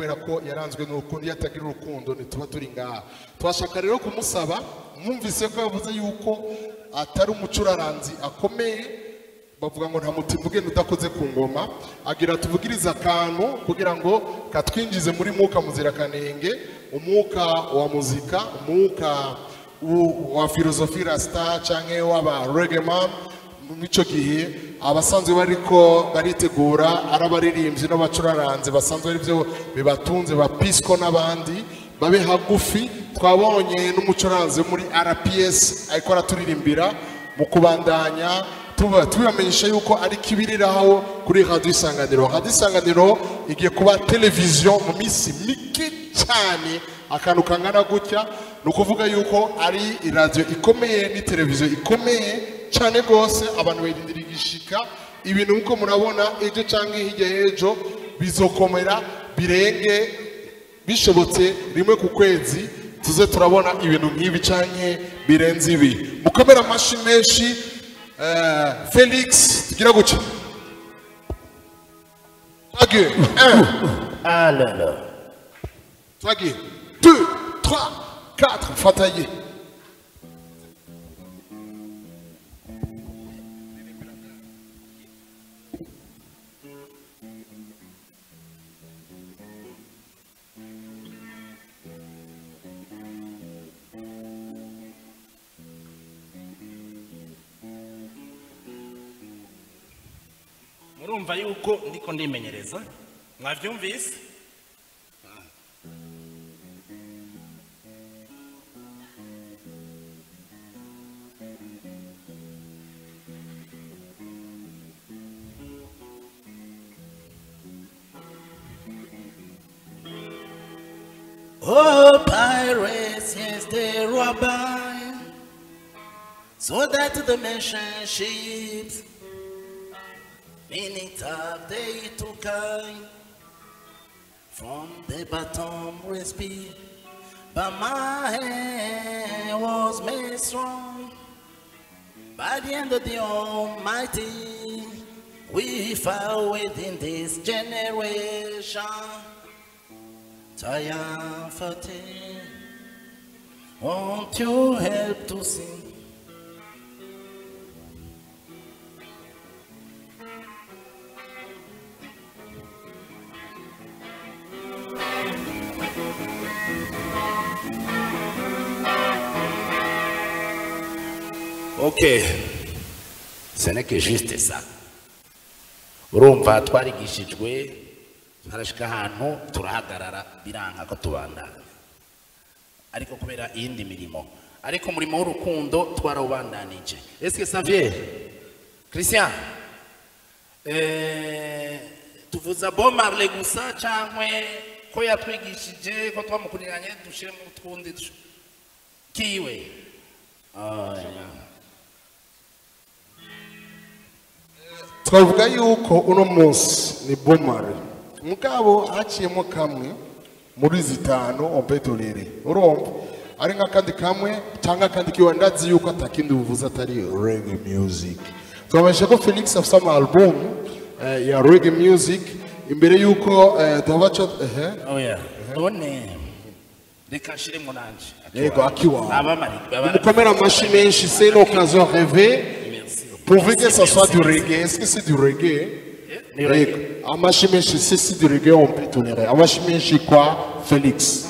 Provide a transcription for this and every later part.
kubera ko yaranzwe n'urukundo iyo atagira urukundo ntituba turi ngaha. Twashaka rero kumusaba mwumvise ko yavuze yuko atari umucuraranzi akomeye bavuga ngo nta mutima ugenda udakoze ku ngoma. Agira tuvugirize akantu kugira ngo katwinjize muri mwuka muzirakanenge umwuka wa muzika umwuka wa filozofi rasita cyangwa w'aba regeman muri icyo gihe abasanzwe bariko baritegura ari abaririmbyi n'abacuraranzi basanzwe ari byo bibatunze ba n'abandi babe hagufi. Twabonye n'umucuranzi muri rps ariko araturirimbira mu kubandanya. Tuba tubamenyesha yuko ari kibiriraho kuri radiyo isanganiro. Radiyo isanganiro igiye kuba televiziyo mu minsi mike cyane. Akantu kangana gutya ni ukuvuga yuko ari iradiyo ikomeye ni televiziyo ikomeye. Cyane rwose abantu bayirindira igishika ibintu nk'uko murabona ejo cyangwa hirya y'ejo bizokomera birenge bishobotse rimwe ku kwezi tuze turabona ibintu nk'ibi cyangwa birenze ibi. Mukomere amashyi menshi eh, felix tugira gutya? Twagiye un twagiye deux trois quatre. Fataye yuko ndiko ndimenyereza. Mwavyumvise Oh, pirates, yes, they rabbi, so that the merchant ships, beneath of they took I from the bottom respite, but my hand was made strong by the end of the Almighty. We fell within this generation triumphantly. Won't you help to sing? Ok. Ce n'est que juste ça urumva twarigishijwe harashika ahantu turahagarara biranka ko tubandana ariko kubera iyindi mirimo ariko umurimo w'urukundo twarawubandanije. Eske savier christian? Eh, tuvuza bo marle gusa cyangwa ko yatwigishije ko twamukuriranye dushire mu twundi kiwe. Twavuga yuko uno munsi ni bomare mugabo haciyemo kamwe muri zitanu ompetolere urumva? Ari nk'akandi kamwe cyangwa akandi kiwa ndazi yuko atakindi buvuze atari rege music. Twabasha ko felix afite ama album eh, ya rege music. Imbere yuko eh, tubaca ehe oya none reka nshiremo nanje yego akiwa abamari mukomere amashyi menshi c'est une occasion rêvée Pourvu que ça soit du reggae, est-ce que c'est du reggae reggae. Reggae. Amashi menshi, si c'est du reggae, on peut tolérer. Amashi menshi quoi Félix.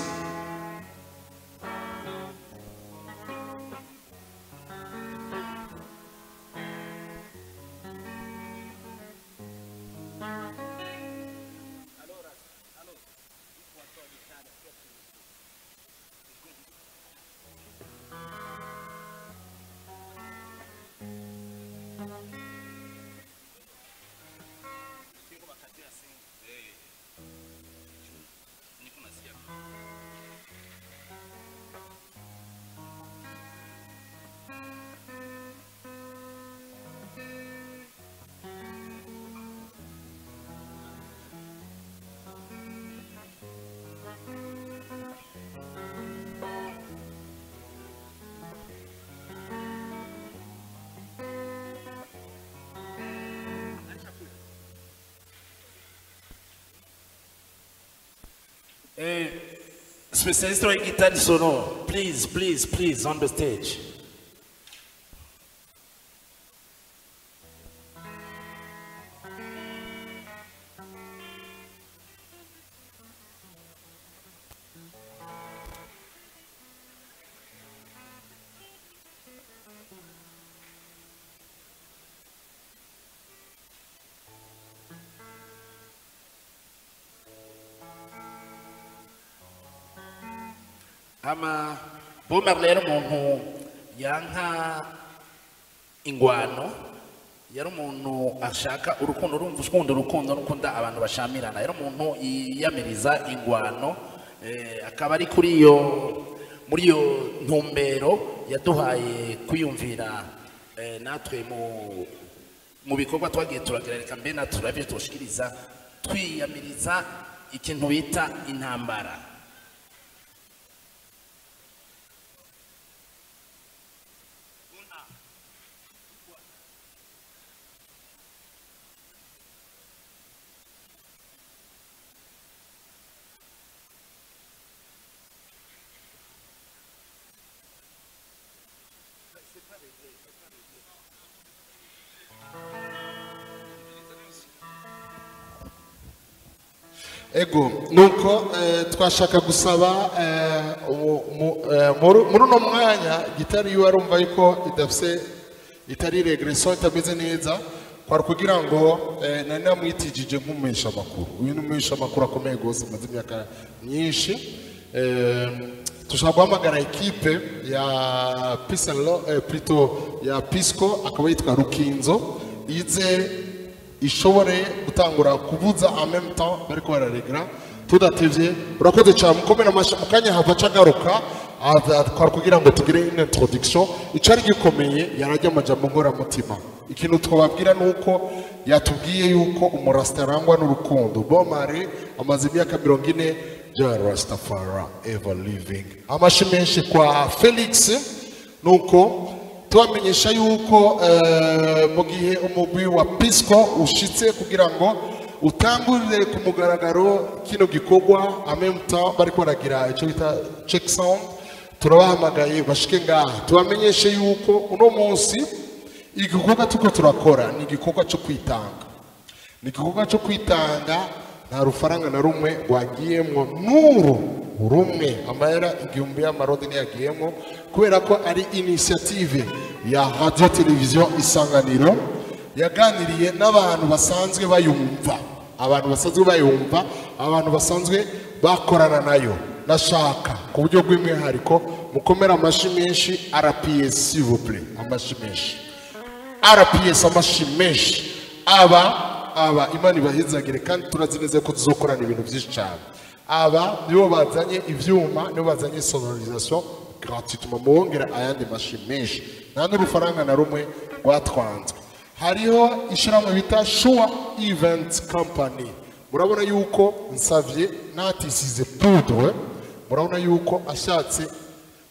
Eh, specialist wa guitar solo, please, please, please, on the stage. Ama Bob Marley yari umuntu yanka ingwano yari umuntu ashaka urukundo urumva ukunda urukundo n'ukunda abantu bashamirana. Yari umuntu yiyamiriza ingwano eh, akaba ari kuri iyo muri iyo ntumbero yaduhaye kwiyumvira eh, natwe mu bikorwa twagiye turagira reka mbe natwe turabye tushikiriza twiyamiriza ikintu bita intambara. Ego. Nuko eh, twashaka gusaba eh, eh, muri uno mwanya gitari yiwe arumva yuko idafise itari regreso itameze neza kwari kugira ngo nari namwitijije nk'umuhesha amakuru. Uyu ni umuhesha amakuru akomeye rwose amaze imyaka myinshi. Dushobora guhamagara ekipe ya plutôt ya pisco akaba yitwa rukinzo. Ize ishobore gutangura même temps bariko bararegra tudatevye urakoze cyane mukomere amasha mu kanya hava acagaruka twari kugira ngo tugire une introduction. Icari gikomeye yarajya amajambo nkoramutima ikintu twababwira ni uko yatubwiye yuko umurasita arangwa n'urukundo. Bomari amaze imyaka mirongo ine bya rastafara ever living. Amashi menshi kwa felix nuko tubamenyesha yuko eh, mu gihe umugwi wa pisco ushitse kugira ngo utangurire ku mugaragaro kino gikorwa. Amemta bari baragira icyo bita check sound. Turabahamagaye bashike ngaha. Tubamenyeshe yuko uno munsi igikorwa tuko turakora ni igikorwa cyo kwitanga. Ni igikorwa cyo kwitanga nta rufaranga na rumwe rwagiyemwo n'uru rumwe. Amahera igihumbi y'amarodi ntiyagiyemwo kubera ko ari inisiyative ya radiyo televiziyo isanganiro yaganiriye n'abantu basanzwe bayumva. Abantu basanzwe bayumva abantu basanzwe bakorana na yo. Nashaka ku buryo bw'umwihariko mukomere amashyi menshi vous plaît amashyi menshi. Rps amashyi menshi. Aba aba imana ibahizagire kandi turazi neza ko tuzokorana ibintu byinshi cyane. Aba nibo bazanye ibyuma nibo bazanye sonorisation gratuitement muwongera ayandi mashyi menshi. Nta n'urufaranga na rumwe rwatwanzwe. Hariho ishyirahamwe bita shuwa event company. Murabona yuko nsavye natisize poudre. Murabona yuko ashatse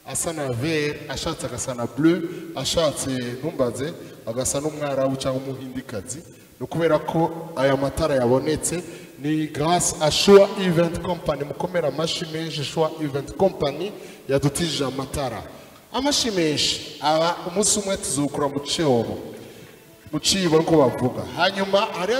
asa na vert ashatse agasa na bleu ashatse ntumbaze agasa n'umwarabu cyangwa umuhindikazi. Ni ukubera ko aya matara yabonetse ni grâce à Shua Event Company mukomera amashi menshi Shua Event Company yadutije amatara. Amashi menshi aba umunsi umwe tuzukura mu cyobo mu cibo niko bavuga. Hanyuma hari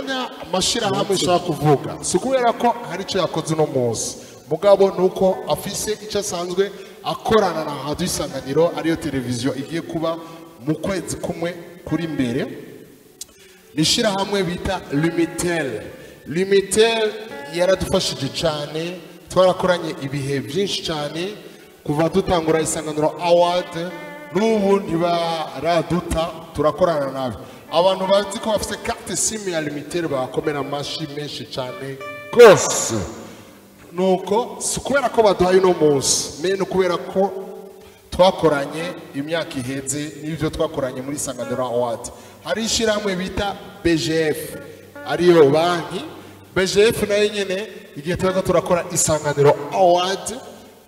amashyirahamwe ushaka kuvuga. Si ukubera ko hari icyo yakoze uno munsi. Mugabo ni uko afise icyo asanzwe akorana na radiyo isanganiro ariyo televiziyo igiye kuba mu kwezi kumwe kuri mbere. Ishyirahamwe bita limitel limitel yaradufashije cyane twarakoranye ibihe byinshi cyane kuva dutangura isanganiro award n'ubu ntibaraduta turakorana nabi. Abantu bazi ko bafite carte simu ya limitel bakomera amashyi menshi cyane rwose. Nuko si ukubera ko baduhaye uno munsi ni ukubera ko twakoranye imyaka iheze n'ibyo twakoranye muri isanganiro award. Hari ishyirahamwe bita bgf ariyo banki. Bgf nayo nyine igihe tuba turakora isanganiro award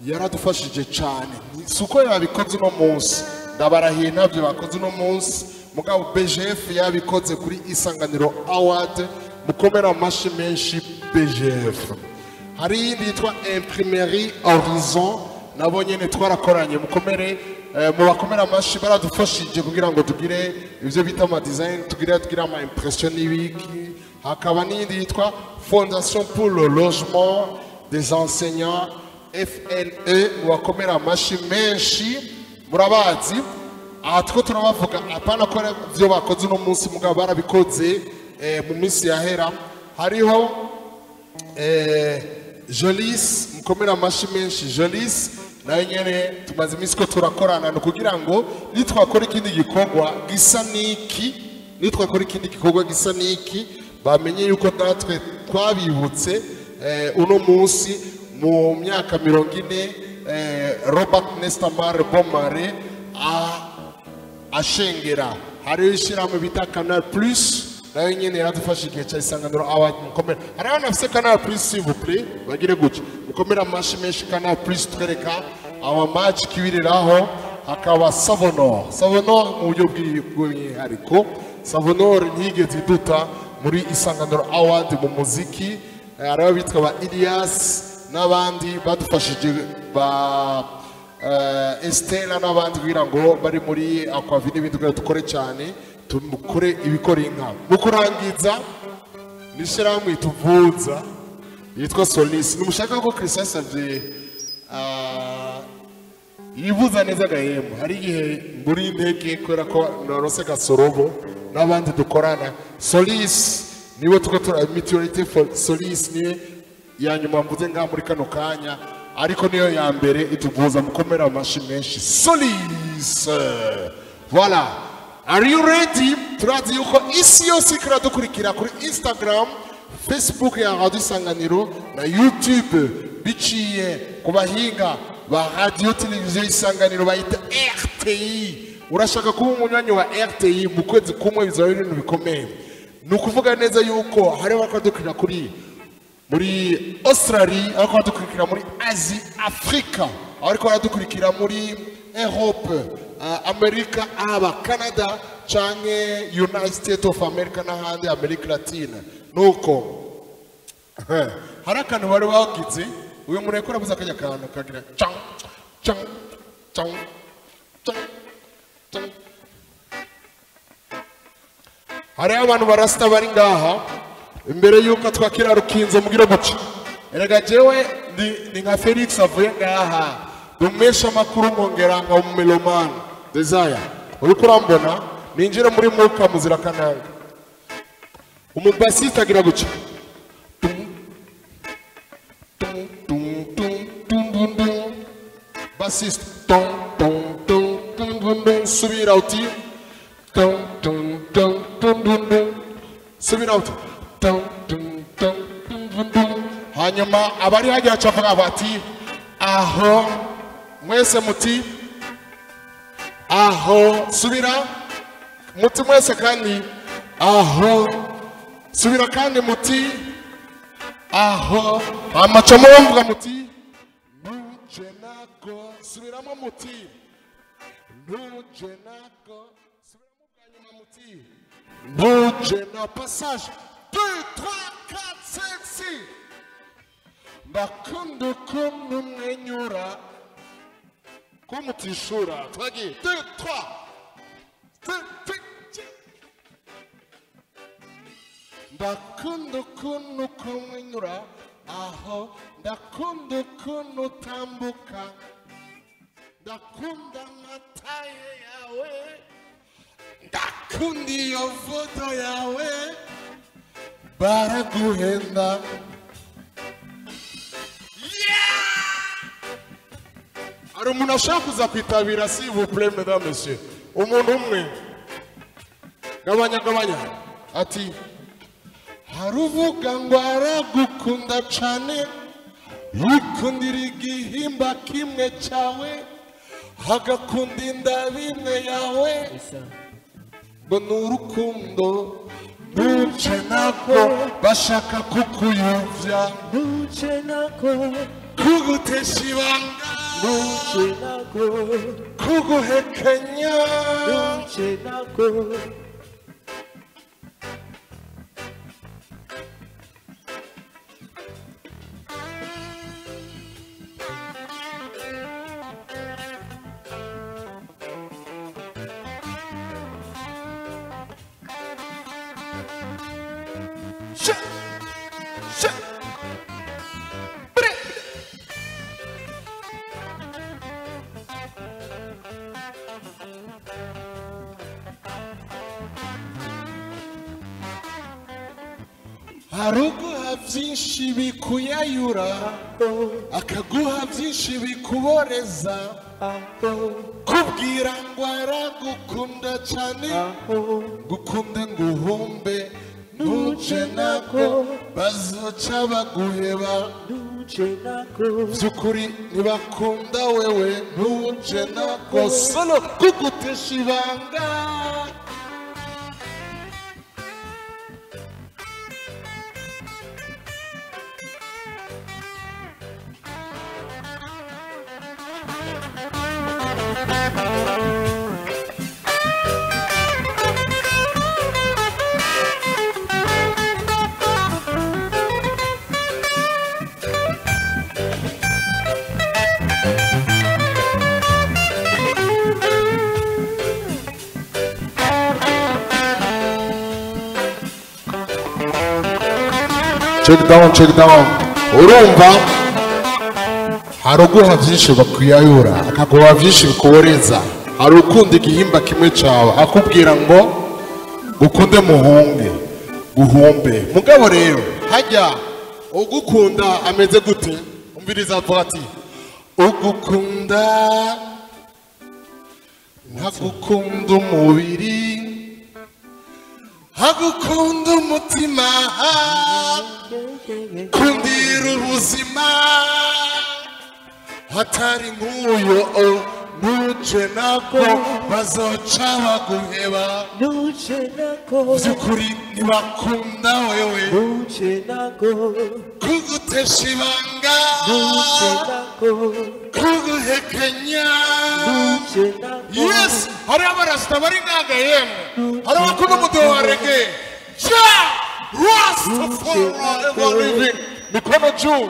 yaradufashije cyane si uko yabikoze uno munsi. Ndabarahiye ntabyo bakoze uno munsi. Mugabo bgf yabikoze kuri isanganiro award mukomera amashyi menshi bgf hari iyindi yitwa imprimerie horizon nabo nyine twarakoranye. Mukomere mu bakomera amashyi baradufashije kugira ngo tugire ibyo bita ama design tugire tugire ama impression n'ibiki hakaba n'iyindi yitwa le logement des enseignants FNE mu bakomera amashyi menshi murabazi aha two turabavuga apana ko ibyo bakoze uno munsi mugabo barabikoze mu minsi yahera hariho eh, Jolis mukomera amashyi menshi Jolis na yo nyene tumaze iminsi ko turakorana ni kugira ngo nitwakora ikindi gikorwa gisa n'iki nitwakora ikindi gikorwa gisa n'iki bamenye yuko natwe twabibutse eh, uno munsi mu myaka mirongo ine eh, Robert Nestamare Bomare ashengera. Hariho ishyirahamwe bita canal plus. na yo nyine yaradufashije cyane isanganiro awa mukomere. Hari abana bafite kanari purisi sivupure bagire gutya. Mukomere amashi menshi kanari purisi twereka amamaci kibiriraho hakaba savono savono mu buryo bw'umwihariko savonore ntiyigeze iduta muri isanganiro awadi mu muziki. Eh, hari abo bitwa ba iriyasi n'abandi badufashije ba eh, esitera n'abandi kugira ngo bari muri akwavi n'ibindi dukore cyane. Tumukore ibikora inka. Mu kurangiza n'ishyirahamwe tuvuza yitwa Solis. Nimushaka ko Christian Savye uh, yivuza neza agahembo. Hari igihe muri intege kubera ko narose gasorobo n'abandi dukorana. Solis ni we tuko tura meteorite for Solis ni we ya nyuma mvuze ngaha muri kano kanya ariko niyo ya mbere ituvuza mukomera amashi menshi. Solis! Voilà! Are you ready? Turazi yuko isi yose ikora dukurikira kuri Instagram Facebook ya Radio Isanganiro na YouTube. Biciye ku bahinga ba radio televiziyo Isanganiro bayita RTI urashaka kuba umunywanyi wa RTI mu kwezi kumwe bizaba ibintu bikomeye. Ni ukuvuga neza yuko hariho abadukurikira kuri muri Australia ariko baradukurikira muri Asie Afrika ariko baradukurikira muri Europe Amerika aba Canada canke United States of America n'ahandi Amerika Latine nuko hari akantu bari bagize uyu muntu yakora akajya akantu kagira cang cang cang cang cang hariho abantu barasita bari ngaha imbere y'uko twakira rukinzo mubwire muca erega jewe ndi nka felix avuye ngaha dumesha amakuru nkongera nka umumelomani desire. Olukura kurambona tum muri mwuka tum tum asitagira tum, tum, tum, tum, tum, tum, tum, tum, subira uti. Tum tum tum tum tum tum. Subira uti. Tum, tum, tum, tum, tum, hanyuma abari hajya cavuga bati aho mwese muti aho subira muti mwese kandi. Aho subira kandi muti aho. Amacamo bavuga muti nuje nako subiramo muti nuje nako subiramo bwa nyuma muti nuje na passage 2 3 4 5 6 ndakunda ukuntu mwenyura ko mutishura twagiye 2 3 ndakunda ukuntu kumwenyura aho. Ndakunda ukuntu utambuka ndakunda amataye yawe. Ndakunda iyo foto yawe. Baraguhenda hari umuntu ashaka kuza kwitabira si vupure mesdames messieurs umuntu umwe. Gabanya gabanya. Ati hari uvuga ngo aragukunda cyane yikundira igihimba kimwe cyawe agakunda inda bimwe yawe? Ngo ni urukundo. Ntuce nako bashaka kukuyobya. Nuche nako, kugutesha ibanga. 눈치 나고 그거 했겠냐? 눈치 나고 bikuyayura akaguha byinshi bikuboreza. Kubwira ngo aragukunda cyane. Gukunde ngo uhumbe ntuje nako. bazoca baguheba by'ukuri ntibakunda wewe. Ntuje nako solo kugutesha ibanga. Check down check down urumva hari uguha byinshi bakwiyayura akaguha byinshi bikuboreza hari ukunda igihimba kimwe cyawe akubwira ngo ukunde muhunge guhumbe mugabo rero hajya ugukunda ameze gute umviriza avuga ati ugukunda nkagukunda umubiri nkagukunda umutima. Kundira ubuzima. Hatari nk'uyo ntuje nako bazoca baguheba by'ukuri ntibakunda wewe. Kugutesha ibanga kuguhekenya. Yes hari abarasita bari ngaga yemwe. Hari abakunda umudeho wa rege ja! Rastafari ever living mikono juu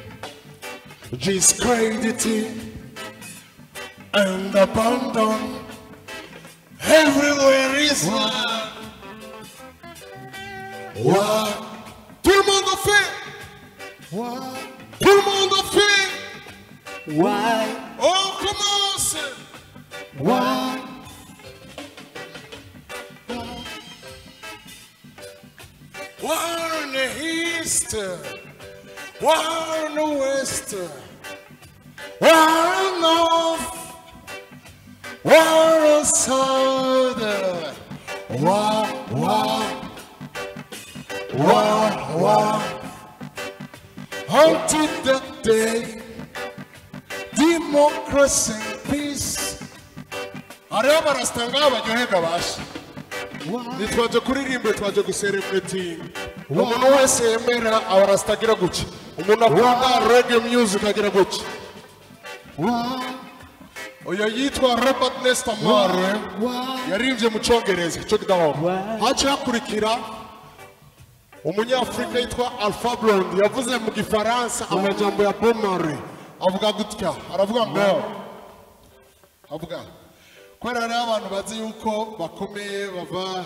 in discrediting and abandon everywhere is love. What? Tout le monde fait. What? Tout le monde fait. Why? Oh, on commence. Why? War in the east, war in the west, war in north, war in south, war, war, war, war. Until the day, democracy and peace. hariho abarasita ngaho baryohega basha ntitwaje kuririmba twaje gusereburetinga umuntu wese yemera abarasita agira gutya umuntu akunda rege music agira gutya uyu yitwa robert nesta mare yaririmbye mu cyongereza icyo kidaho haciye hakurikira umunyafurika yitwa alpha blonde yavuze mu gifaransa amajambo ya bomari avuga gutya aravuga ngo avuga. Kubera hariho abantu bazi yuko bakomeye bava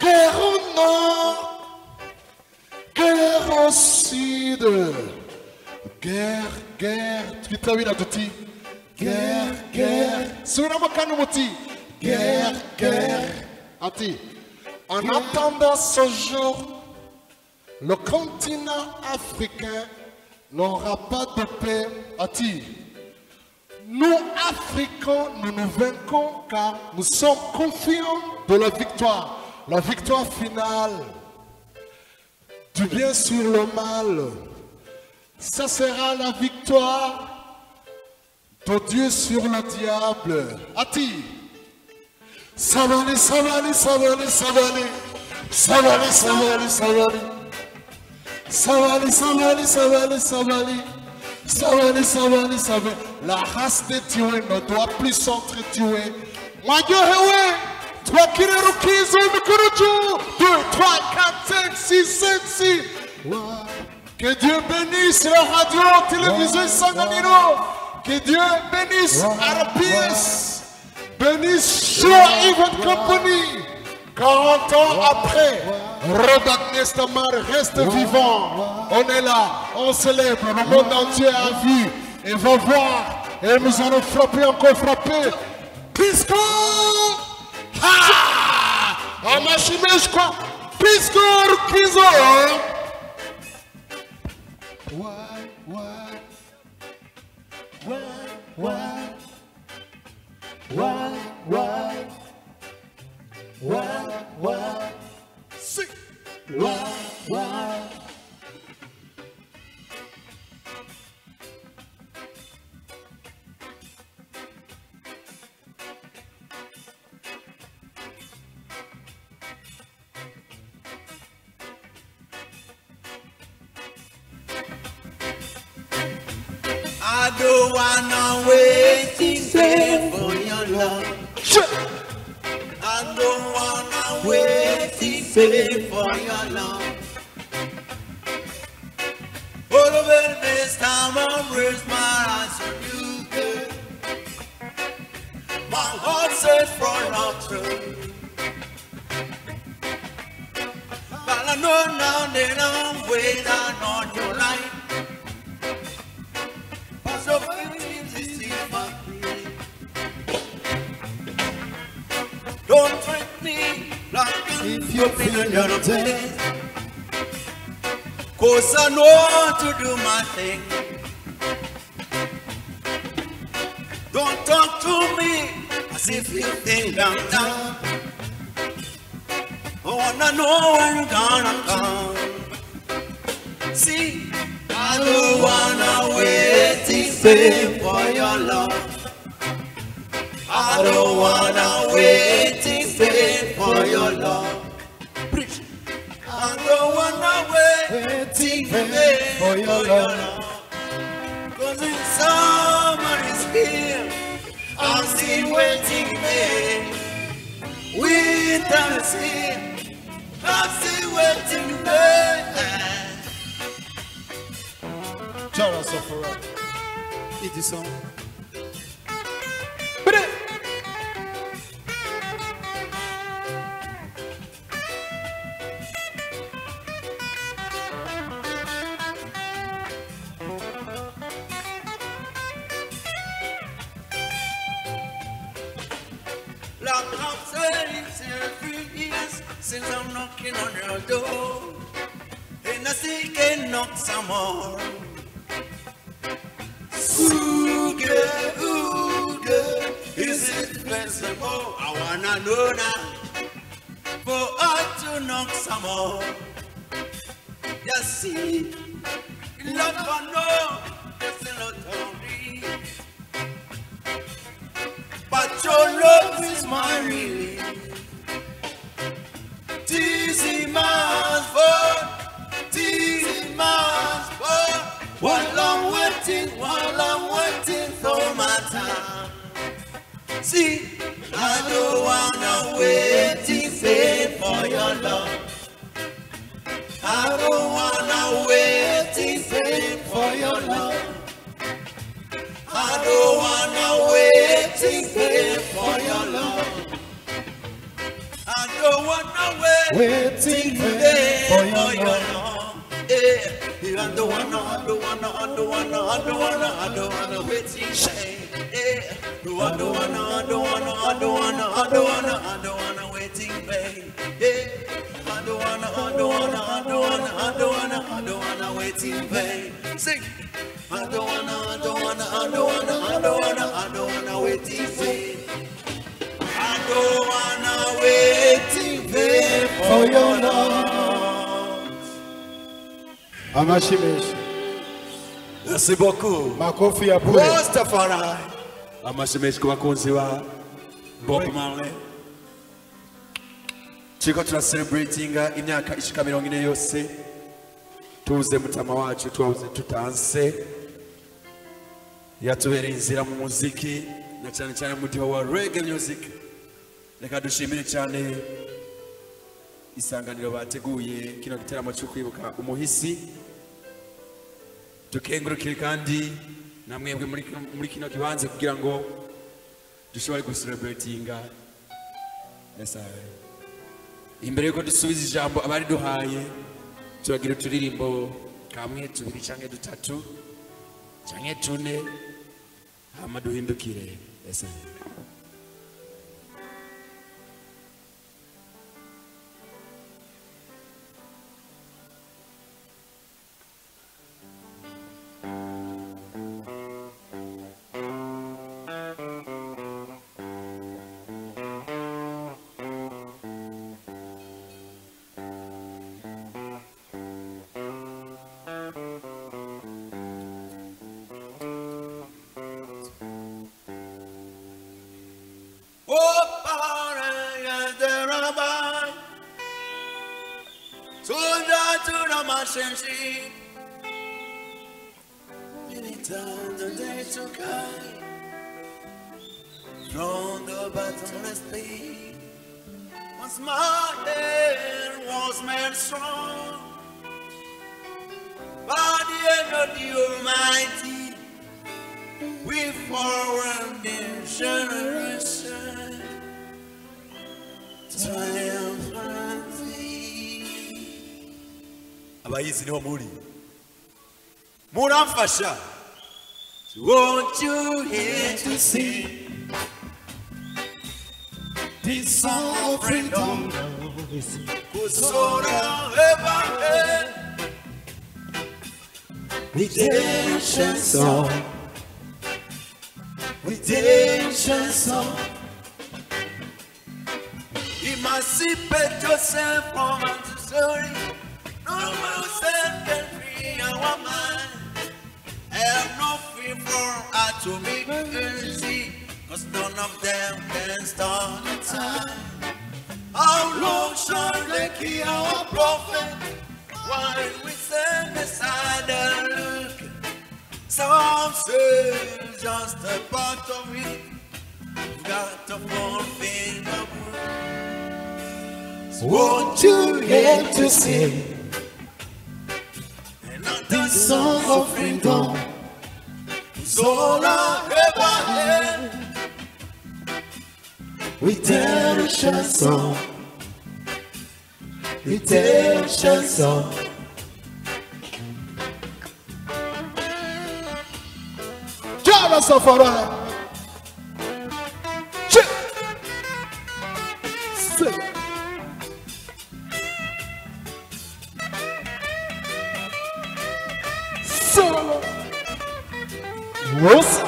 guerre au nord guerre au sud. Guerre guerre tuti guerre guerre. Subiramo kandi umuti guerre guerre. Ati en attendant ce jour le continent africain n'aura pas de paix. Ati nous africains nous nous vaincons car nous sommes confiants de la victoire la victoire finale du bien sur le mal ça sera la victoire de Dieu sur le diable. Ati. Ça va aller, ça va aller, ça va aller, ça va aller. Ça va aller, ça va aller, ça va aller. Ça va aller, ça va aller, ça va aller, ça va aller. Ça va aller, ça va aller, ça va aller. La race des tués ne doit plus s'entretuer. Mwajohewe, twakire rukizo mikuru juu. 2, 3, 4, 5, 6, 7, 6. Que Dieu bénisse la radio, télévision Sanganiro. Que Dieu bénisse RPS. Bénisse Show Event Company. 40 ans après, Robert Nestamar reste vivant. On est là, on célèbre, le monde entier a vu et va voir. Et nous allons frapper, encore frapper. Pisco! Ha! Amashime, quoi? Pisco, Kizo! Why, why, why, why, why, why, why, why, sing, why, why. Wait for your love. All over this time I raise my eyes on you, girl. My heart says for true. But I know now that I'm waiting on your line. If been in your place. Cause I know to do my thing. Don't talk to me as if you think I'm down. I wanna know when you're gonna come. See, I don't wanna wait in for your love. I don't wanna wait in for your love. Preach. I don't wanna wait in for your love. Cause when somebody's here, I'm still waiting there. Winter is here, I'm still waiting there. Chara Safara. It is song. Since I'm knocking on your door. And I still can knock some more. Ooh, girl, ooh, girl, is it possible? I wanna know now. For us to knock some more. You see, love for no, it's a lot of me. But your love is my relief. For your love. I don't wanna wait Waiting in vain for your love. Yeah, I don't wanna, I don't wanna, I don't wanna, I don't wanna, I don't wanna wait vain. Yeah, I don't wanna, I don't wanna, I don't wanna, I don't wanna, I don't wanna wait in vain. Yeah, I don't wanna, I don't wanna, I don't wanna, I don't wanna, I don't wanna wait in vain. Sing. I don't wanna, I don't wanna, I don't wanna, I don't wanna, I don't wanna wait in vain. I don't wanna wait vain for your love. Merci beaucoup. Makofi ya bure. Rastafari. Ba Bob Marley. Imyaka ishika mirongo ine yose tuze mutama wacu twabuze tutanse yatubereye inzira mu muziki na cyane cyane mu mudiho wa reggae music reka dushimire cyane isanganiro bateguye kino giteramo cyo kwibuka umuhisi. Dukengurukire kandi na mwebwe muri kino- kibanze kugira ngo dushobore I- imbere yuko dusubiza ijambo abari duhaye turagira uturirimbo kamwe tubiri cyangwa dutatu cyangwa tune hama duhindukire. Yes, abayizi niho muri muramfasha. Won't you hear to sing this song of freedom. Kusora ever redemption song. Redemption song. Emancipate yourself from anxiety. For atomic energy, cause none of them can start the time. How long shall they kill our prophet while we stand aside and look? Some say just a part of it. Got to fulfill the book. Won't you hear to sing another song of freedom? Sola Ebahe. Huitel chanson. Huitel chanson. Jara Sofora. Rosa.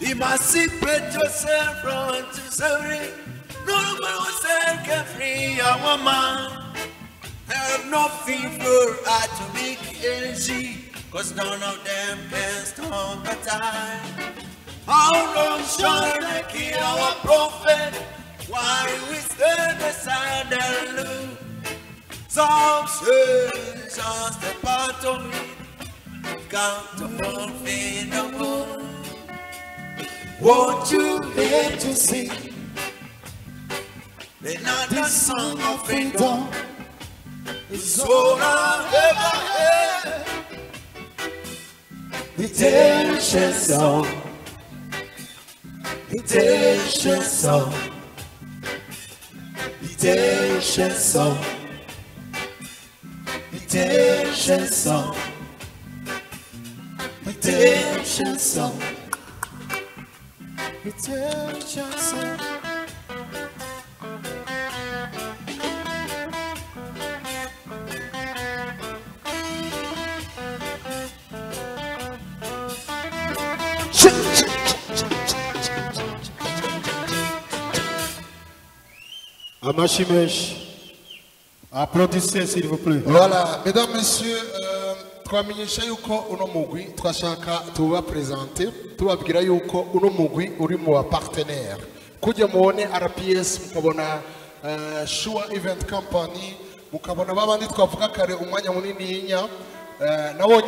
Emancipate yourself from anxiety. No man free. Have no for atomic energy, cause none of them can stop the time. How long shall they kill our prophet Why we stand aside and look? Some say just a part of it. count of unfathomable. Won't you let to sing another song of freedom? 소나 대박해 intention intention song intention song intention song intention song intention song Menshi. Applaudissez s'il vous plaît. Voilà, mesdames, messieurs, euh, twamenyesha yuko uno mugwi twashaka tubapresente tubabwira yuko uno mugwi uri mu bapartenaire kujya mubone rps mukabona sure event company. Mukabona babandi twavuga kare umwanya munini yinya nabo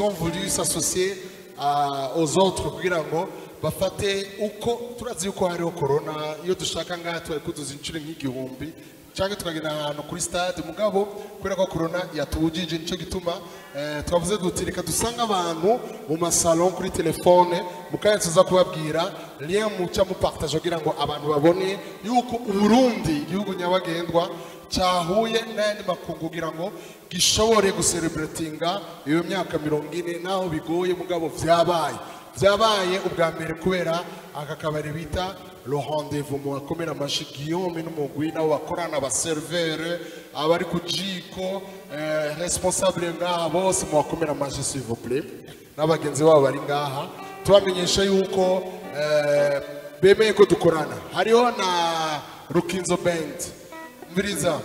ont voulu s'associer uh, aux autres kugira ngo bafate uko turazi yuko hariho corona iyo dushaka ngaha twari kuduza inshuro nk'igihumbi cyangwa tukagenda ahantu kuri stade mugabo kubera ko corona yatubujije ni cyo gituma eh, twavuze duti reka dusange abantu mu masalo kuri telefone mu kanya tuza kubabwira lien muca mupartage kugira ngo abantu babone yuko uburundi igihugu nyabagendwa cyahuye n'ayandi makungu kugira ngo gishobore guserebretinga iyo myaka mirongo ine naho bigoye mugabo vyabaye. Byabaye ubwa mbere kubera aka kabari bita rendez-vous. Mu bakomera amashi guillaume n'umugwi nabo bakorana abaservere abari ku jiko eh, responsable ngaha bose mu bakomera mashi s'il vous plaît. N'abagenzi babo bari ngaha. Tubamenyesha yuko eh, bemeye ko dukorana. Hariho na rukinzo band. Mviriza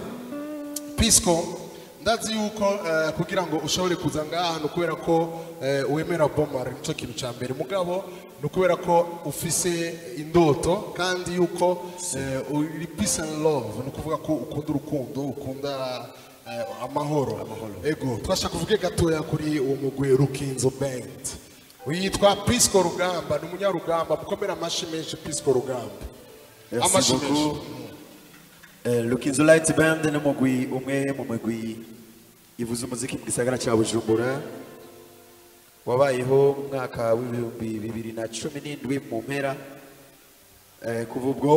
pisco ndazi yuko eh, kugira ngo ushobore kuza ngaha ni ukubera ko eh, wemera bomar ni cyo kintu cya mbere. Mugabo ni ukubera ko ufise indoto kandi yuko eh, uri peace and love. Ni ukuvuga ko ukunda urukundo ukunda amahoro. Ego twashaka kuvuge gatoya kuri uwo mugwi rukinzo band witwa pisco rugamba ni umunyarugamba mukomera amashi menshi pisco rugamba. Amashi menshi. Eh, Lukinzo Light Band ni umugwi umwe mu mugwi ivuza umuziki mu gisagara cya Bujumbura wabayeho mu mwaka w'ibihumbi bibiri na cumi n'indwi mu mpera. Eh, kuva ubwo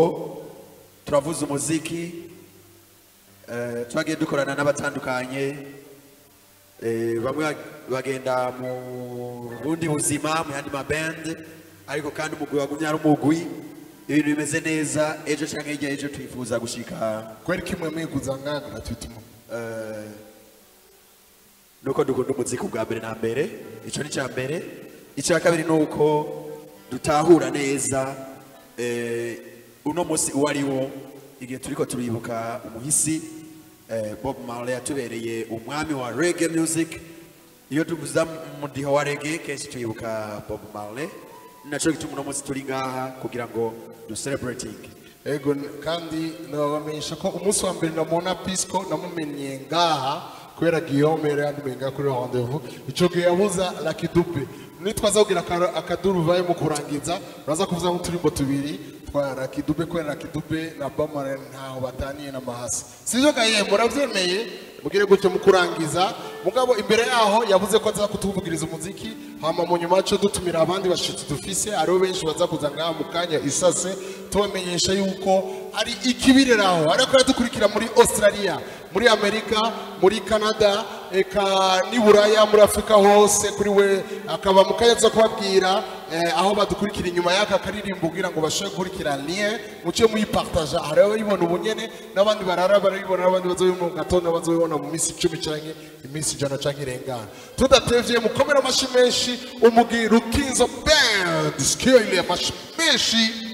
turavuze umuziki Eh, twagiye dukorana n'abatandukanye Eh, bamwe bagenda mu bundi buzima mu yandi mabende ariko kandi umugwi wagumye ari umugwi. Ibintu bimeze neza ejo cyangwa hirya ejo twifuza gushika. Kweri kimwe mwiguza ngaha gratuitement eh, nuko dukunda umuziki bwa mbere na mbere icyo ni icya mbere. Icya kabiri ni uko dutahura neza eh, uno munsi uwo ari wo igihe turiko turibuka umuhisi eh, bob marley yatubereye umwami wa reggae music. Iyo tuvuza umudiho wa reggae kenshi twibuka bob marley. Ni naco gituma uno munsi turi ngaha kugira ngo ducelebrating ego n- kandi nabamenyesha ko umunsi wa mbere namubona pisco namumenye ngaha. Kubera guillaume yari yandumiye ngaha kuri rendez-vous. Ico gihe yabuza lucky dupe nitwaza kugira aka- akaduruvayo mu kurangiza uraza kuvuza nk'uturimbo tubiri twa lucky dupe kubera lucky dupe na bamare ntaho bataniye na mahasi sivyo gaye muravyemeye mugire gutyo mu kurangiza. Mugabo imbere yaho yavuze ko aza kutuvugiriza umuziki hama mu nyuma cyo dutumira abandi bashitsi dufise ari bo benshi baza kuza ngaha mu kanya isase tubamenyesha yuko ari ikibireraho. Ariko dukurikira muri australia. Muri amerika muri canada eka n'i buraya muri afurika hose kuri we akaba mu kanya tuza kubabwira eh, aho badukurikira inyuma y'aka karirimbo kugira ngo bashobore gukurikira lien muce muyipartaja hari abayibona ubunyene n'abandi barara barayibona n'abandi bazobibona mu gatondo bazobibona mu minsi icumi canke iminsi ijana canke irengana. Tudatevye mukomere amashi menshi umugi rukinzo band skile amashi menshi.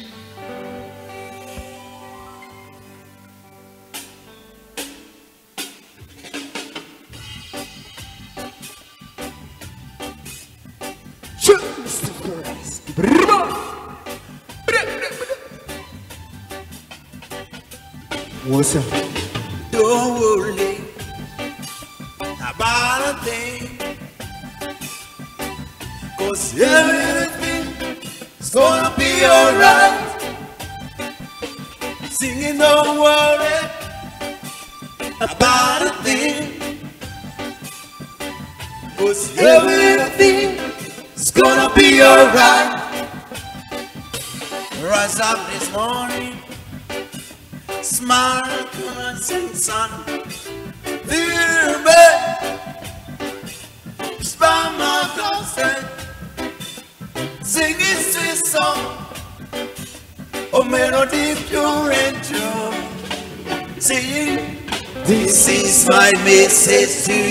Messezinho.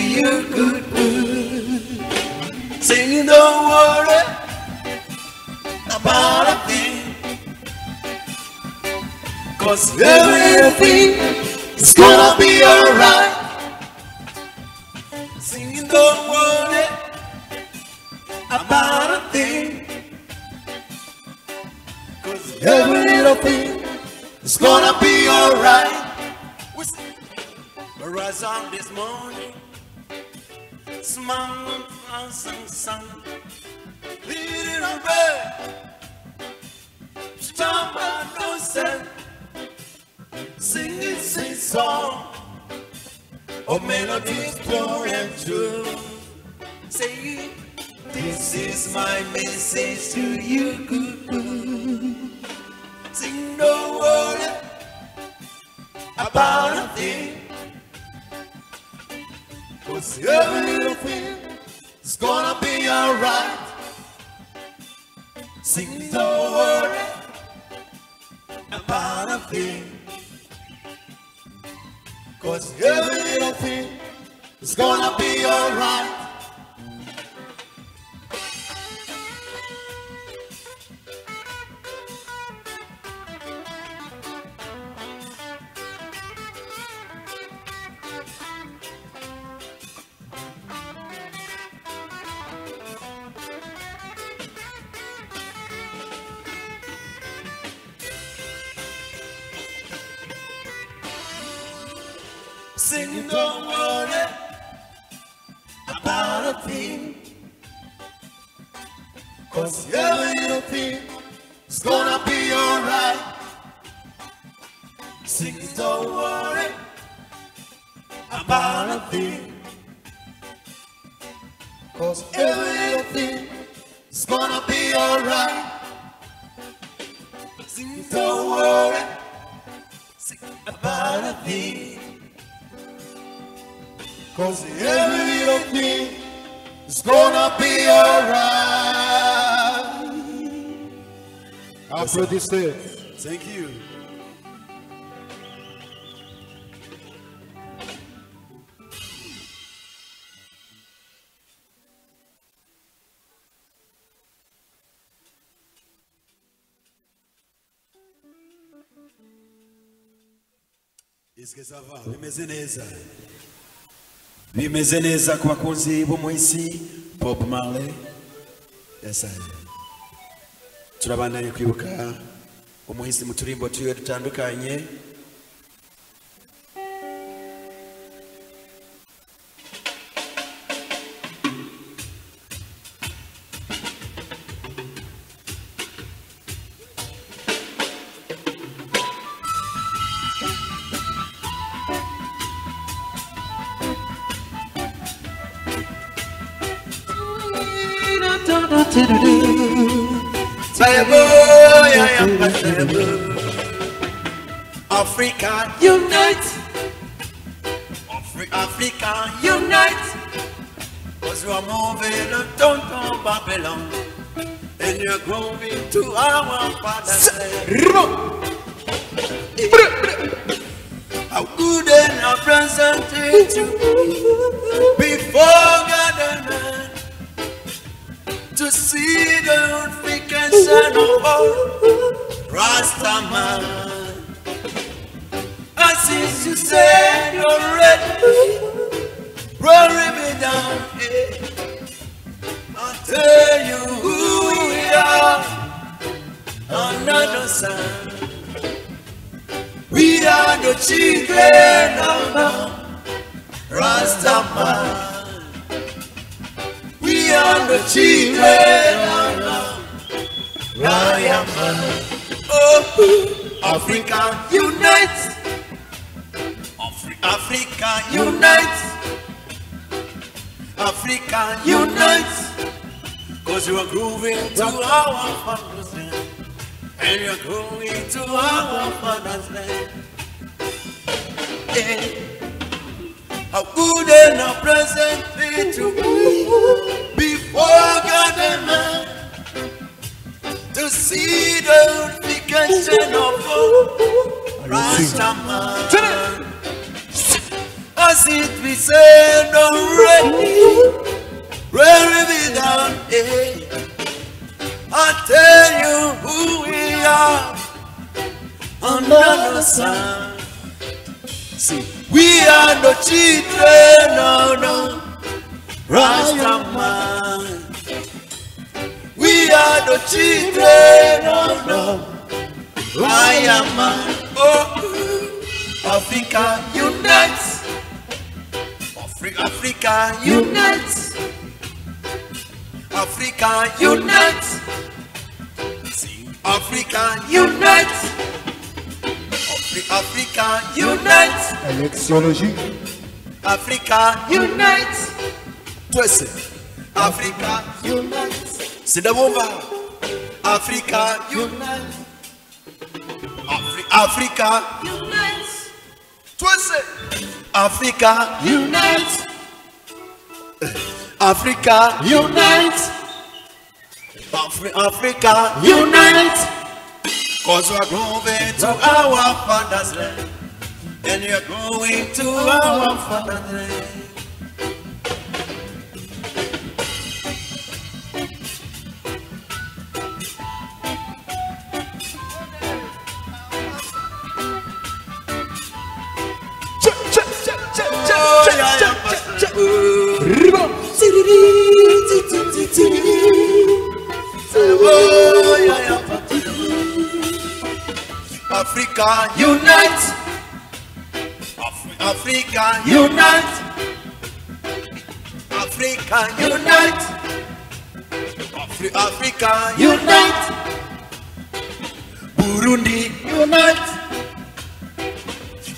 producer. Thank you. Iskesava, vimezeneza. Vimezeneza kwa kuzibu mwisi, Bob Marley. Essa aí. turabandanye kwibuka umuhizi mu turimbo turiwe dutandukanye. something to be before God and man to see the unification of all Rastaman. And since you said you're ready, bury me down here. I'll tell you who we are. Another side we are the children of Rastaman. We are the children of Rayaman. Oh, Africa, unite! Africa, unite! Africa, unite! Cause you are grooving to our father's land. And you're growing to our father's land. Yeah. How good and how present it to be before God and man to see the unification of all Rastaman. As it be said already, where we down, eh? I tell you who we are under the sun. See, we are no children, no, no. Rastaman. We are no children, no, no. Lion man, oh, Africa unite. Afri Africa unite. Africa unite. Sing Africa unite. Africa unite. Électionologie. Africa unite. Twese. Africa unite. Sidabomba. Africa unite. Africa unite. Twese. Africa unite. Africa unite. Africa unite. Cause we're going to our father's land. And you're going to our father's land. Oh, yeah, yeah, Oh. Africa unite. Afri- Africa unite. Africa unite. Afri- Africa unite. Burundi unite.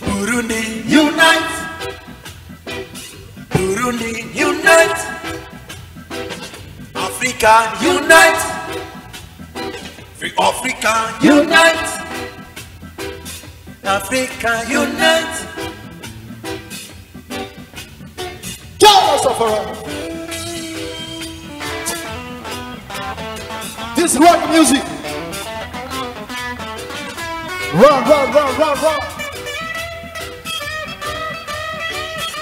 Burundi unite. Burundi unite. Africa unite. Free Africa unite. Africa unite. Jẹ́ ọ̀rọ̀ sọ̀fọ̀rọ̀. This rock music. Run, run, run, run, run.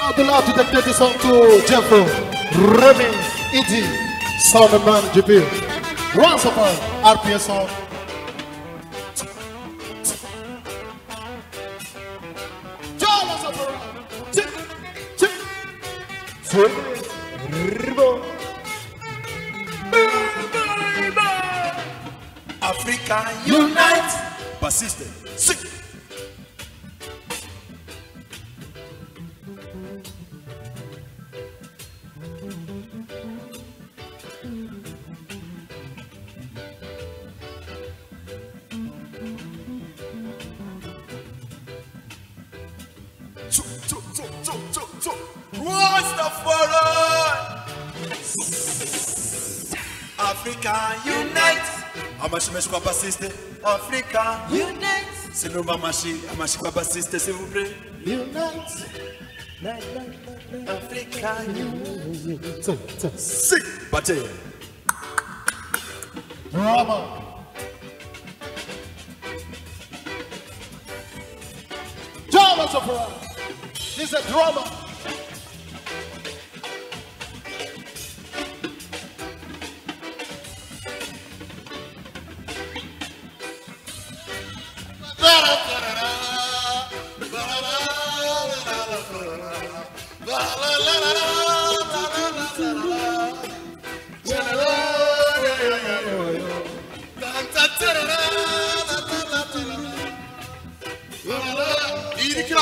Abdullah to dedicate this song to Jeffo, Remy, Eddie, Solomon Man, JP. Once upon RPS song. Africa unite. Persistent. Sing. Africa unite. Amashi meshi kwa persiste. Africa unite. Sinumba amashi amashi kwa persiste s'il vous plaît. Unite. Africa unite. Sing. Bate. Eh. Drama. Drama Safara. This is a drama.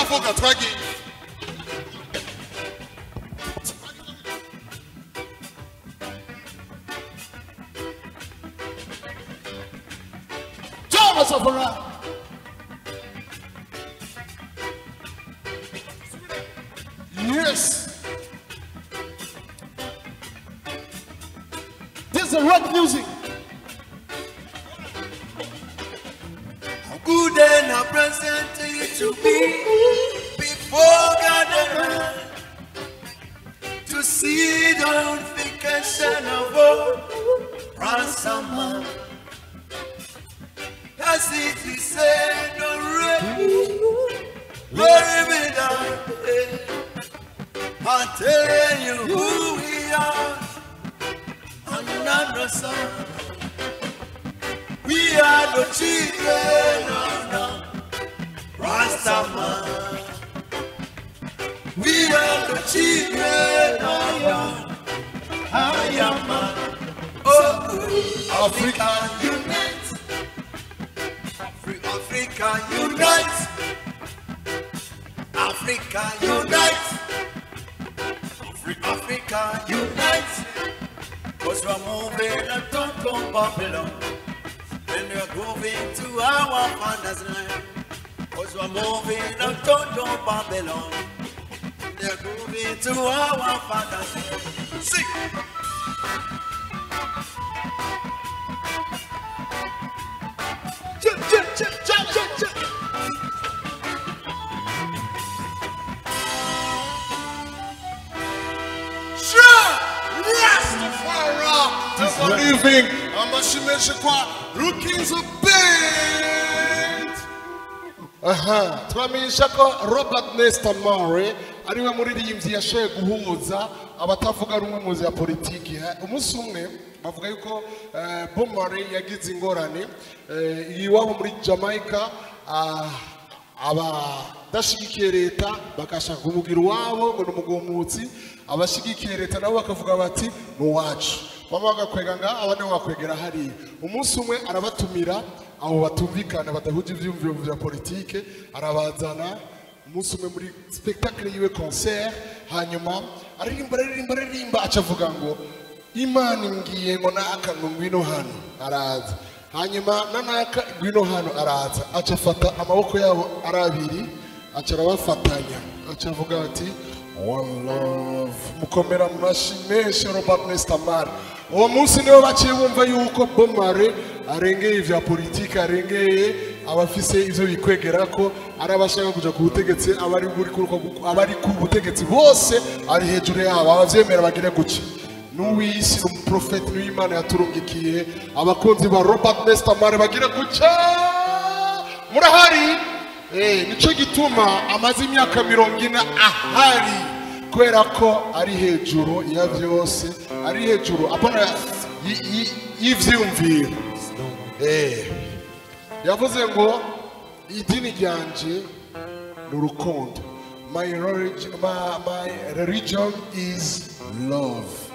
Iyi ni Robert Nesta Mare ari we muririmbyi yashoboye guhuza abatavuga rumwe mu ya politiki. Umunsi umwe bavuga yuko eh, Bob Marley yagize ingorane. Eh, iwabo muri Jamaica ah, abadashyigikiye leta bagashaka kumugira uwabo ngo ni umugumutsi abashyigikiye leta nabo bakavuga bati ni uwacu. Bamwe bagakwega ngaha abandi bagakwegera hariya. Umunsi umwe arabatumira abo batumvikana badahuje ibyiyumviro bya politike arabazana umunsi umwe muri spectacle yiwe concert hanyuma aririmba aririmba aririmba. Aca avuga ngo imana imbwiye ngo naka ngwino hano. Araza. Hanyuma nanaka ngwino hano. Araza. Aca afata amaboko yabo ari abiri aca arabafatanya. Aca avuga ati one love. Mukomera mu mashyi menshi robert nestamar. Uwo munsi niwo baciye bumva yuko bomare arengeye ibya politiki arengeye abafise ivyo bikwegera ko ari abashaka kuja ku butegetsi abari ku- butegetsi bose ari hejuru yabo abavyemera bagire guca n'uw'isi ni umuprofeti n'uw'imana yaturungikiye abakunzi ba robert nestamare bagire guca murahari? Eh, nico gituma amaze imyaka mirongo ine ahari kubera ko ari hejuru ya byose ari hejuru apana y'ivyiyumviro Eh, yavuze ngo idini ryanje ni urukundo. My religion, is love.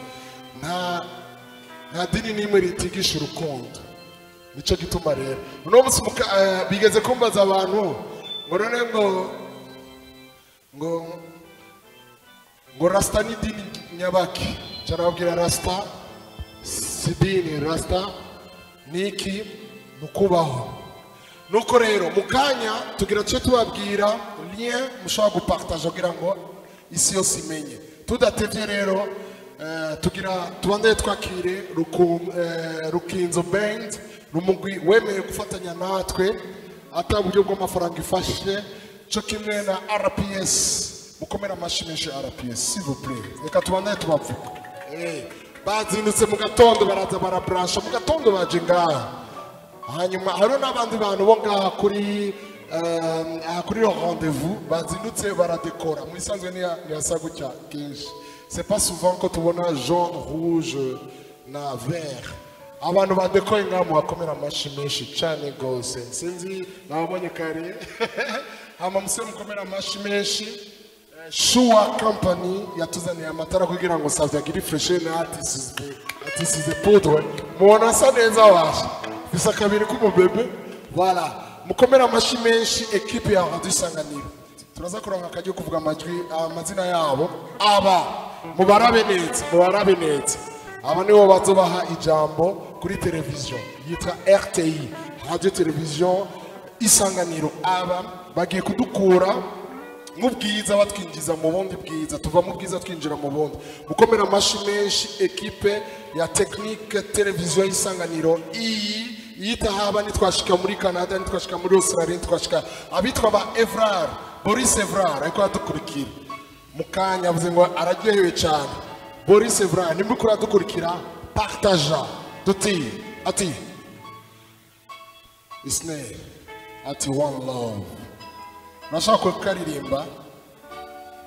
Nta dini n'imwe ritigisha urukundo. Nicyo gituma rero. Uno munsi eh, bigeze kumbaza abantu ngo none ngo ngo ngo rasita ni dini nyabaki. Cyarababwira rasita si dini rasita ni iki? Ni ukubaho. Nuko rero mu kanya tugira cyo tubabwira lien mushobora gupartaje kugira ngo isi yose imenye. Tudatevye rero eh, tugira tubandaye twakire eh, rukinzo band rumugwi wemeye gufatanya natwe ata buryo bw'amafaranga ifashe. Cyo kimwe na rps mukomere amashi menshi rps plaît. Reka tubandaye tubavuga Eh, bazindutse mu gatondo baraza baraburansha mu gatondo baje ngaha hanyuma hariho n'abandi bantu bo ngaha kuri eh, aha kuri iyo rendez-vous bazindutse baradekora mu isanzwe niyasa gutya kenshi. C'est pas souvent ko tubona jaune rouge na vert. Abantu badekoye ngaha muhakomera amashyi menshi cyane rwose sinzi nababonye kare hama musore mukomera amashyi menshi shuwa kampani yatuzaniye amatara kugira ngo savye agire freshe na atisize poudre mubona asa neza washa bisa kabiri k'umubebe voilà. Mukomere amashyi menshi ekipe ya radio isanganiro turaza kuronka akaryo kuvuga amajwi amazina yabo. Aba mubarabe neza mubarabe neza. Aba nibo bazobaha ijambo kuri televiziyo yitwa rti radiyo televiziyo isanganiro. Aba bagiye kudukura mu bwiza batwinjiza mu bundi bwiza. Tuva mu bwiza twinjira mu bundi. Gukomera amashyi menshi ekipe ya tekinike televiziyo y'isanganiro iyi yita haba nitwashika muri canada nitwashika muri australia nitwashika abitwa ba evrar boris evrar ariko aradukurikira. Mu kanya avuze ngo araryohewe cyane. Boris evrar nimba ukuri aradukurikira partaja duti ati isnay ati one love. Nashaka kukaririmba.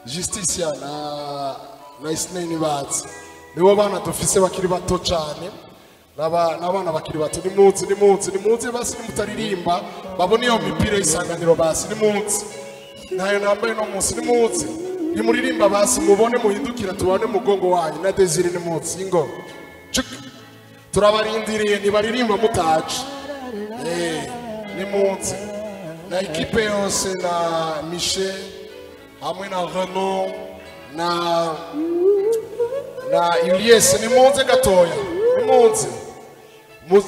Justicia na na isnay nibatse nibo bana dufise bakiri bato cyane. N'abana bakiri bato ni munsi ni munsi ni munsi basi nimutaririmba babone iyo mipira y'isanganiro basi ni munsi ntayo nambaye no munsi ni munsi nimuririmba basi mubone muhindukira tubone mugongo wanyu. Na desire ni munsi ingo Cuk. turabarindiriye ntibaririmba mutaje. Eh, ni munsi na ekipe yose na michel hamwe na renault na na Ilyes ni munsi gatoya. Ni munsi Mu-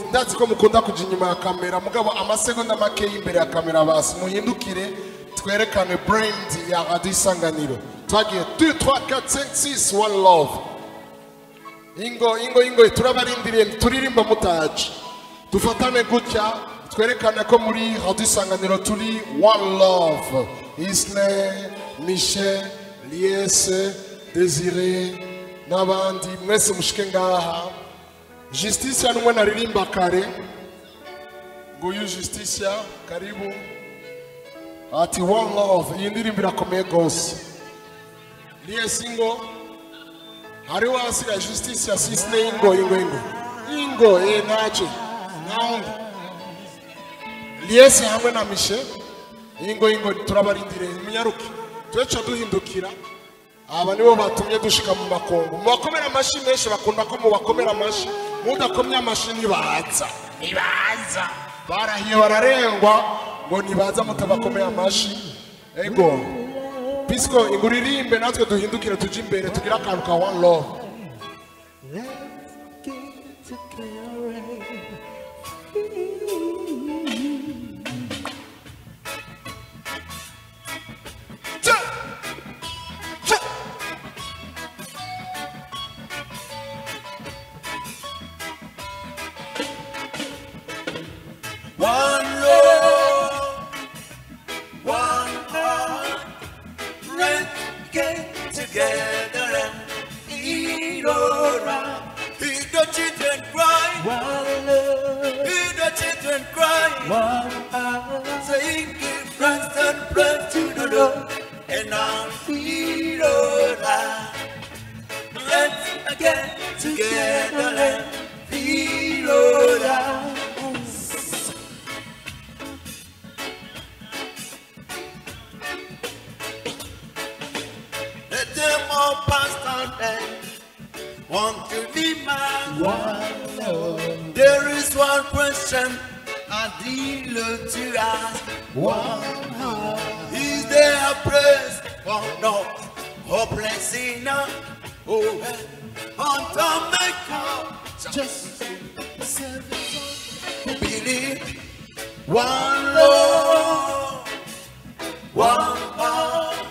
ndazi ko mukunda kuja inyuma ya kamera mugabo amasegonda make y'imbere ya kamera basi muhindukire twerekane brand ya radio isanganiro. Twagiye 2 3 4 5 6 one love. Ingo ingo ingo turabarindiriye turirimba mutaje. Dufatane gutya twerekane ko muri radio isanganiro turi one love. Isne michel liese desire n'abandi. Mwese mushike ngaha. Justicia n'umwe naririmba kare. Nguyu justicia karibu. Ati one love iyi ndirimbo irakomeye rwose liese ingo hariho hasigaye justicia sisine ingo ingo ingo. Ingo eh ntacyo ntawundi liese hamwe na mishe. Ingo ingo turabarindiriye munyaruke tureca duhindukira. Aba nibo batumye dushika mu makungu mu bakomera amashyi menshi bakunda ko mu bakomera amashyi mudakomye amashyi ntibaza ntibaza barahiye bararengwa ngo ntibaza mutabakomeye amashyi. Ego pisco inguririmbe natwe duhindukire tujye imbere tugire akantu ka one love. One heart, Say give thanks and to the and I'll feel. Let's get together and feel. Let them all pass down and want to be mine. one There is one question I deal to ask. one heart, Is there a place for no hopeless sinner? Oh, on to make up just believe. One Lord, one heart,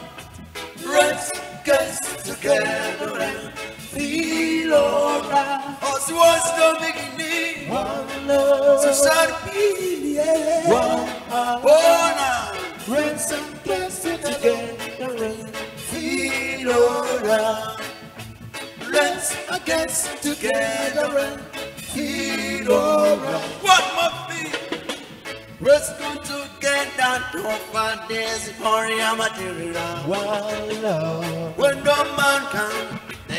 let's get together and feel alright. As was the beginning, one love, so shall it be, yeah. one heart, Oh, friends and blessed together and feel alright. Let's get together and feel alright. What must be? Let's go together to find this for your material. one love, When the man comes,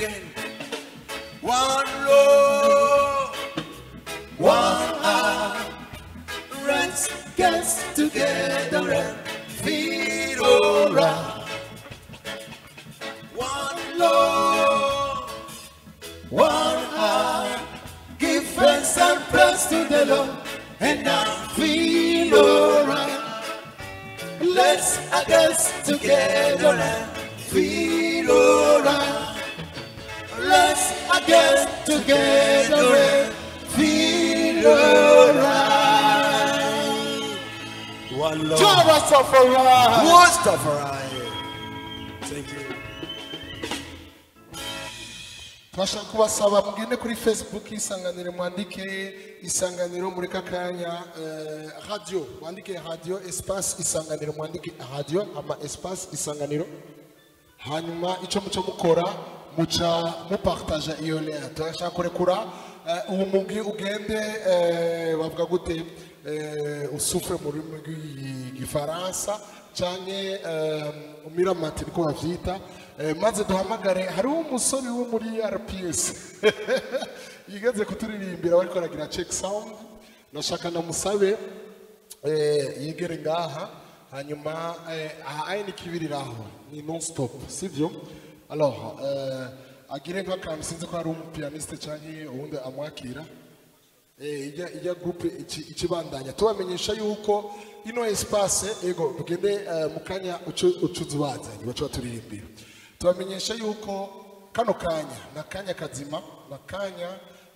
again. Kubasaba mugende kuri facebook isanganiro mwandike isanganiro muri kakanya uh, radio. Mwandike radio espace isanganiro mwandike radio ama espace isanganiro. Hanyuma ico muco mukora muca mupartaja iyo lea turashaka kurekura uwo uwo mugwi ugende bavuga bavuga gute uh, usufure mu rurimi rw'igifaransa eh, umiramati niko bavyita. eh, Eh, maze duhamagare hariho umusore wo muri rps yiganze kuturirimbira bari koragira ceki sound. Nashaka namusabe eh, yegere ngaha hanyuma eh, aha ayinika ibiriraho ni non stop sibyo aloha agire nk'akantu sinzi ko hari umupiyaniste cyangwa uwundi amwakira. Ijya gurupe ikibandanya. Tubamenyesha yuko ino esipase ego tugende mu kanya ucuzi ubazanye baca baturirimba. Tubamenyesha yuko kano kanya na kanya kazima na kanya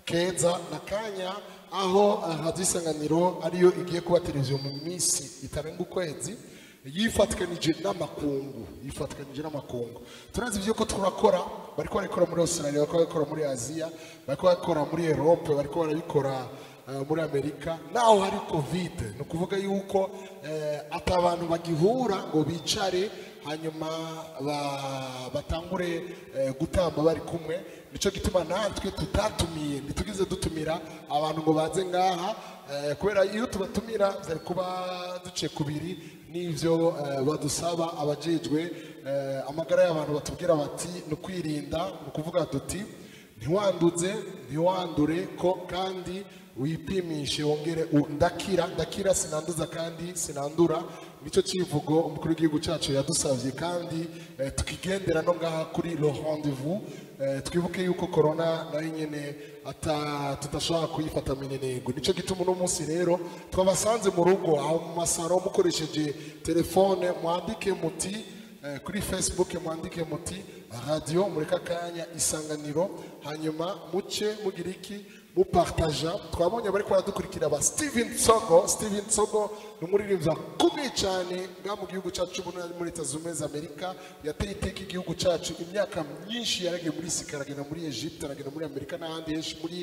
keza na kanya aho hazisanganiro radio isanganiro ariyo igiye kuba televiziyo mu minsi itarenga ukwezi yifatikanije n'amakungu yifatikanije n'amakungu. Turazi ibyo ko turakora bariko barabikora muri australia bariko barabikora muri aziya bariko barabikora muri europe bariko barabikora eh, muri amerika. Naho hari covid ni ukuvuga yuko ati ata abantu bagihura ngo bicare hanyuma ba- batangure eh, gutamba bari kumwe ni cyo gituma natwe tutatumiye ntitugize dutumira abantu ngo baze ngaha eh, kubera iyo tubatumira byari kuba duciye kubiri n'ibyo eh, badusaba abajejwe amagara y'abantu batubwira bati ni ukwirinda ni ukuvuga duti ntiwanduze ntiwandure ko kandi wipimishe wongere ndakira ndakira sinanduza kandi sinandura ni cyo kivugo umukuru w'igihugu cyacu yadusabye kandi eh, tukigendera no ngaha kuri rendez-vous. Eh, twibuke yuko corona na yo nyene ata tudashobora kuyifata minenego. Nicyo gituma uno munsi rero twabasanze mu rugo aho mu masaro mukoresheje telefone mwandike muti eh, kuri facebook mwandike muti radio mureka akanya isanganiro. Hanyuma muce mugira iki? Mupartaja twabonye bari baradukurikira ba steven sogo. Steven sogo ni umuririmbyi akomeye cyane ngaha mu gihugu cyacu muri leta zunze amerika. Yateye igihugu cyacu. Imyaka myinshi yaragiye muri sika aragenda muri egypte aragenda muri amerika n'ahandi henshi muri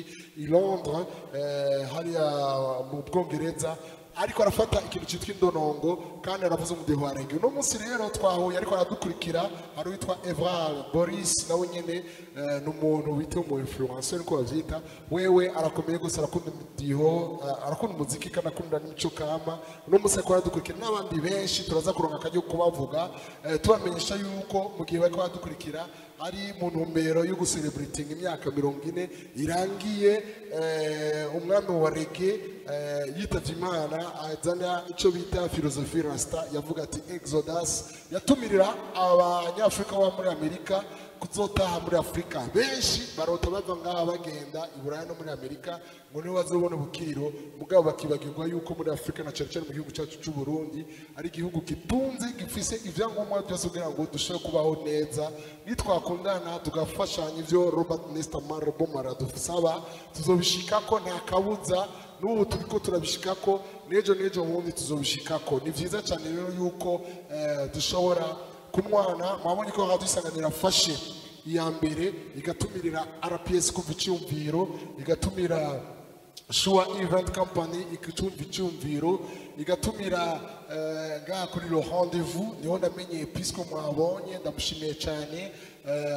londres eh, hariya mu bwongereza ariko arafata ikintu cyitwa indonongo kandi aravuze umudiho wa rege uno munsi rero twahuye ariko aradukurikira hari uwitwa evrard boris nawe nyine eh, ni umuntu bita umu influencer niko babyita wewe arakomeye gusa arakunda umudiho eh, arakunda umuziki kandi akunda n'imico kama. Uno munsi ariko aradukurikira n'abandi benshi turaza kuronka akajya kubavuga. Eh, tubamenyesha yuko mu gihe bari baradukurikira ari mu ntumbero yo gusereburitinga imyaka mirongo ine irangiye eh, umwami wa rege eh, yitavye imana azana icyo bita filozofi rasta yavuga ati exodus yatumirira abanyafurika bo muri amerika kuzotaha muri afurika benshi barota bava ngaha bagenda i buraya no muri amerika ngo nibo bazobona ubukiriro. Mugabo bakibagirwa yuko muri afurika na cyane cyane mu gihugu cyacu cy'u burundi ari igihugu gitunze gifise ibyangombwa byose kugira ngo dushobore kubaho neza. Nitwakundana tugafashanya ibyo robert nesta marobomara dusaba. Tuzobishikako nta kabuza. N'ubu turiko turabishikako n'ejo n'ejo bundi tuzobishikako. Ni vyiza cyane rero yuko eh, dushobora kumwana mwabonye ko hadusanganira fashe iya mbere igatumirira rps kumva icyumviro igatumira shuwa event company ikitumva icyumviro igatumira eh, ngaha kuri le rendez-vous niho namenye pisco mwabonye ndamushimiye cyane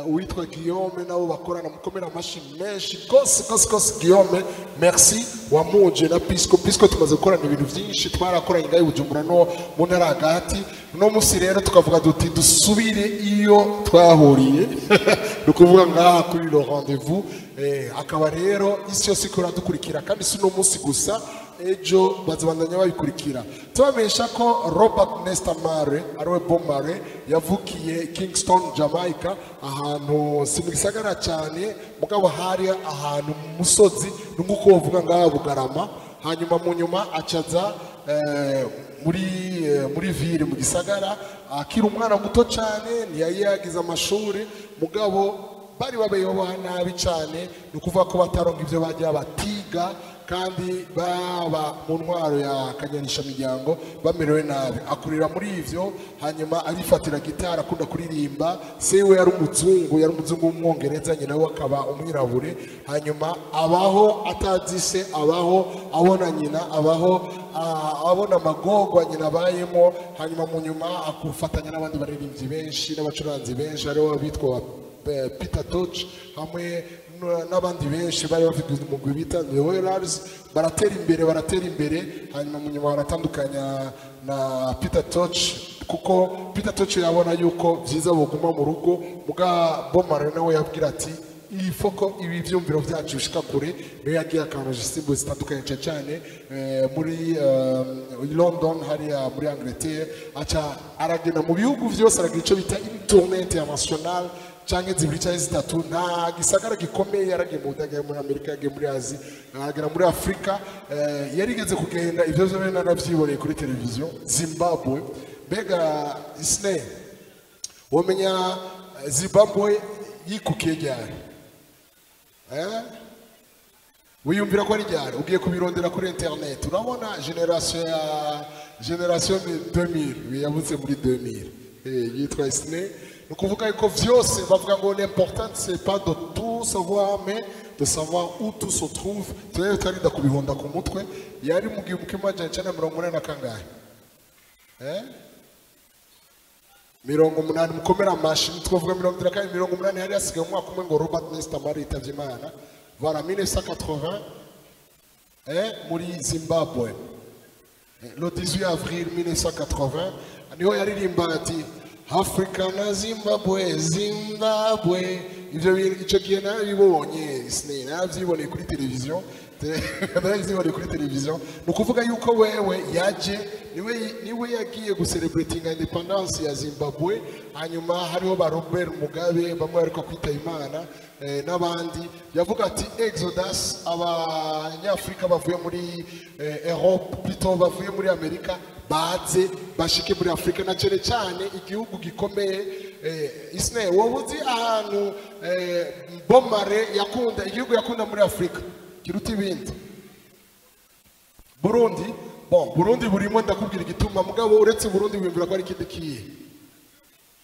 uwitwa guillaume nabo bakorana mukomera amashyi menshi rwose rwose rwose guillaume. Merci. Wamuje na pisco pisco tumaze gukorana ibintu byinshi twarakoranye ngaho bujumbura no mu ntara hagati uno munsi rero tukavuga duti dusubire iyo twahuriye. Ni ukuvuga ngaha kuri le rendez-vous. Eh, akaba rero isi yose ikora dukurikira. Kandi si uno munsi gusa ejo bazabandanya babikurikira. Tubamenyesha ko robert nesta mare ari we bomare yavukiye kingston jamaica ahantu si mu gisagara cyane mugabo hari ahantu mu musozi ni nk'uko bavuga ngaha bugarama hanyuma mu nyuma acaza eh, muri eh, muri ville mu gisagara akiri umwana muto cyane ntiyari yagize amashuri mugabo bari babayeho nabi cyane ni ukuvuga ko bataronka ibyo bajya batiga kandi baba mu ntwaro ya kanyanisha miryango bamerewe nabi. Akurira muri ivyo hanyuma arifatira gitari akunda kuririmba. Se we yari umuzungu yari umuzungu w'umwongereza nyina we akaba umwirabure. Hanyuma abaho atazi se abaho abona nyina abaho ah, abona amagorwa nyina abayemo. Hanyuma mu nyuma akufatanya n'abandi baririmbyi benshi n'abacuranzi benshi hariho abitwa eh, Peter Toch hamwe n'abandi benshi bari bafite umugwi bita The Oilers baratera imbere baratera imbere. Hanyuma mu nyuma baratandukanya na Peter Toch kuko Peter Toch yabona yuko byiza buguma mu rugo. Muga Bomare nawe yabwira ati iyi foko ibi byumviro byacu bishika kure. Niyo yagiye akantu jisibu zitandukanye cyane cyane eh, muri eh, London hariya muri Angleterre. Aca aragenda mu bihugu byose aragira icyo bita une ya internationale canke zibiri canke zitatu nta gisagara gikomeye yaragiye mu budage muri amerika yagiye muri azi aragera muri afurika eh, yarigeze kugenda ivyo vyo naravyiboneye kuri televiziyo zimbabwe. Mbega isne womenya eh, zimbabwe yikukiye ryari? Eh? wiyumvira ko ari ryari? Ugiye kubirondera kuri internet. Urabona generation ya generation 2000 yabuze muri 2000 eh, yitwa isne. ni ukuvuga yuko vyose bavuga ngo l'important c'est pas de tout savoir mais de savoir où tout se trouve. Mirongo eh? mirongo umwe ngo robert voilà 1980 eh, muri zimbabwe. Eh, le 18 avril 1980 niho yaririmba ati afrika na zimbabwe zimbabwe. Ico gihe narabibonye sine naravyiboneye kuri televiziyo naravyiboneye kuri televiziyo ni ukuvuga yuko wewe yaje ni we yagiye gucelebratinga independence ya zimbabwe hanyuma hariho ba robert mugabe bamwe bariko kwita imana eh, n'abandi. Yavuga ati exodus abanyafurika bavuye muri eh, europe plutôt bavuye muri amerika baze bashike muri afurika na cyane cyane igihugu gikomeye eh, isne wowe uzi ahantu eh, bomare yakunda igihugu yakunda muri afurika kiruta ibindi. Burundi? Bon burundi burimo ndakubwira igituma. Mugabo uretse burundi wiyumvira ko ari ikindi kihe?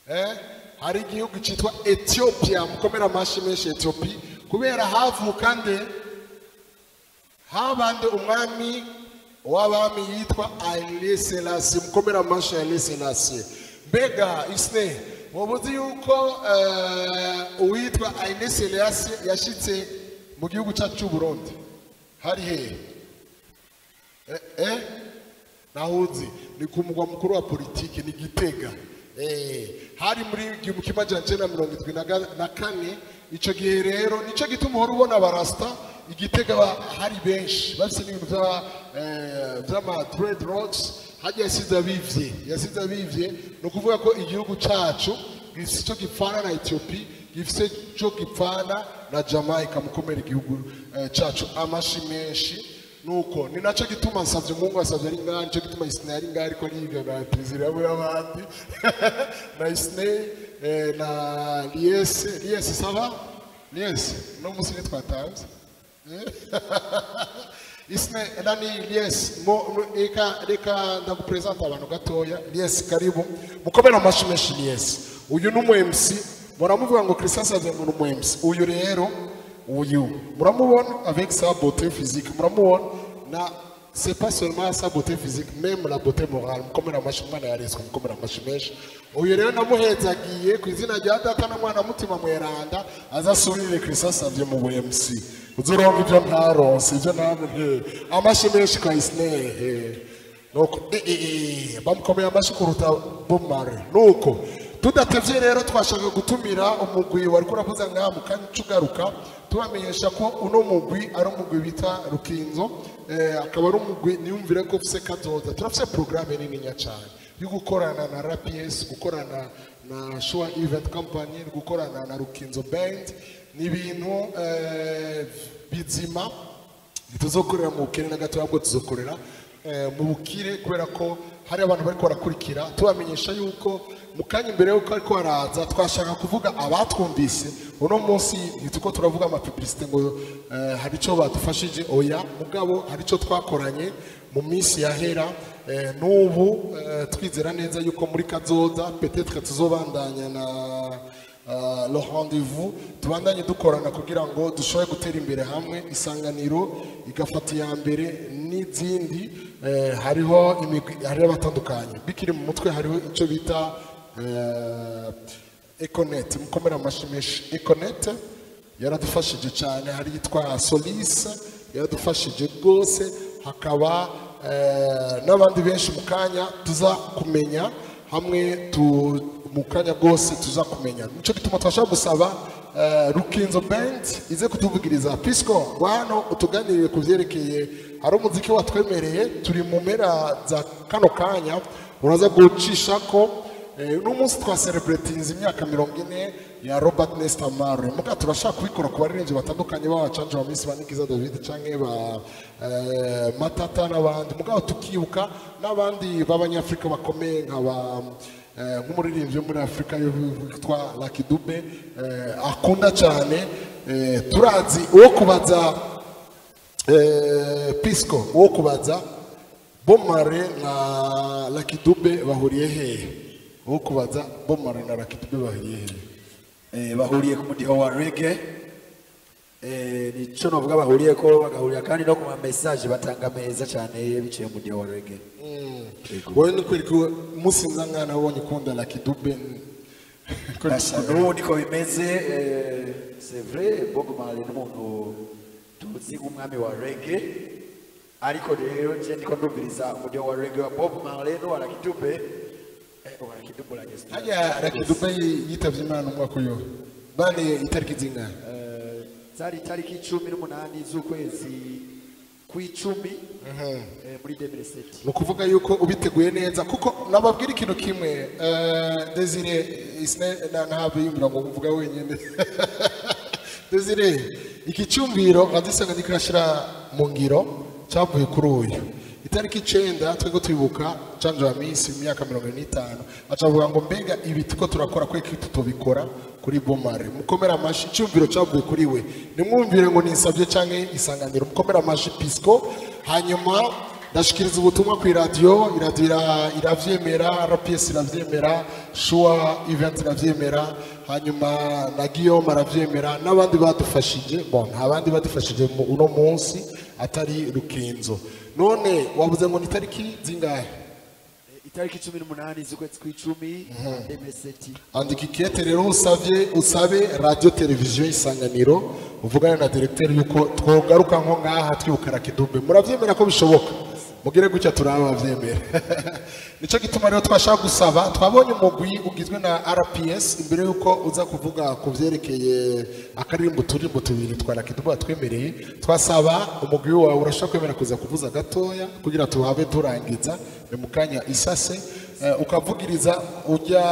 Eh? hari igihugu cyitwa ethiopia mukomera amashi menshi ethiopia. Kubera havuka nde? Habande umwami w'abami yitwa ayire selasi mukomere amashyi ayire selasi mbega isine mu yuko eh, uwitwa ayire selasi yashyitse mu gihugu cyacu cy'uburundi hari hehe eee eh, eh? nahunze ni ku mugwa mukuru wa politiki ni gitega. Hari muri mu kimwe cya mirongo irindwi na kane. Icyo gihe rero nicyo gituma uhora ubona barasita igitega hari benshi. Bafite n'ibintu bya eh, by'ama dreadlocks hajya yasize abivye yasize abivye ni ukuvuga ko igihugu cyacu gifite icyo gipfana na etiyopi gifite icyo gipfana na jamaica mukomera igihugu cacu cyacu amashi menshi nuko. Ni nacyo gituma nsabye umuhungu wasabye ari ngaha nicyo gituma isine ari ngaha ariko ariga na perezida hamwe abandi na isine eh, na liyese liyese saba liyese uno munsi ntitwatanze isine nani liyese mo mo- reka reka ndaguperezanta abantu gatoya. Liyese karibu. Mukomere amashyi menshi liyese uyu ni umu MC muramuvuga ngo Christian ngo ni umu MC uyu rero uyu. Muramubona avec sa beauté physique. Muramubona na c'est pas seulement sa beauté physique même la beauté morale. Mukomera amashi umwana yareswe mukomera amashi menshi uyu rero namuhezagiye ku izina rya data na mwana mutima mweranda azasubirire kristo asavye mu bmc uzoronka ivyo ntaronse ivyo ntaronke amashi menshi kayisinehe nuko bamukomeye amashi kuruta bomare nuko tudatevye rero twashaka gutumira umugwi wariko uravuza ngaha mu kanya ugaruka tubamenyesha ko uno mugwi ari umugwi bita rukinzo eh, akaba ari umugwi niyumvire ko ufise kazoza turafise porogaramu nininya cyane yo gukorana na raps gukorana na shua event company gukorana na rukinzo band ni ibintu eh, bizima ntituzokorera mu bukene na gato ahubwo tuzokorera eh, mu bukire kubera ko hari abantu bariko barakurikira tubamenyesha yuko mu kanya imbere yuko ariko baraza twashaka kuvuga abatwumvise. Uno munsi ntituko turavuga amapublicite ngo eh, hari icyo badufashije. Oya mugabo hari icyo twakoranye mu minsi yahera n'ubu twizera neza yuko muri kazoza petetre tuzobandanya na Uh, le rendez-vous tubandanye dukorana kugira ngo dushobore gutera imbere hamwe isanganiro igafata iya mbere n'izindi eh, hariho hariho abatandukanye. Bikiri mu mutwe hariho icyo bita eh, econet mukomera amashyi menshi. Econet yaradufashije cyane hari yitwa solise yaradufashije rwose hakaba eh, n'abandi benshi mu kanya tuza kumenya hamwe tu mu kanya rwose tuza kumenya. Nicyo gituma twashaka gusaba eh, rukinzo band ize kutuvugiriza. Pisco ngo hano utuganirire ku byerekeye hari umuziki watwemereye turi mu mpera za kano kanya uraza gucisha ko eh, uno munsi twasereburetinze imyaka mirongo ine ya robert nesta mare muga turashaka kubikora ku baririmbyi batandukanye b'abacanje ba minsi ba nikiza david canke ba eh, matata n'abandi. Mugabo tukibuka n'abandi b'abanyafurika bakomeye nka ba nk'umuririmbyi wo muri afurika witwa Lucky Dube eh, akunda cyane eh, turazi uwo kubaza eh, pisco uwo kubaza bomare na Lucky Dube bahuriye hehe uwo kubaza bomare na Lucky Dube bahuriye hehe Eh, bahuriye ku mudiho wa rege Eh, nicyo novuga bahuriyeko bagahurira kandi no ku ma message batanga meza cyane biciye mu gihe warege wowe ni kweli musi nzangana wabonye ukunda la kidube niko bimeze eh, c'est vrai Bob Marley n'umuntu tuzi nk'umwami wa rege ariko rero je niko ndumviriza umuryo wa rege wa Bob Marley no la kidube Haja Rakidube yitavye Imana umwaka uyu. Bane itariki zingana zari itariki cumi n'umunani z'ukwezi kw'icumi eh, muri 2007 ni ukuvuga yuko ubiteguye neza kuko nababwira ikintu kimwe eh, desire ntabwo yumvira ngo mvuga wenyine. Desire iki cyumviro adisanga kirashyira mu ngiro cyavuye kuri uyu. Itariki icyenda twego twibuka canje wa minsi imyaka mirongo ine n'itanu. Acavuga ngo mbega ibi tuko turakora kwe kitu tubikora kuri bomare. Mukomera amashi icyumviro cyavuye kuri we. Nimwumvire ngo nisabye cyangwa isanganiro. Mukomera amashi pisco. Hanyuma ndashikiriza ubutumwa ku iradiyo iradiyo irabyemera rps irabyemera shua event irabyemera hanyuma na guillaume arabyemera n'abandi badufashije bon nta bandi badufashije uno munsi atari rukinzo none wabuze ngo ni itariki zingahe? Itariki cumi n'umunani z'ukwezi kw'icumi 2007 andika ikete rero usabye usabe radiyo televiziyo isanganiro uvugane na directeur yuko twogaruka nko ngaha twibuka rakidube muravyemera ko bishoboka. Mugire gutya turaba bavyemera nico gituma rero twashaka gusaba twabonye umugwi ugizwe na rps imbere yuko uza kuvuga ku vyerekeye akaririmbo turimbo tubiri twa rakidube watwemereye twasaba umugwi wawe urashaka kwemera kuza kuvuza gatoya kugira tuhabe turangiza ni mu kanya isase. Eh, ukavugiriza ujya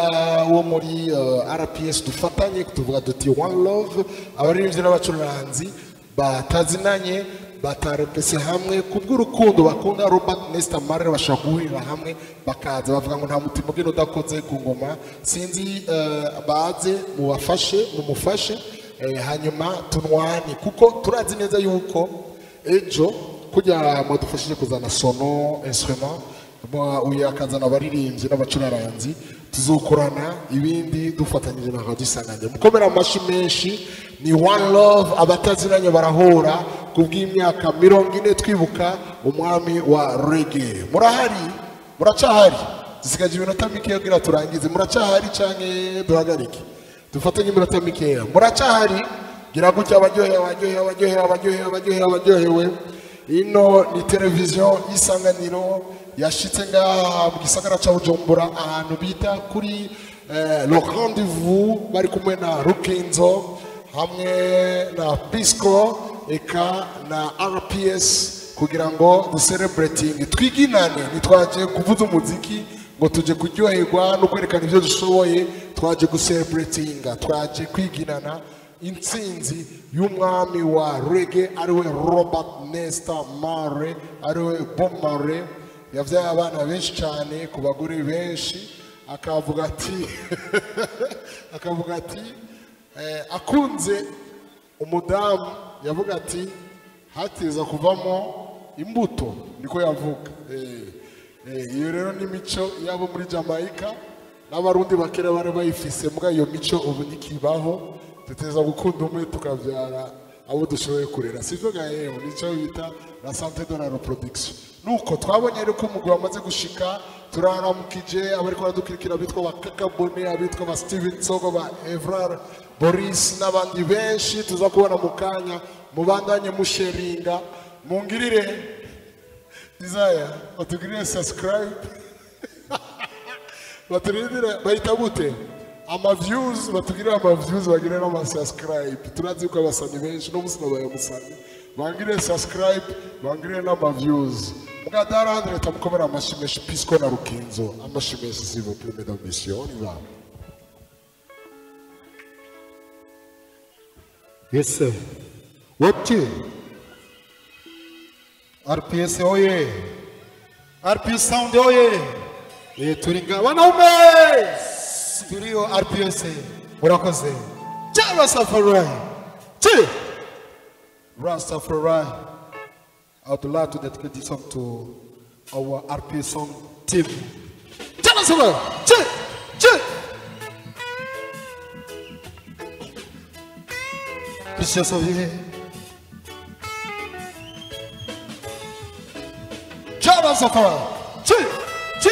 wo muri eh, rps dufatanye tuvuga duti one love abaririmbyi n'abacuranzi batazinanye batarepese hamwe kubw'urukundo bakunda robert nesta mare bashobora guhurira hamwe bakaza bavuga ngo nta mutima ugenda udakoze ku ngoma. Sinzi eh, baze mubafashe mumufashe eh, hanyuma tunwane. Kuko turazi neza yuko ejo kujya mwadufashije kuzana sono instrument Mwa- uyu akazana abaririmbyi n'abacuraranzi tuzokorana ibindi dufatanyije na radio isanganiro. Mukomera amashi menshi ni one love abataziranye barahura ku bw'imyaka mirongo ine twibuka umwami wa rege murahari? Muracahari? Zisigaje iminota mikeya kugira turangize. Muracahari canke duhagarike? Dufatanye iminota mikeya muracahari? Gira gutya abaryohewe abaryohewe abaryohewe abaryohewe abaryohewe abaryohewe. Ino ni televiziyo y'isanganiro yashitse ngaha mu gisagara ca bujumbura ahantu bita kuri eh, le rendez-vous bari kumwe na rukinzo. Hamwe na pisco eka na rps kugira ngo dusereburatinge twiginane ntitwaje kuvuza umuziki ngo tuje kuryoherwa no kwerekana ibyo dushoboye. Twaje gusereburatinga twaje kwiginana. Intsinzi y'umwami wa rege ari we robert nesta mare ari we bob mare yabyaye abana benshi cyane ku bagore benshi. Akavuga ati akavuga ati akunze umudamu yavuga ati hatiza kuvamo imbuto niko yavuga. Eh, eh, iyo rero ni imico yabo muri jamaica n'abarundi bakera bari bayifise mbwa iyo mico ubu ntikibaho duteza gukunda umwe tukabyara abo dushoboye kurera. Sivyo gahewe nico bita la santé de la nuko twabonye rero ko umugabo amaze gushika turaramukije abariko baradukurikira bitwa ba kakabone abitwa ba steven sogo ba evrar boris n'abandi benshi tuza kubona mu kanya mubandanye musheringa mungirire izaya batugirire subscribe. Baturindire bahita gute? Ama views batugirire ama views bagire n'ama subscribe. Turazi ko abasani benshi no musina bayamusani bangire subscribe bangire n'ama views. Muga darandre tamukomera amashimeshi pisco na rukinzo. Amashimeshi s'il vous plaît mesdames Yes, Webji, RPS Oye, RPS Sound Oye, 예, 두린가 와나오메 스튜디오 RPS 오라코세 자 라스타파라이 자 라스타파라이 I would like to dedicate this song to our RPS song team 자 라스타파라이 자 자. Pisze sobie Działa zakoła Czy, czy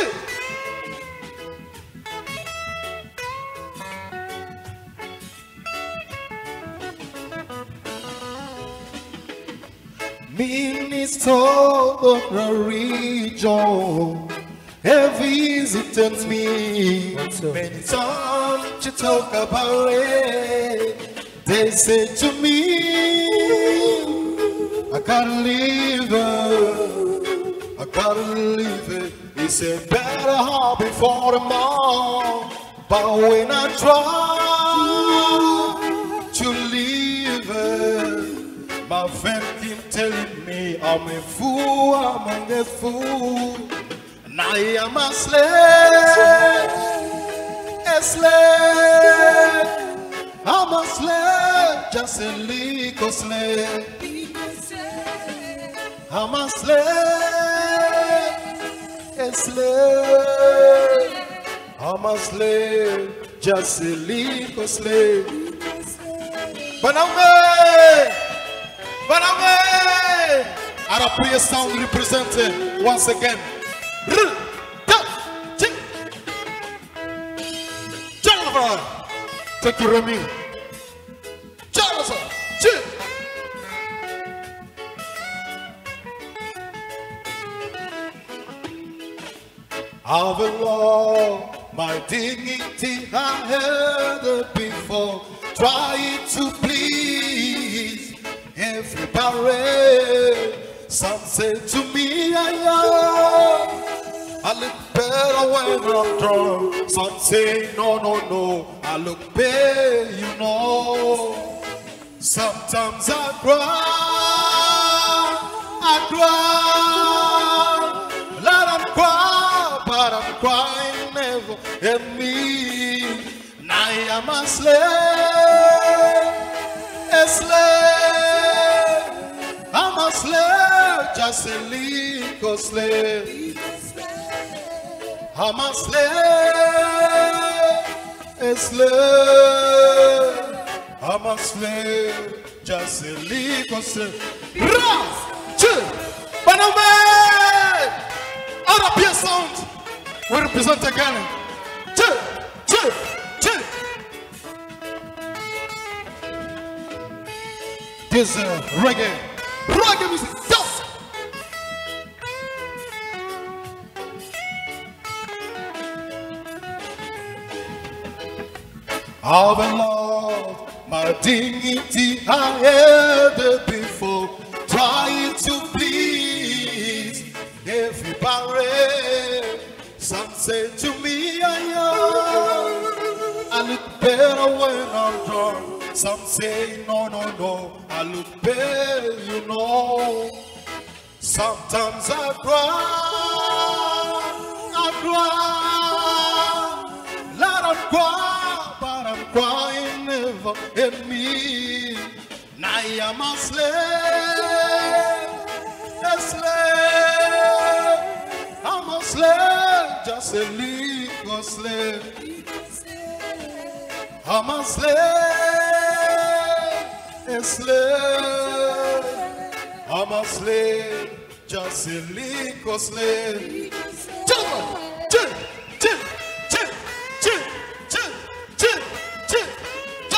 Minnesota region have visited me. Many times to talk about it. They said to me, I gotta leave her. I gotta leave it. It's a better heart before tomorrow. But when I try to leave it, my friend keep telling me I'm a fool, I'm a fool. And I am a slave, a slave. I'm a slave, just a little slave. I'm a slave, a slave. I'm a slave, just a little slave. I'm a. Our prayer sound represented once again. R, ta, chi. Jennifer. Thank you, Remy. Jonathan. Chi. I've lost my dignity. I had it before. Trying to please everybody. Some say to me, I am. I look better when I'm drunk. Some say, no, no, no. I look better, you know. Sometimes I cry. I cry. Let them cry, but I'm crying never at me. Now I am a slave, a slave. I'm a slave, just a little slave. I'm a slave, a slave. I'm a slave, just a little slave. Ras, two! Other peer sound. We represent Ghana. Two, two, two. This reggae, reggae music. I've lost my dignity I it before. Trying to please everybody. Some say to me, I am. I look better when I'm drunk. Some say, no, no, no. I look better, you know. Sometimes I cry, I cry, let them cry, crying never in me. Now I am a slave, a slave, I'm a slave, just a legal slave. I'm a slave, a slave. I'm a slave, just a legal slave. Gentlemen, two,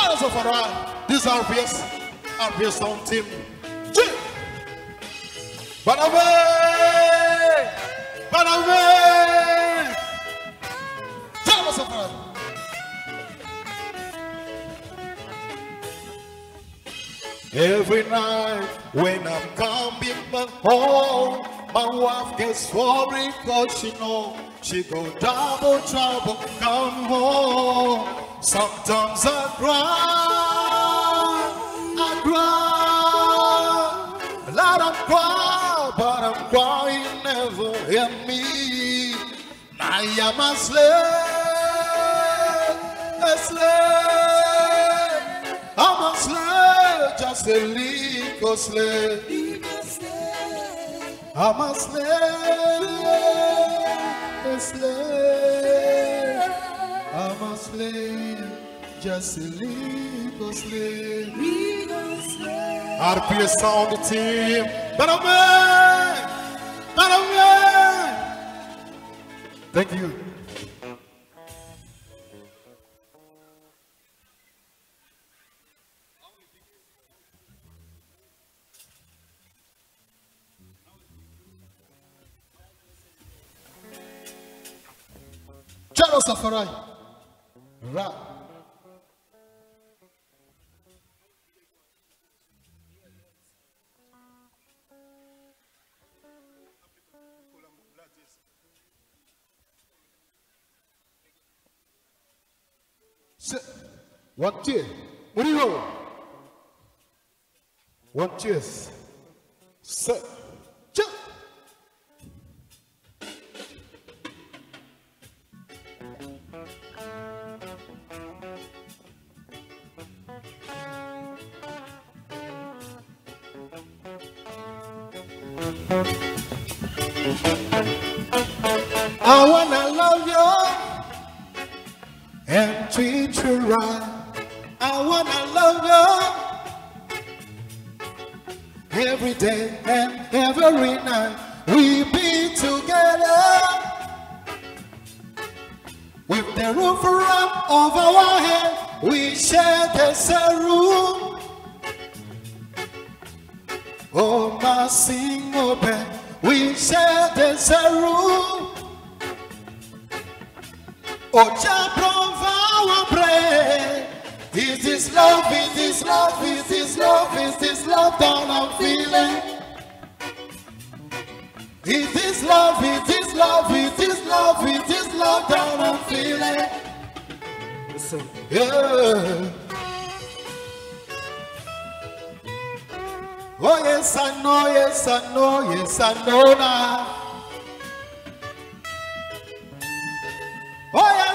hands of honor. This RPS, RPS Sound Team. Jim. Banawe! Banawe! Tell us about it. Every night when I'm coming home, my wife gets worried cause she knows she go double trouble come home. Sometimes I cry, I cry, let I'm cry, but I'm crying never in me. I am a slave, a slave. I'm a slave, just a legal slave. I'm a slave, asleep. I'm asleep. Just sleep or sleep. We don't. RPS on the team. Better man. Thank you. A ride. Ra. One tear. Muriho. One cheers. Set. Jump. Love you and treat you right. I wanna love you every day and every night. We be together with the roof around over our head. We share the same room. Oh, my single oh, bed. We share the same room. Oja prova bread. Is this love? Is this love? Is this love? Is this love that I'm feeling? Is this love? Is this love? Is this love? Is this love that I'm feeling? Yeah. Oh yes, I know, yes, I know, yes, I know now.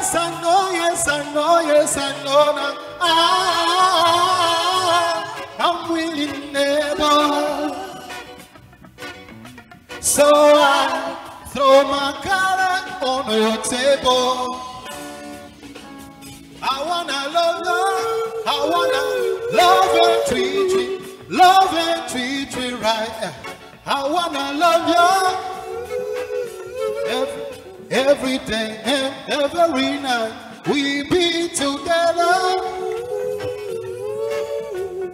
Yes, I know, yes, I know, yes, I know now. Ah, I'm willing never. So I throw my card on your table. I wanna love you. I wanna love and treat you, love and treat you right. I wanna love you every, every day and every night. We be together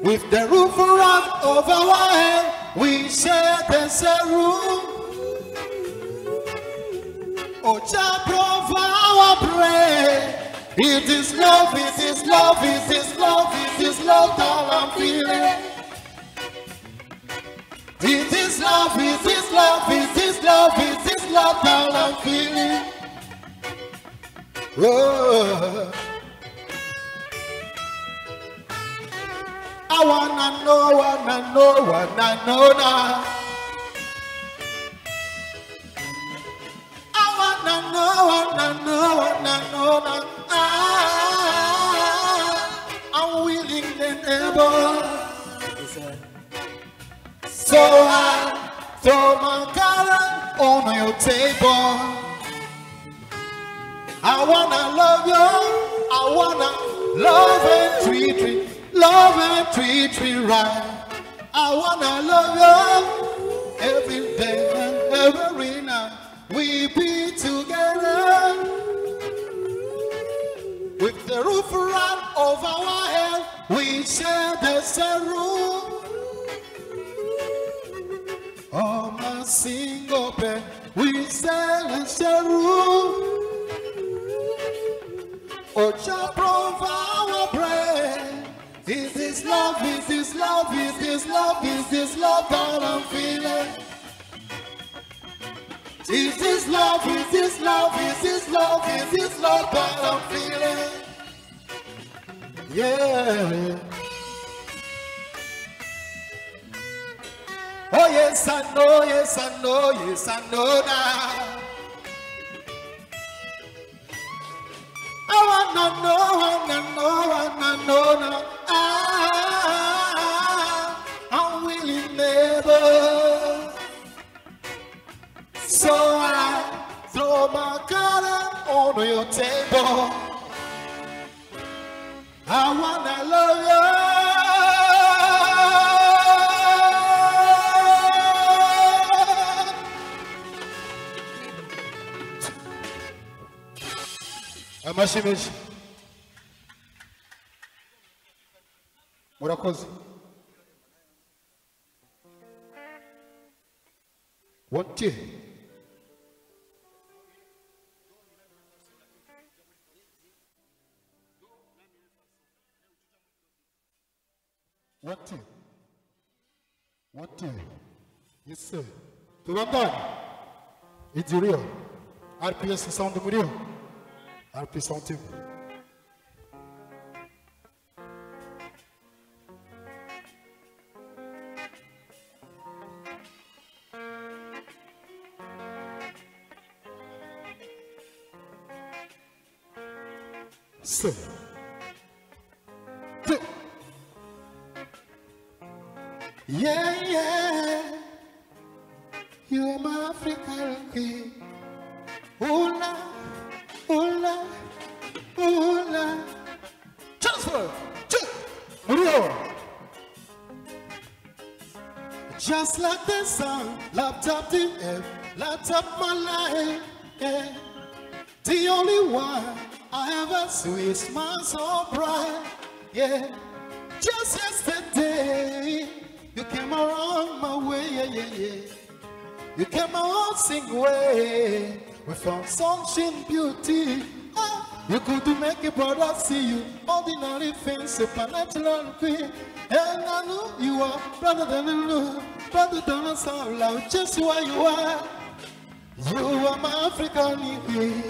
with the roof around over our head. We share the same room. Oh, Jah provide our prayer. It is love, it is love, it is love, it is love that I'm feeling. It is love, it is love, it is love, it is love that I'm feeling. Oh. I wanna know, wanna know, wanna know now. I wanna know, wanna know, wanna know now. Ah, I'm willing and able. So I throw my card on your table. I wanna love you. I wanna love and treat you, love and treat you right. I wanna love you every day and every night. We be together with the roof right over our head. We share the same room. On a single bed, we share the room. Oh, Jah provide our bread. Is this love? Is this love? Is this love? Is this love that I'm feeling? Is this love? Is this love? Is this love? Is this love that I'm feeling? Yeah. Oh yes, I know, yes, I know, yes, I know now. I wanna know, wanna know, wanna know now. Ah, I'm willing never. So I throw my card on your table. I wanna love you. Amashimije. Murakoze. Wonke. Wonke. Wonke. Isso. Tudo andando. E diria. RPS São do Murilo. Say. Two. Yeah, yeah. You are my African queen. Oh, Hola, hola, hola. Transfer. Two. Murillo. Just like the sun, laptop the F, laptop my life. Yeah. The only one I ever see smile so bright. Yeah. Just yesterday, you came around my way. Yeah, yeah, yeah. You came around sing way. We found sunshine beauty. You could make a brother see you. Ordinary things, supernatural queen. And I know you are brother than I knew. Brother than I saw love, just who you are. You are my African queen.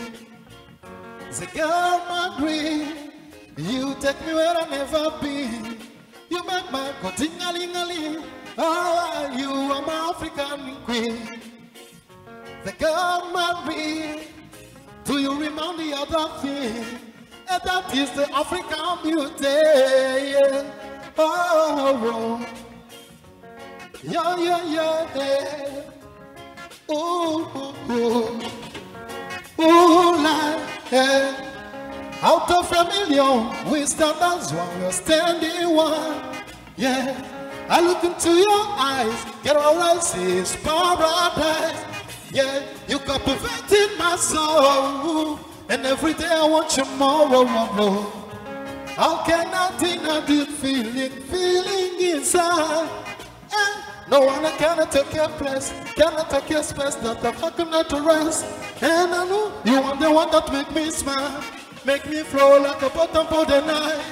The girl, my green. You take me where I never been. You make my go ting-a-ling-a-ling. Oh, you are my African queen. The girl, green. Do you remember the other thing? And that is the African beauty. Oh, oh. yeah, yeah, yeah. Ooh, ooh, ooh. Ooh, like, yeah. Out of a million, we stand as one, we're standing one. Yeah, I look into your eyes, get all I see is paradise. Yeah, you captivated my soul, and every day I want you more, more, more. How can I deny the feeling, feeling inside? Eh, No one cannot take your place, cannot take your space, that the fuck not to rest. And I know you are the one that make me smile, make me flow like a bottom for the night.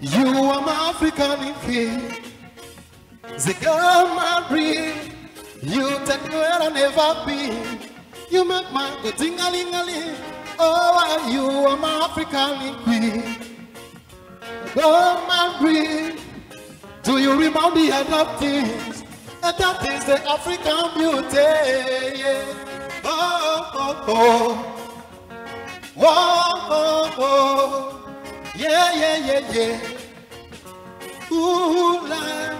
You are my African king, the girl my breed. You take me where I never been. You make my go ting-a-ling-a-ling. Oh, you are my African queen. Oh, my breed. Do you remember the other things? And that is the African beauty. Yeah. Oh, oh, oh. Oh, oh. Yeah, yeah, yeah, yeah. Ooh, eh.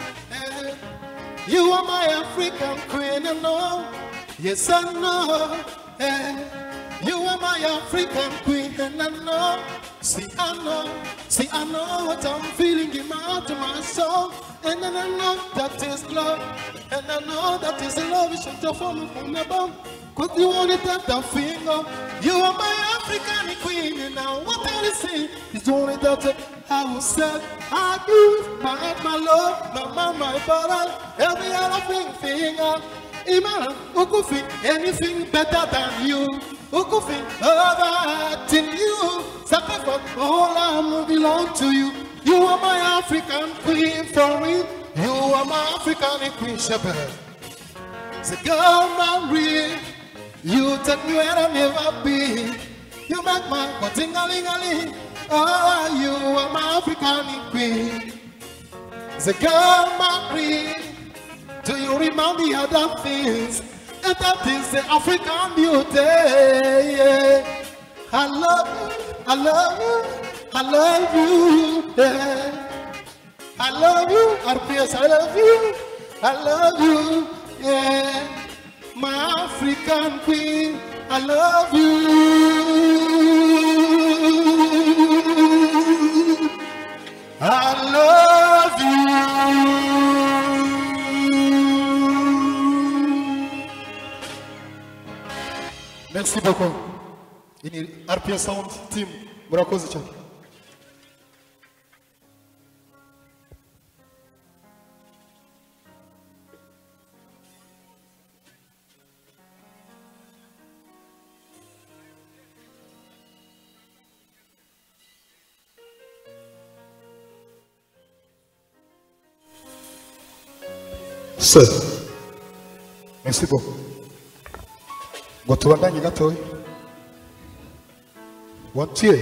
You are my African queen, I know. Yes, I know. eh. You are my African queen, and I know. See, I know. See, I know what I'm feeling in my heart and my soul. And I know that is love. And I know that is love. It's for me from above. Cause you it at the finger. You are my African queen, and now what I see is only that I will say I do my heart, my love, my mind, my body, every other thing, finger. Imana, Ukufi, anything better than you. Ukufi, than you. Sacrifice, all I belong to you. You are my African queen for real. You are my African queen shepherd. Say, girl, real. You take me where I've never been. You make my heart ting-a-ling-a-ling. Oh, ah, you are my African queen. Say, girl, real. Do you remember the other things? And that is the African beauty. I love you, I love you, I love you. Yeah. I love you, RPS, I love you, I love you. Yeah. My African queen, I love you. I love you. Merci beaucoup. Ini RPS Sound Team, murakoze cyane. Sir, merci beaucoup. Ngo tubandanye gatoya watiye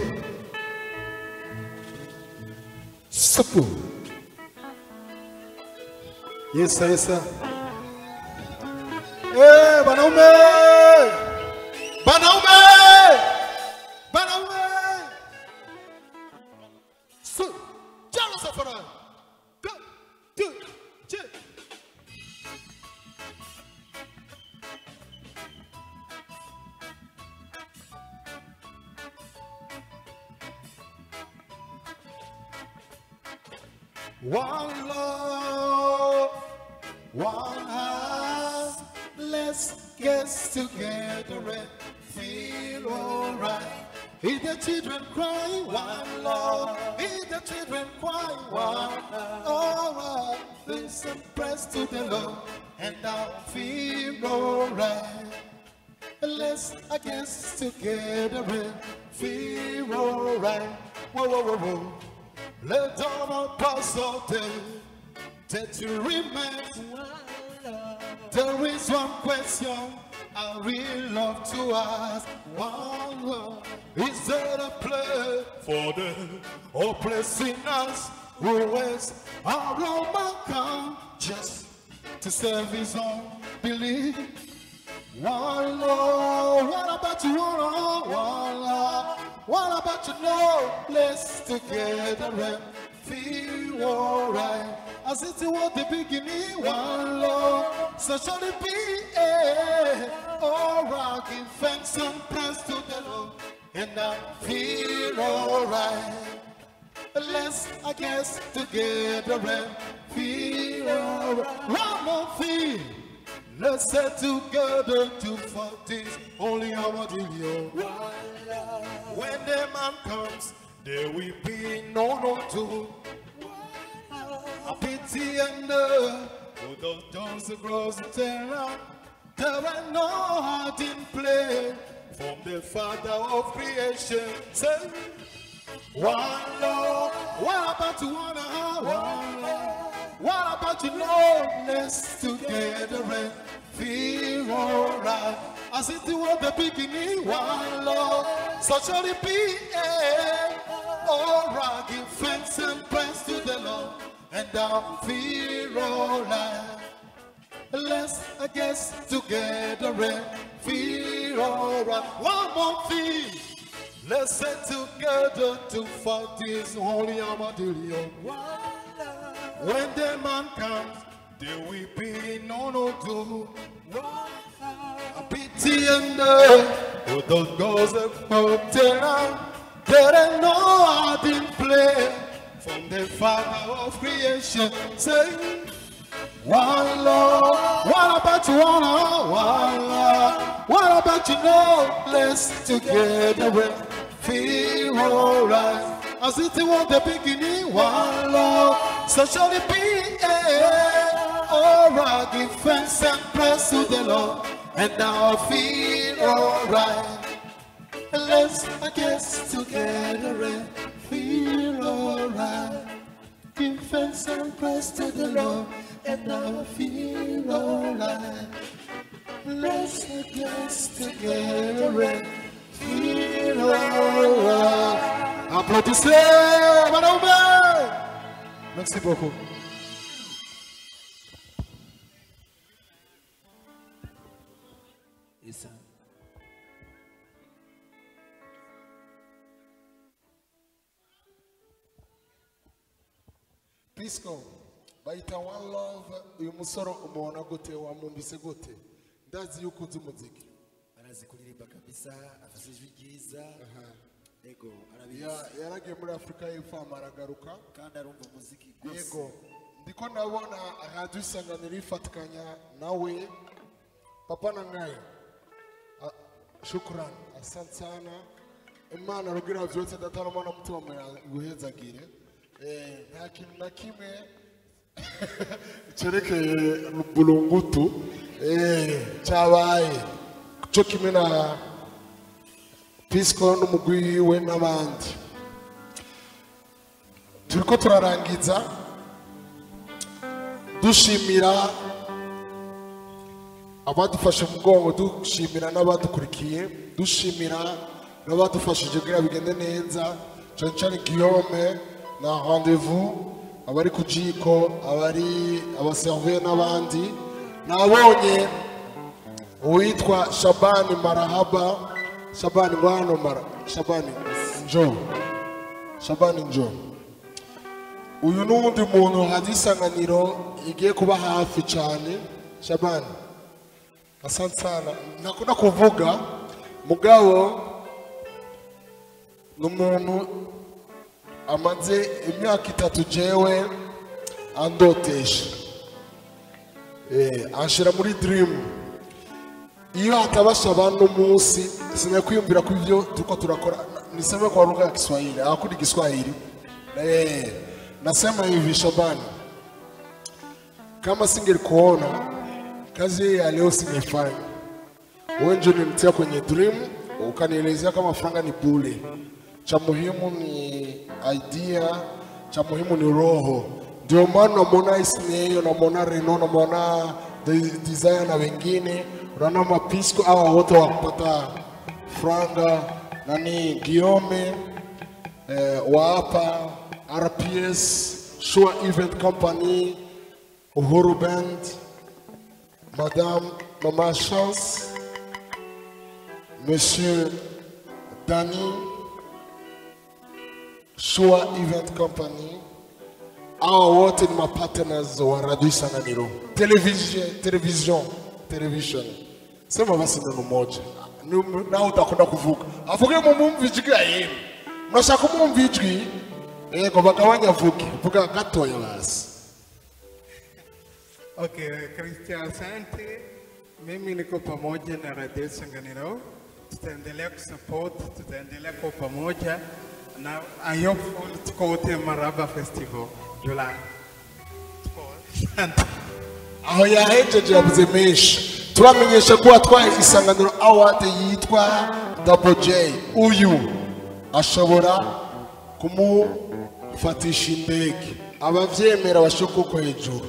sapu yesa yesa. Eh, banaume. Banaume. Banaume. Su. Jalo safara One love, one heart, let's get together and feel alright. Hear the children cry, one love. Hear the children cry, one alright. Listen, press to the Lord, and I'll feel alright. Let's get together and feel alright. Whoa, whoa, whoa, whoa. Pass all day that you remain. There is one question I really love to ask. One love, is there a place for them or place in us who is our mankind just to serve his own belief? One love, what about you? One love. What about you know? Let's together and feel alright. I As it was the beginning, one love. So shall it be. Eh? Alright, give thanks and praise to the Lord. and I feel alright. Let's, I guess, together and feel alright. One more thing. Let's set together to fight this only our deal. When the man comes, there will be no no to. A pity and who those doors across the terror. There are no heart in play from the Father of creation. Say, one Lord, what about you wanna have one Lord? What about you loneliness together and feel alright? As it was the beginning, one love, so shall it be. Alright, give thanks and praise to the Lord, and I'll feel alright. Let's guess together and feel alright. One more thing. Let's set together to fight this holy Armageddon. When the man comes, there will be no no do. A pity and the those girls that out there ain't no hard in play from the Father of creation. Say. One Lord, what about you, one Lord? One Lord, what about you, know? Let's together and feel alright. As it was the beginning, one love. so shall it be. eh. Alright, give thanks and praise to the Lord, and now I feel alright. Let's, I guess, together and feel alright. Give thanks and praise to the Lord, and now I feel alright. Let's guess together and feel alright. Applaudissez, Madame. Merci beaucoup. Isa. pisco bayita one love uyu musore umubona gute wamwumvise gute ndazi yuko uzi umuziki arazi kuririmba kabisa afite ijwi ryiza yaragiye muri afurika y'epfo aragaruka kandi arumva umuziki yego. Ndiko ndabona radiyo isanganiro ifatikanya nawe. Papa na Ah, shukurani asante sana. Imana rugira vyose datarumana mutima mwe guhezagire. Eh, nta kintu na kimwe cyerekeye burungutu eh, cyabaye. Cyo kimwe na pisco n'umugwi wiwe n'abandi. Turiko turarangiza. Dushimira abadufashe mu mugongo dushimira n'abadukurikiye dushimira n'abadufashije kugira bigende neza. Cyane cyane guillaume na rendez-vous abari ku jiko abari abaserviye n'abandi. Nabonye uwitwa shabani marahaba shabani ngwano mara shabani njo. Shabani njo. Uyu ni uwundi muntu hadi isanganiro igiye kuba hafi cyane shabani asante sana. Ntakunda kuvuga mugabo ni umuntu amaze imyaka itatu jewe andotesha. Eh, anshira muri dirimu iyo hatabasha munsi n'umunsi sinakwiyumvira ko ibyo turiko turakora. Niseme kwa lugha ya Kiswahili hakuna Kiswahili eh nasema hivi Shabani kama singelikuona kazi ya leo singefanya. Wewe ndio nimtia kwenye dream ukanielezea kama franga ni bure cha muhimu ni idea cha muhimu ni roho. Ndio maana namwona Ismail namwona Reno namwona De- Desire na wengine unaona mapisco hawa wote wa kupata franga nani Guillaume eh, wa hapa RPS Sure Event Company Uhuru Band Madame Mama Chance Monsieur Danny Sure Event Company hawa wote ni mapartners wa Radio Isanganiro television television television sema basi neno moja. Na utakwenda kuvuka. Kuvuga avuge mu mwumva ijwi yemwe murashaka kumwumva ijwi yego bagabanya avuge vuka gatoya basi. Okay, Christian, asante. Mimi niko pamoja na Radio Sanganiro, tutaendelea kusupport, tutaendelea kwa pamoja. Na I hope tuko wote Maraba Festival July. Tuko asante. aho yahejeje yabuze menshi turamenyesha ko watwaye isanganiro award yitwa double j. Uyu ashobora kumufatisha indege abavyemera bashukuko hejuru.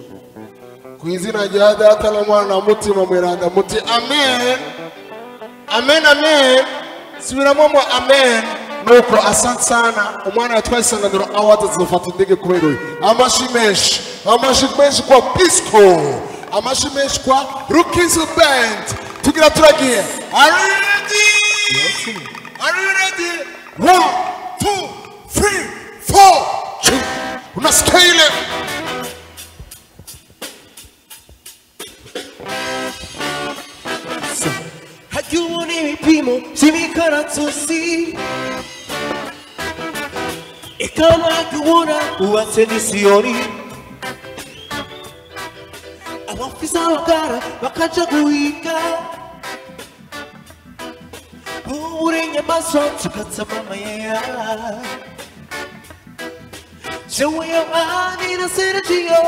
Ku izina rya data na mwana na mutima mweranda muti amen. Amen amen. Subiramo mo amen. Nuko asante sana. Umwana yatwaye isanganiro award azofata indege kubera uyu. Amashi menshi. Amashi menshi kwa pisco. amashimeshwa rukizu band tugira turagiye are you ready? Are you ready? One two three four. Two unasikia ile hajioni vipimo si mikaratusi ikana kiwona uwasenisioni abafise abagara bakaja guhiga bubura inyamaswa tukatamamayeya jewe yabani na seregiyo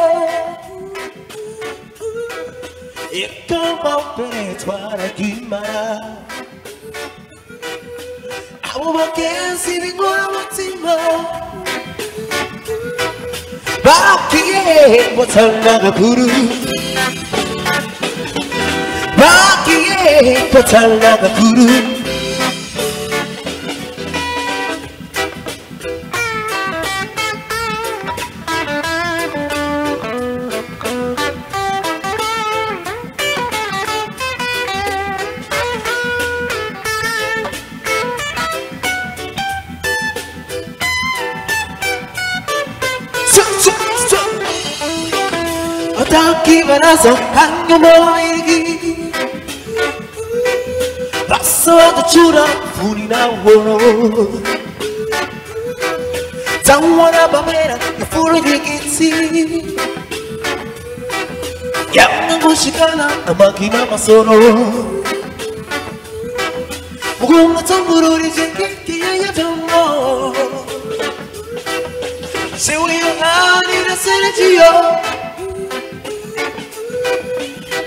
ikaba mbere twaragimara abo bagenzi b'inkoramutima 바퀴에 보살라가 뭐 부르. 바퀴에 보살라가 뭐 부르. 기만해서 한겨머리기 봤어도 주라 불이 나오고 장원아 밤에라 불을 얘기지 양는 곳이 가나 아마기 남았어로 무궁화 천불을 이제 깊게 야정모 세우리요 아니라 쓰레지요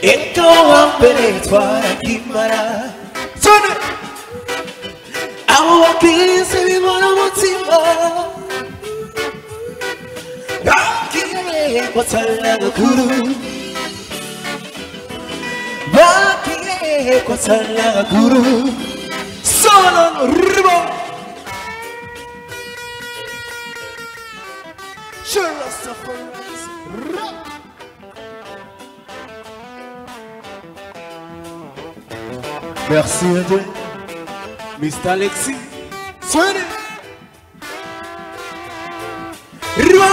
En kawan penetra kimara Sona Awa kinse mi mwana motima Bakiye kwatala gakuru Bakiye kwatala gakuru Solon ribo Sure, Rastafari Merci à Dieu. Mr. Alexis, soyez. Rwa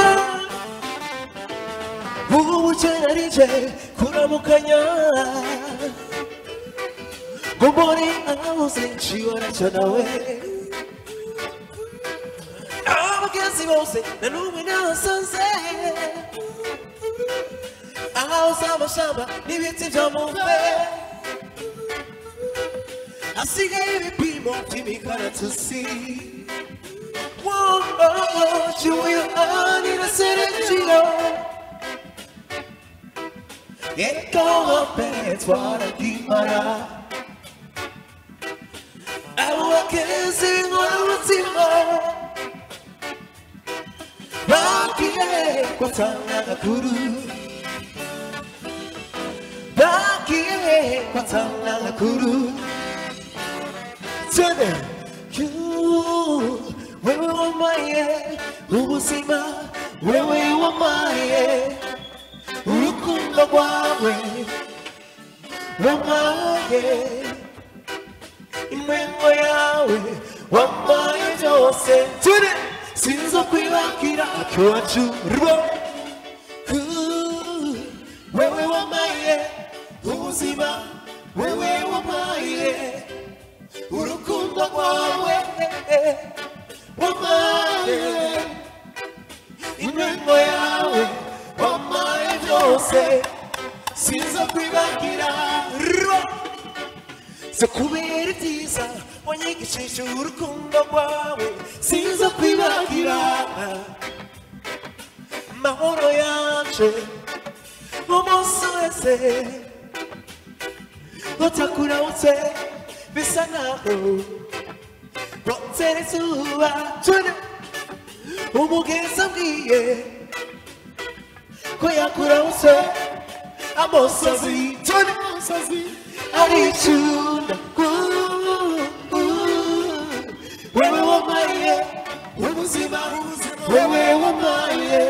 ubukerarije kuramukanya Gomori anabuze nshibora cyo nawe abagenzi bose na n'umwe nasanze aho usamba shamba n'ibiti byo mu mbeho I see it be more to me color to see. Whoa, oh, you will earn in a serenity. E como pets para ti para I will kiss in one with é kwatanga kuru Bakiye kwatanga kuru Tene You wewe wamaye ubuzima wewe wamaye urukundo rwawe wamaye imwengo yawe wamaye byose turi sinzo kwibakira akiwacu rwo sinza kwibagira si kubera ibyiza wanyigishisha urukundo rwawe sinza kwibagira mahoro yaje umunsi wese utakurawutse bisa naho rotera izuba tune umugenzi ambwiye ko yakurawutse amosozi. Tune aricunda wewe wamaye. Ubuzima wewe wamaye.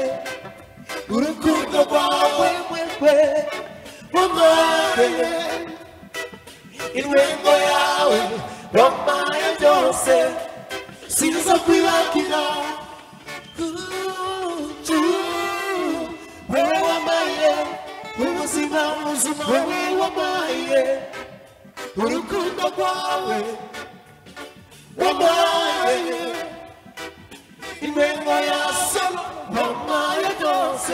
Urukundo rwawe wewe wamaye. Intwengo yawe wamaye byose sinza kwibagira wewe wamaye ubuzima ubuzima wewe wamaye urukundo rwawe wamaye intwengo yawe wamaye byose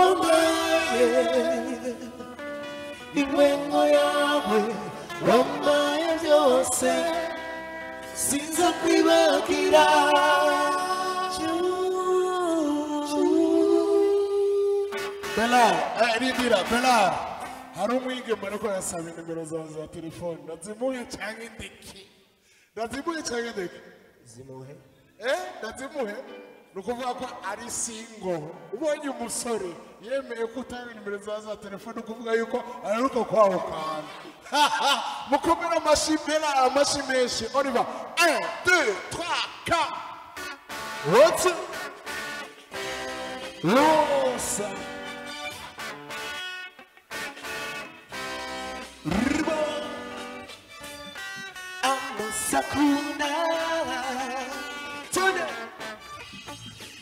我耶，因为我要为我们有谁，心中你们期待。Bella, eh, rindira, Bella. Hari umwigeme ariko yasaba inimero zawe za telefone. Ndazimuhe cyangwa indeki? Ndazimuhe cyangwa indeki? Zimuhe. Eh, ndazimuhe. Ni ko ari singo. Ubonye umusore yemeye ko utanga nimero zawe za telefone, ukuvuga yuko aheruka kwaho kantu. Mukomere amashyi Belar, amashyi menshi. oliva va. 1, 2, 3, 4. What's up? Amasakuna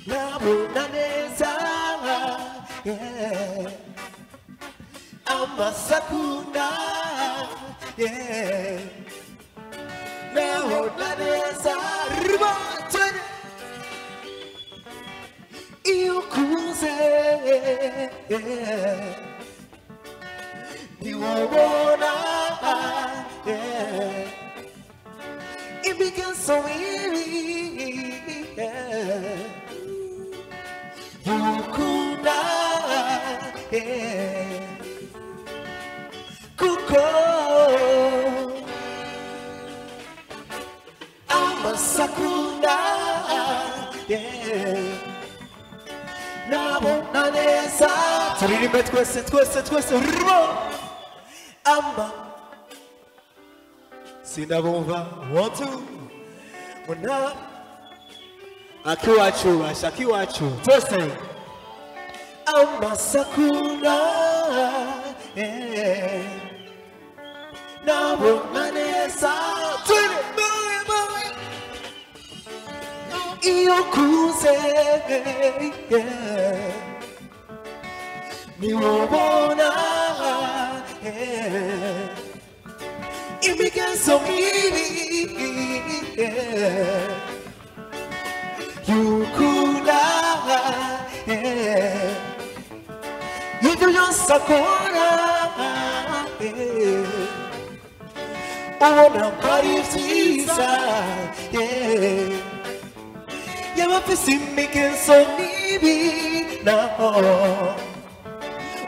nabona neza yeah. amasakuna yeah. nabona neza riba tuna iyo ukuze yeah. ntiwabona yeah. imigenzo mibi yeah. Y'ukunda yeah. kuko. Amasakunda yeah. nabona neza turirimbe twese twese twese rubo. Ama. Sinabumva. Watu muna. Akiwacu akiwacu twese amasakunda eh, nabona neza iyo kuze yeah. niwubona imigenzo mibi yeah. Akora yeah. ubona ko ari byiza yeah. bafise imigenzo mibi naho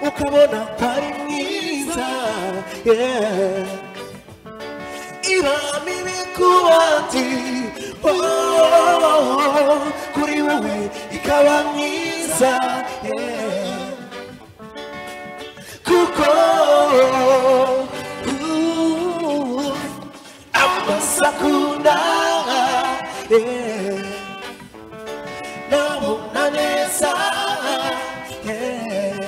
ukabona ko ari mwiza iba mibi ku bandi kuri wowe ikaba myiza yeah. Uh, amasakunda yeah. nabona neza yeah.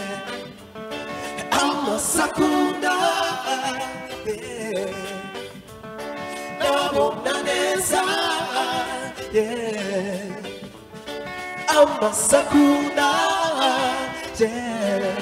yeah. nabona neza yeah. amasakunda yeah. nabona neza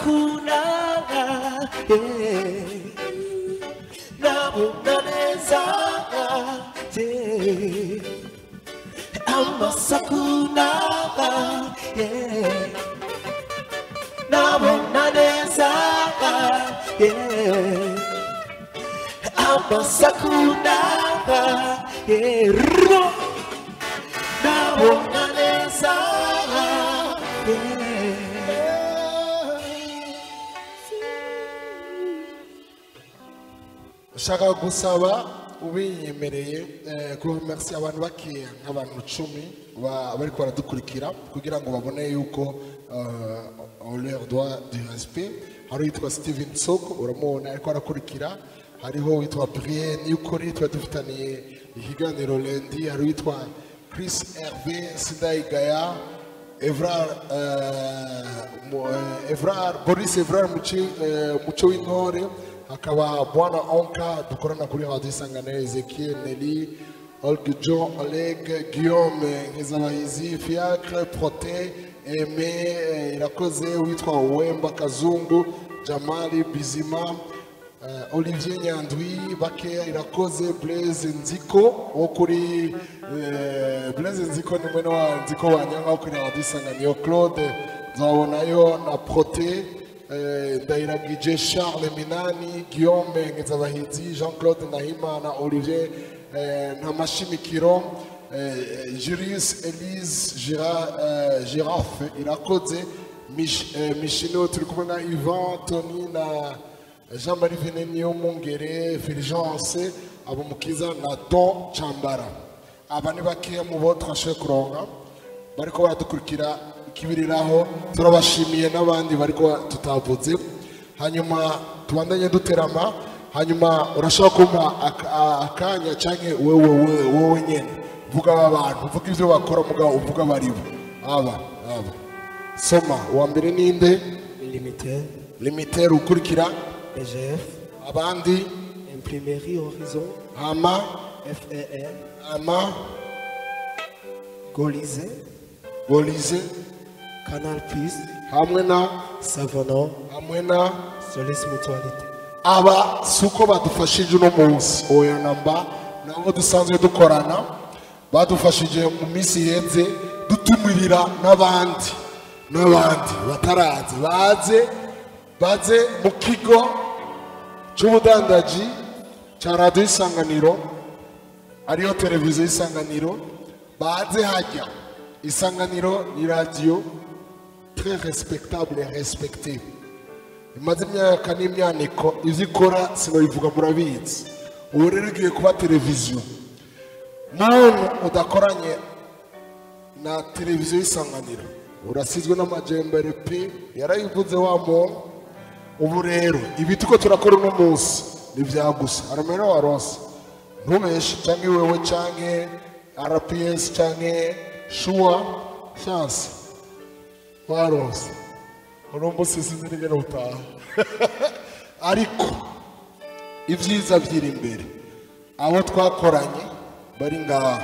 Amasakuna, yeah. Nabona neza, yeah. Amasakuna, yeah. Nabona neza, yeah. Amasakuna, yeah. Nabona neza, yeah. Ushaka gusaba ubinyemereye eh, kuremercier abantu bakeya nk'abantu cumi bari baradukurikira kugira ngo babone yuko on leur doit du respect. Hari uwitwa steven soko uramubona ariko arakurikira. Hariho uwitwa Brienne Yukuri tuba dufitaniye ikiganiro lendi hari uwitwa chris herve sindayigaya eh, eh, Evrar, Boris Evrar eh, Muco w'intore hakaba bwana onka dukorana kuri radiyo isanganiro ezekiel neli olga john oleg guillaume nkizabahizi fiacre prote eh, irakoze witwa wemba kazungu jamali bizima Eh, olivier nyandwi bakeya irakoze blaise nziko wo kuri eh, blaise nziko ni mwene wa nziko wanyanga wo claude nzabonayo na prote eh, Dairagije Charles Minani Guillaume Ngezabahiti Jean-Claude Nahimana Olivier eh, Namashimikiro eh, Julius Elise Giraffe Irakoze Michino turi kubona Ivan Tony Jean-Marie Veneni Mungere Fulgence Abumukiza na Chambara. Aba ni bakeya mu bo twashoboye bariko kibiriraho turabashimiye n'abandi bari kuba tutavuze hanyuma tubandanye duterama hanyuma urashobora kumpa akanya cyangwa wowe wowe nyine vuga aba bantu vuga ibyo bakora mugabo uvuga abaribo aba aba. Soma uwa mbere ninde? Limiteri limiteri ukurikira ejf abandi? Imprimeri horizo ama? Fer ama? Golize. Golize. Canal Plus, hamwe na Savonneau, hamwe na Solis Mutualité. aba si uko badufashije uno munsi. Oya namba. Nabo dusanzwe dukorana badufashije mu minsi iheze dutumirira n'abandi n'abandi batarazi baze baze mu kigo cy'ubudandaji cya radiyo isanganiro ariyo televiziyo isanganiro. Baze hajya isanganiro ni radiyo très respectable et respectée imaze imyaka n'imyaniko ibyo ikora sinabivuga murabizi ubu rero igiye kuba televiziyo muntu udakoranye na televiziyo y'isanganiro urasizwe n'amajembere pe yarayivuze wa muntu ubu rero ibi tuko turakora uno munsi ni ibya gusa aramera waronse ntubeshe cyangwa iwewe cyangwa rps cyangwa shuwa chance. Twarose uno munsi sinzi n'ingene utaha ariko ibyiza byiri imbere. Abo twakoranye bari ngaha.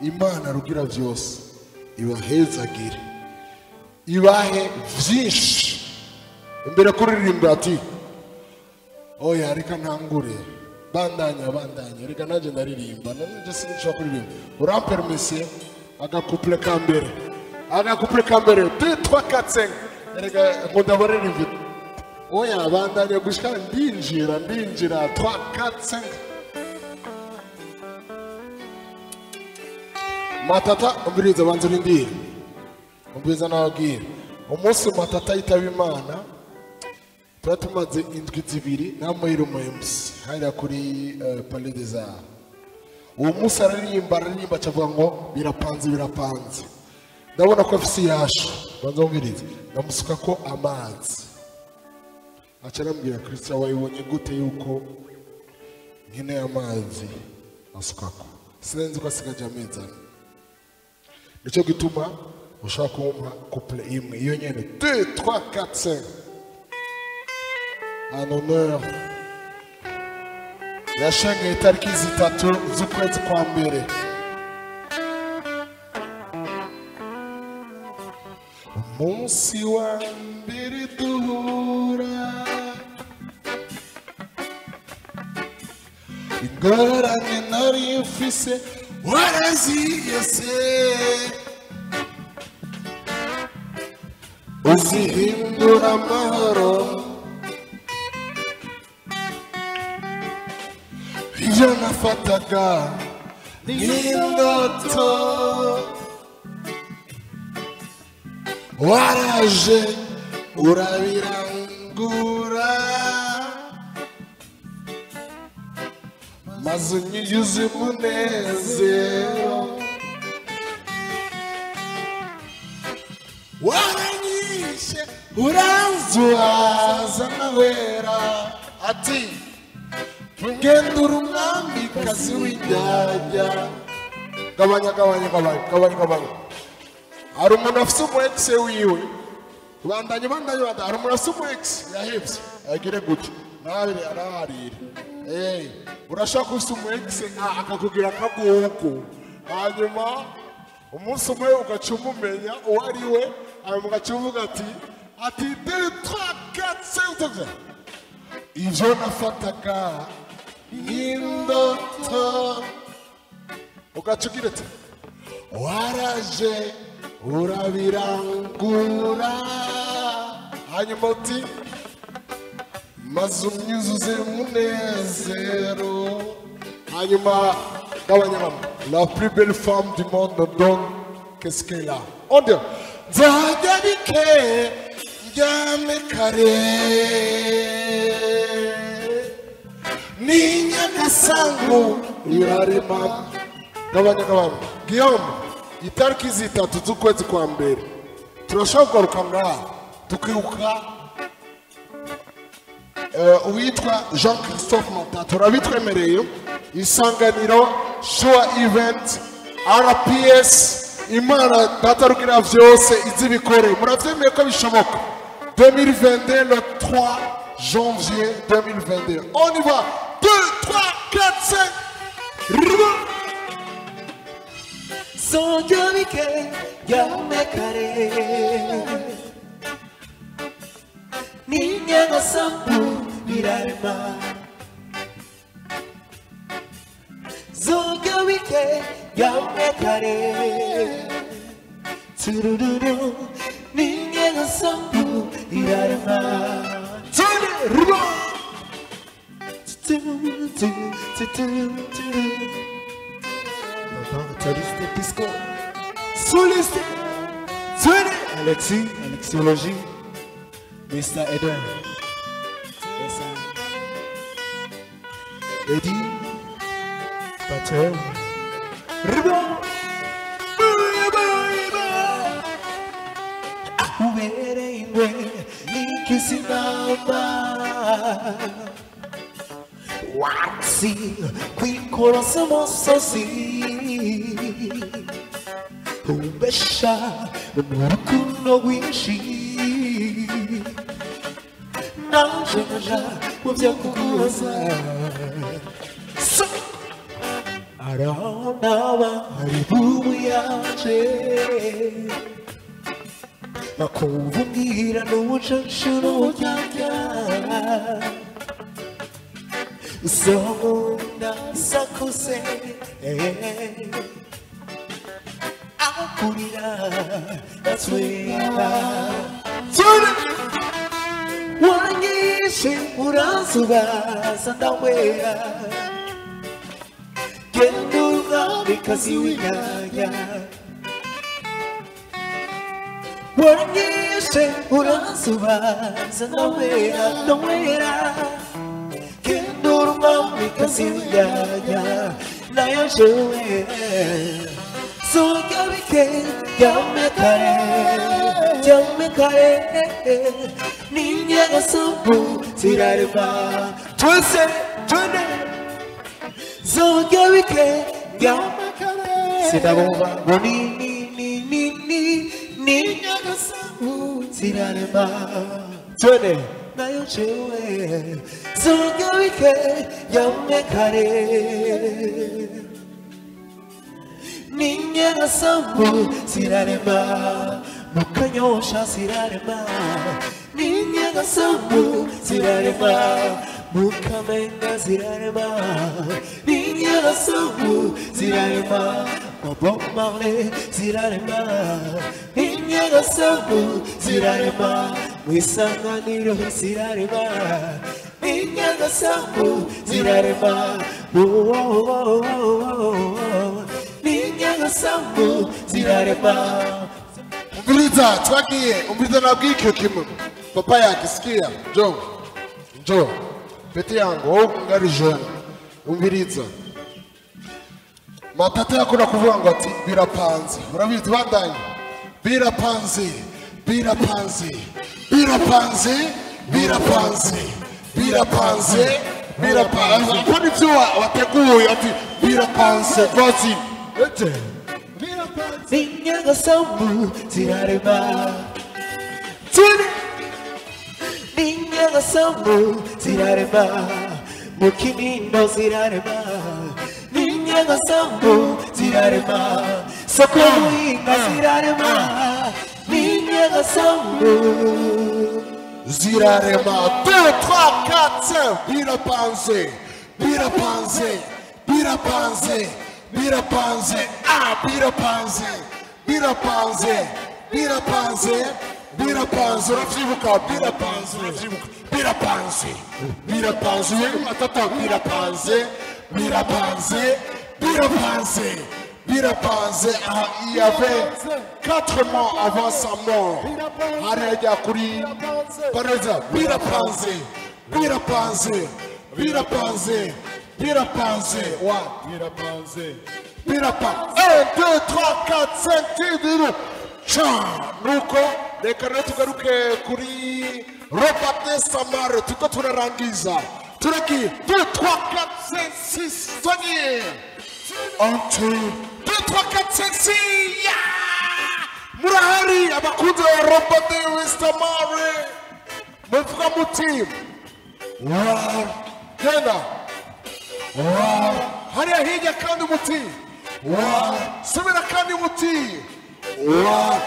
Imana rugira byose ibahezagire. Ibahe byinshi. Imbere kuririmba ati oya reka ntangure. Bandanya bandanya. Reka nanjye ndaririmba nanjye sinshobora kuririmba. Urampermise agakupule ka mbere. Agakupule ka mbere. Twitwa katsenga reka ngo ndabaririmbe oya bandanya gushika ndinjira ndinjira. Twa katsenga matata umbiriza banza urindire umbiriza nababwira umunsi matata yitaba imana tuba tumaze indwi zibiri namuhira umuhemusi hariya kuri palais des arts. Uwo munsi araririmba araririmba acavuga ngo birapanze birapanze. Ndabona ko afise iyasha. Banza umbirize ndamusuka ko amazi. Aca arambwira christian wayibonye gute yuko nkeneye amazi asukako? Sinzi ko asigaje amezi ane. Nicyo gituma ushaka kumpa couple imwe. Iyo 2 3 4 5 en honneur yashengeye itariki zitatu z'ukwezi kwa mbere umunsi wa mbere duhura. Ingorane nari mfise waraziyese. Uzihindura amahoro. Ibyo nafataga nk'indoto waraje urabirangura maze unyuze umunezero waranyishe uranzuhaza nawera ati ngendura umwamikazi w'injyajya gabanya gabanya gabanya gabanya gabanya hari umuntu afite umu egisi wiwe bandanye bandanye bandanye hari umuntu afite umu egisi yahebye agire gutya nawe araharira eee urashaka ufite umu egisi akakubwira akaguhugu hanyuma umunsi umwe ugaca umumenya uwo ari we hanyuma ugaca uvuga ati ati dore twa katse ibyo nafataga nk'indoto ugaca ugira ati waraje urabirangura hanyuma uti maze umyuzuze umunezero hanyuma gabanyamama la plus belle femme du monde donne qu'est-ce qu'elle a. On dit nzajya bike njyame kare. N'inyagasangu irarema gabanya gabanya guillaume itariki zitatu z'ukwezi kwa mbere. Turashobora kugaruka ngaha tukibuka eh, uwitwa jean christophe isanganiro shuwa event rps imana datarugira vyose izi bikore muravyemeye ko bishoboka. 2022 le 3 janvier 2022 on y va. 2 3 4 5 Sogno di che yamekare Niña no sampu mirarma Sogno di che yamekare Turururu Niña no sampu mirarma Turururu Turururu Turururu Turururu guitariste disco, soliste, Zene, Alexis, Alexiologi. Mr. Eden, Essa, Eddie, Patel, Ribon, Ubere, Ingwe, Nikisinamba. Guaxi, que coração sozinho. Um beijar, um no guinchi. Não chega já, vou ver com coração. Aranawa, Haribuyache. Makovungira no chanchuno yakya zobona sakhuse eh. awukhulira athwela thula wangishe uransuka sandawela kenduka bikasiwinyanya wangishe uransuka sandawela nowela بامك زيادة لا يجوي سوق بك جم كاري جم كاري نينيا سبو تيراربا توسي توني سوق بك جم كاري سيتابوبا وني ني ني ني ني نينيا سبو تيراربا توني 奈央杰伟，总有遗憾要面对。你像个孙悟空，飞来飞往，不怕鸟儿笑，飞来飞往。你像个孙悟空，飞来飞往。ukamenga zirarema inyarasubu zirarema mabomale zirarema inyarasubu zirarema mwisanganiro zirarema inyarasubu zirarema inyarasubu zirarema umbiliza twagiye umbiliza nabwikyo kimwe papa yakisikia njoo njoo. Pete yangu wowe ngari jeune umviriza matata yakunda kuvuga ngo ati birapanze urabizi bandanye birapanze birapanze birapanze birapanze birapanze birapanze ko nibyo wa- wateguye ati birapanze vozi ete. N'inyagasumbu zirarema turi relação mu zirarema mu kimi no zirarema minha relação mu zirarema só como ina minha relação mu zirarema 2 3 4 5 vira panze. Panze panze. Panze ah vira panze. Vira panze. Panze, panze. bira panzi urabyibuka bira panzi urabyibuka bira panzi bira panzi atata bira panzi bira panzi bira bira ah, il y avait quatre mois avant sa mort. Hariya ajya kuri. Pareza bira bira bira bira wa bira bira 1 2 3 4 5 6 10 nuko reka rero tugaruke kuri robert samare turiko turarangiza. Turagiye deux trois quatre cinq six donnez entre deux trois quatre cinq six murahari abakunzi ba robert samare muvuga muti war genda. War hariya hirya kandi muti war subira kandi muti 와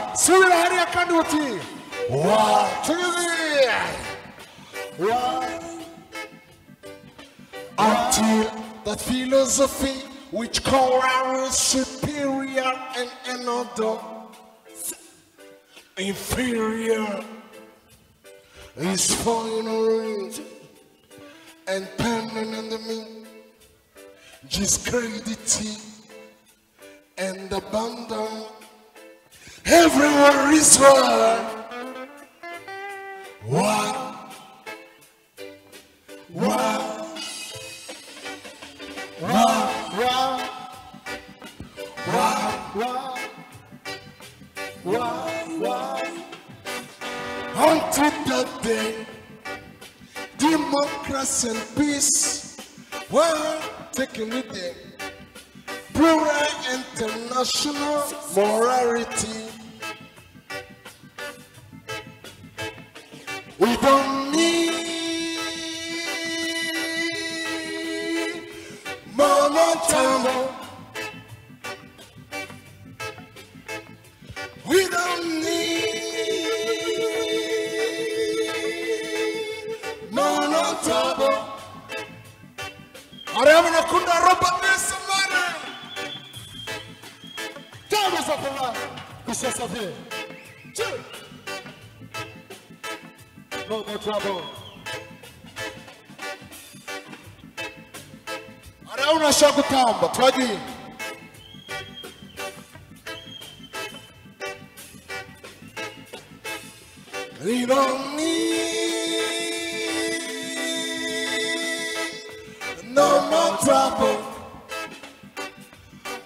until the philosophy which call our superior and another inferior is finally and permanently discredited and abandoned Everyone is one. One. One. One. One. One. One. One. Until that day, democracy and peace were taken with them. Plural international morality upon me.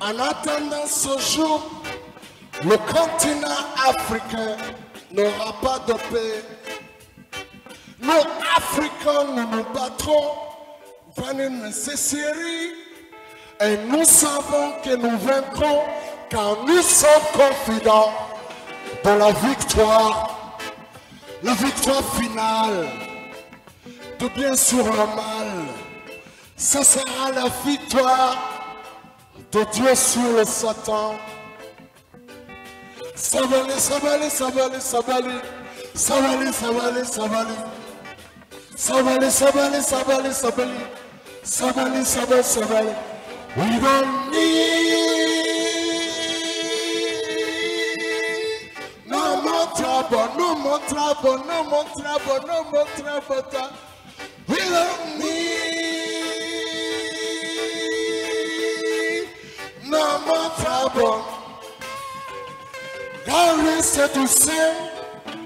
En attendant ce jour, le continent africain n'aura pas de paix. Nous, Africains, nous nous battrons. Par une nécessité et nous savons que nous vaincrons car nous sommes confidents dans la victoire la victoire finale de bien sur le mal. Ça sera la victoire de Dieu sur le Satan. Ça va aller, ça va aller, ça va aller, ça va aller. Ça va aller, ça va aller, ça va aller. Ça va aller, ça va aller, ça va aller, ça va aller. Ça va aller, ça va aller, ça va aller. We don't need no more trouble, no more trouble, no more trouble, no more trouble. trouble. We don't need no more trouble. God is said to say,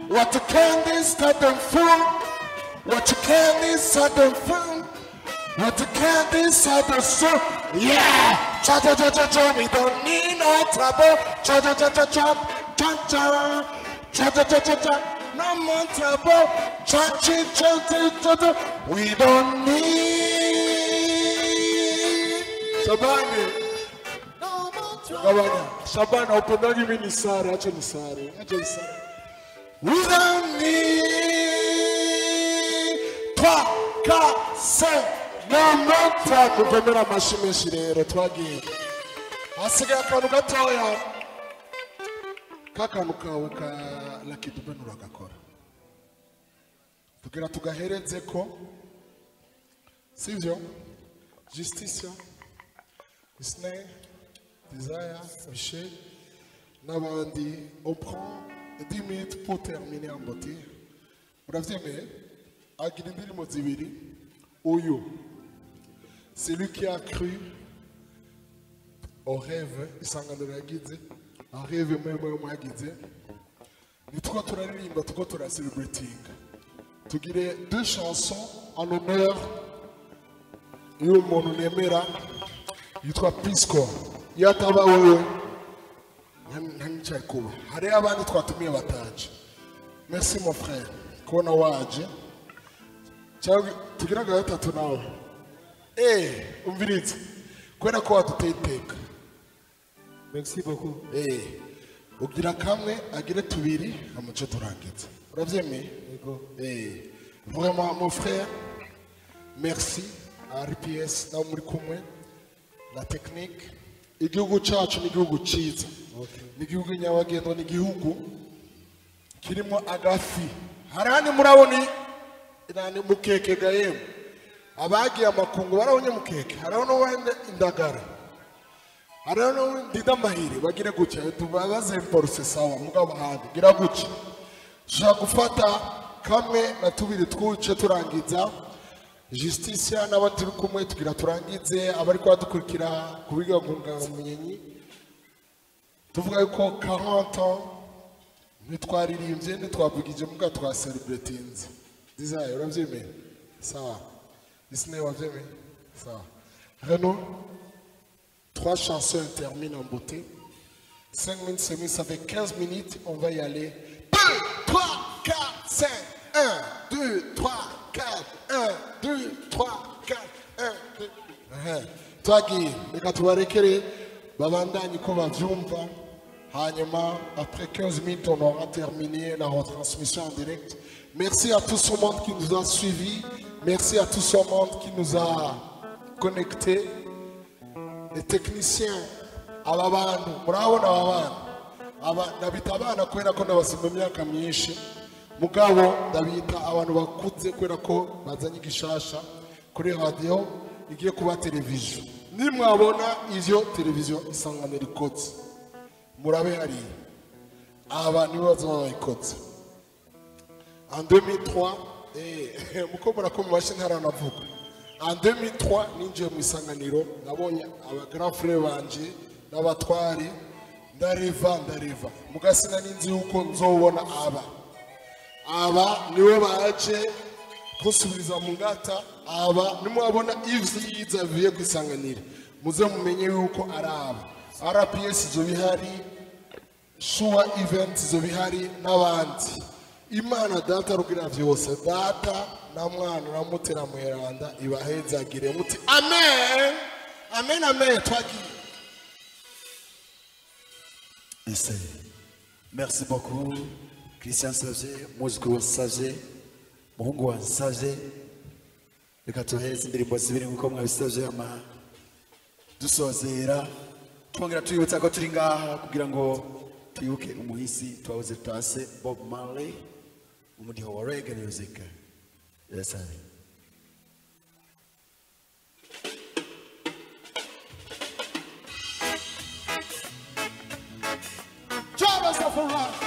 what you can is set them free. What you can is set them free. What you can is set them free. Yeah! Cha cha cha cha cha. We don't need no trouble. Cha cha cha cha cha. Cha cha. Cha cha cha cha cha. No more trouble. Cha cha cha cha cha. We don't need. Shabani. Gabana. Shabana, upendaji mimi ni sare, acha ni sare. Acha. We don't need 3, 4, 5 namba twakuvomera amashyi menshi rero twagiye hasigaye akantu gatoya k'akantu kawe ka rakidube nturagakora tubwira tugahereze ko si byo jisitisiyo disney desire bishe n'abandi opron dimiti puteramini amboti urabyemeye agira indirimbo zibiri uyu c'est lui qui a cru au rêve un rêve tugire deux chansons en honneur y'uwo muntu nemera yitwa pisco. Iyo ataba wewe. Ntanicaye kuba hariho abandi twatumiye bataje merci mon frère. Waje cyangwa tugira gatatu nawe eh umvirize. Kubera ko waduteye iteka Merci beaucoup. eh ugira kamwe agire tubiri amuce turangiza urabyemeye? Eh vraiment mon frère merci. RPS nawe muri kumwe. La technique. Igihugu cyacu ni igihugu cyiza ni igihugu nyabagendwa ni igihugu kirimo agafi. Hari hano murabona inani mukeke ga yemwe abagiye amakungu barabonye mukeke. Hariho n'uwenda indagara. Hariho n'undi n'amahiri bagire gutya tubabaze poruse sawa mugabo hantu gira gutya. Dushobora gufata kamwe na tubiri twuce turangiza. Justicia n'abo turi kumwe tugira turangize. Abari kubadukurikira ku biga nkungamumenyi tuvuga yuko 40 ans ntitwaririmbye ntitwavugije muga twaselebratinze dizayi urabyemeye? Sawa. Disney wabyemeye sawa reno trois chansons terminent en beauté. 5 minutes c'est mieux ça fait 15 minutes on va y aller. 2 3 4 5 1 2 3 4 1 2 3 4 1 2 Ehe. twagiye reka tubarekere babandanye ko bavyumva hanyuma après 15 minutes on aura terminé la retransmission en direct. Merci à tout ce monde qui nous a suivis merci à tout ce monde qui nous a connectés. Ni tekinisiyeni aba bantu murabona aba bana ndabita abana kubera ko ndabasima imyaka myinshi. Mugabo ndabita abantu bakuze kubera ko bazanye igishasha kuri radiyo igiye kuba televiziyo nimwabona ivyo televiziyo isanganiro ikotse murabe hariya aba nibo bazaba bayikotse. En 2003 eh, muko murakoma amashyi ntaranavuga en 2003 ninjiye mu isanganiro nabonye aba grand frère banje n'abatwari ndareva ndareva mugasina n'inzi yuko nzobona aba. Aba ni we baje kunsubiriza mu ngata aba nimwabona ivyiza bivuye ku isanganiro muze mumenye yuko ari aba. Rps izo bihari shuwa events izo bihari n'abandi imana data rugira vyose data na mwana na mutera mweranda ibahezagire muti amen amen amen twagiye Ese. Merci beaucoup. Christian Savye, muziki wa Savye, muhungu wa Savye. Reka tuhereze indirimbo zibiri nk'uko mwabisavye ama dusozera twongera twibutsa ko turi ngaha kugira ngo twibuke umuhisi twahoze tutase Bob Marley umudiho wa reggae music. Yes, sir. Safari. Every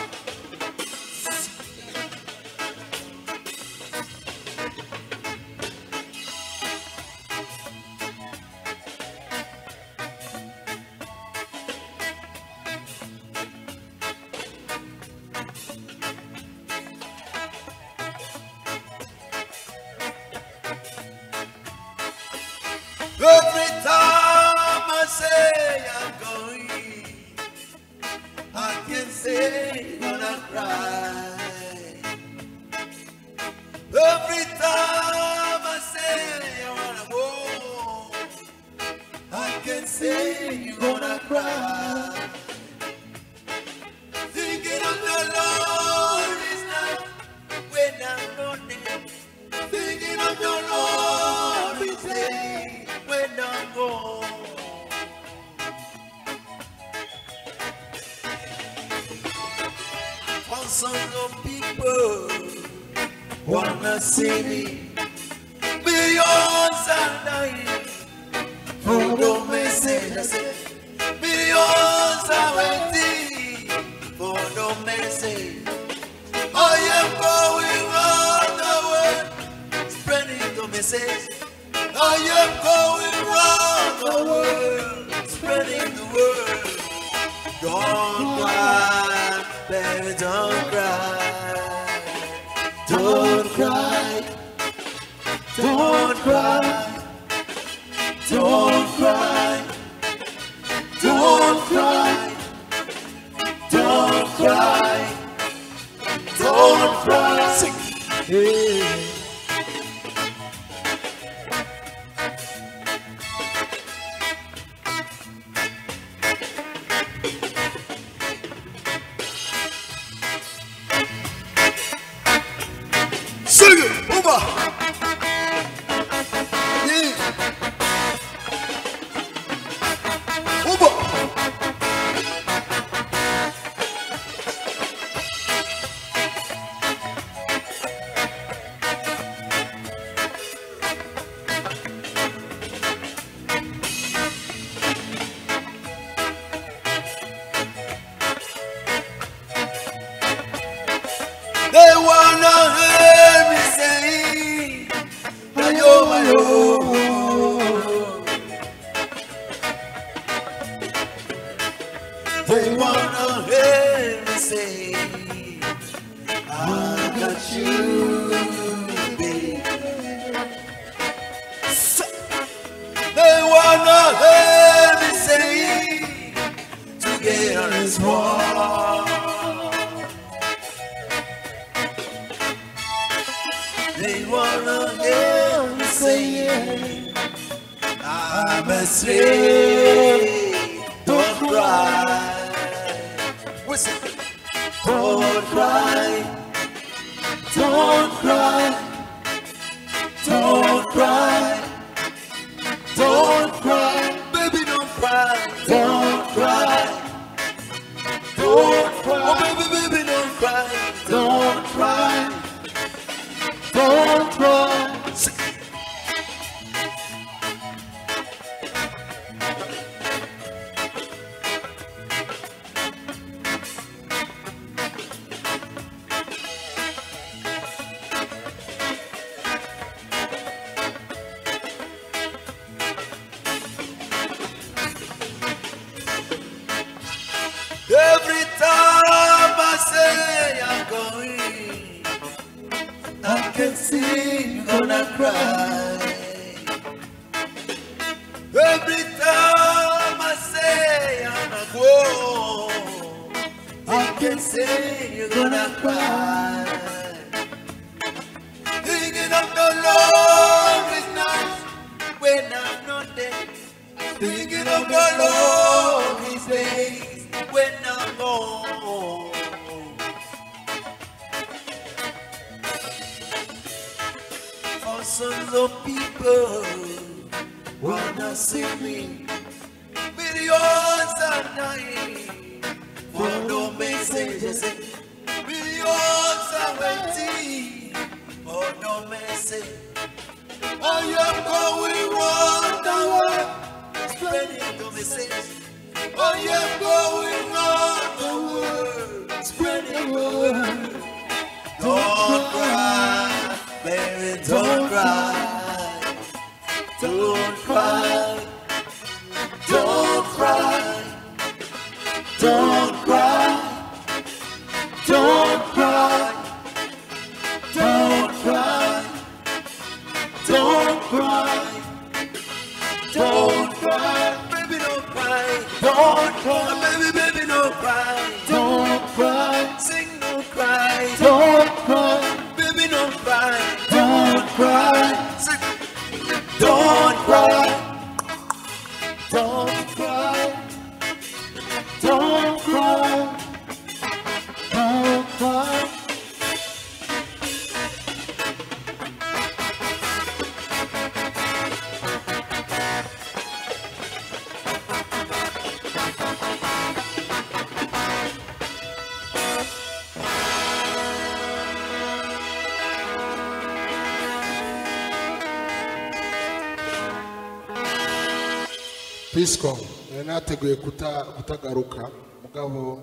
kutagaruka. Mugabo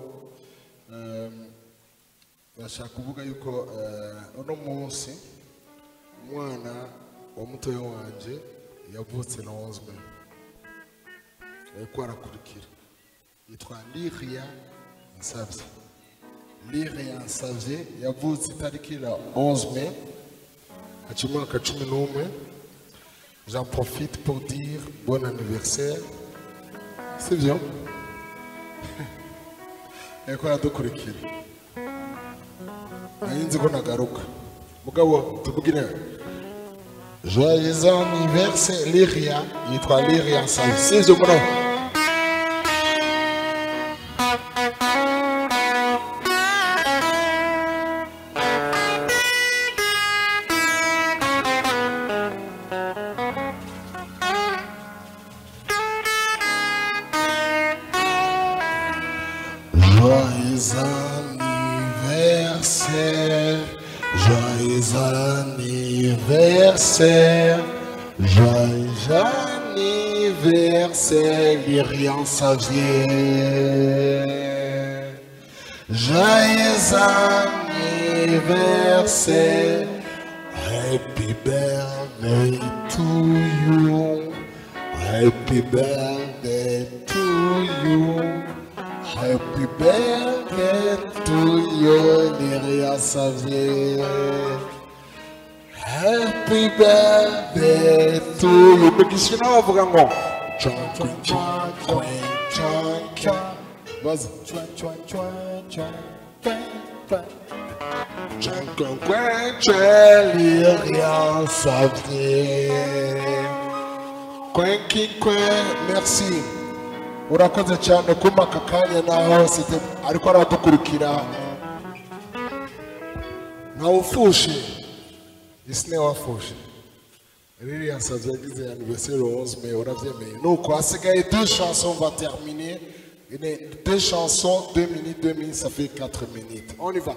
em, ndashaka kuvuga yuko eh, uno munsi umwana wa mutoya wanje yavutse ariko arakurikira yitwa liria nsavye. Liria nsavye yavutse itariki ya 11 mai cumi J'en profite pour dire bon anniversaire. C'est bien ariko aradukurikira ko nagaruka. Mugabo joyeux anniversaire liria yitwa liria sayi si ibyo muraho anniversaire, joyeux anniversaire, Lyrian Xavier. Joyeux anniversaire, happy birthday to you, happy birthday to you. Happy birthday to you, Lyria Xavier every breath through you bekishina bavuga merci. urakoze cyane kuma kanya naho ariko aradukurikira ntawufushe wafushe ririya nsazi yagize anniversaire 11 mai urabyemeye nuko hasigaye deux chansons on va terminer deux chansons 2 minutes 2 minutes ça fait 4 minutes. On y va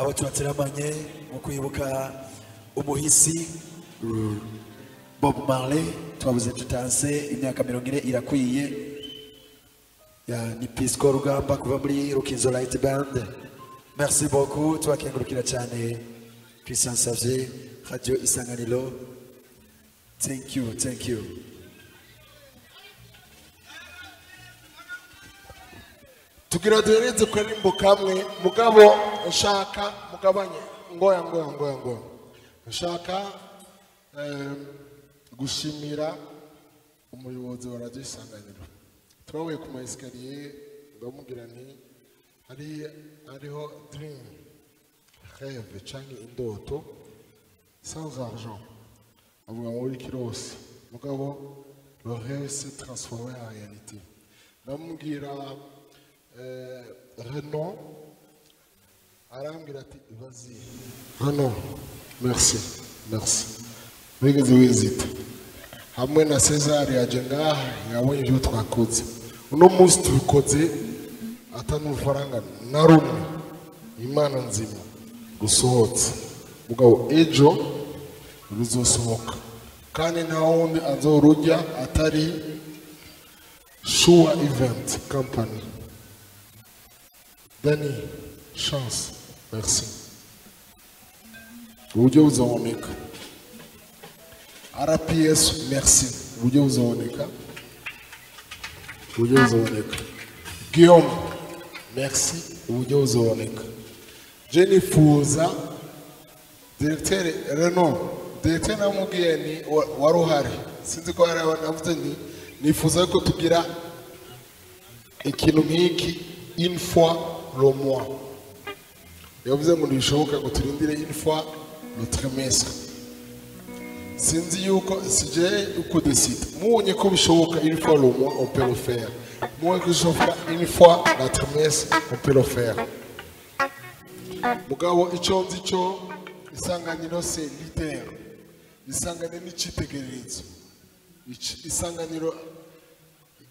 abo twateramanye mu kwibuka umuhisi bob marley twabuze tutanse imyaka mirongo ine irakwiye. Ni pisco rugamba kuva muri rukinzo light band. Merci beaucoup tubakengurukira cyane. Christian savie radio isanganiro. Thank you thank you. tugira duhereze kuri rimbo kamwe mugabo ushaka mugabanye. Ngoya ngoya ngoya ngoya. Ushaka gushimira umuyobozi wa radiyo isanganiro. Twahuye ku ma esikariye ndamubwira nti hariho dream reve cyangwa indoto sans argent, avuga ngo wikirose mugabo reve se taransifoma ya reyalite ndamubwira eh, Renaud arambwira ati vas-y. Renaud merci merci. Wigeze wizita hamwe na Cesar yaje ngaha yabonye ibyo twakoze. Uno munsi tubikoze atanufaranga na rumwe. Imana nzima rusohotse mugabo ejo ruzosohoka kandi nta wundi azorujya atari shuwa event company. Dani, chance. Merci. Ujauzoonika. Arapi Yesu, merci. Ujauzoonika. Ujauzoonika. Guillaume, merci. Ujauzoonika. Jenny Fuza, directeur Renault, directeur namubwiye ni waruhari. Sinzi ko hari abantu navuze ni tugira ikintu nk'iki une fois mois yavuze ngo ntibishoboka ngo turindire une fois le trimestre. Sinzi yuko sije uko décide. Mubonye ko bishoboka le mois on peut le faire. Mubonye ko une fois la trimestre on peut le faire. Mugabo icyo nzi cyo isanganiro se leader isanganiro n'icyitegererezo Ici- isanganiro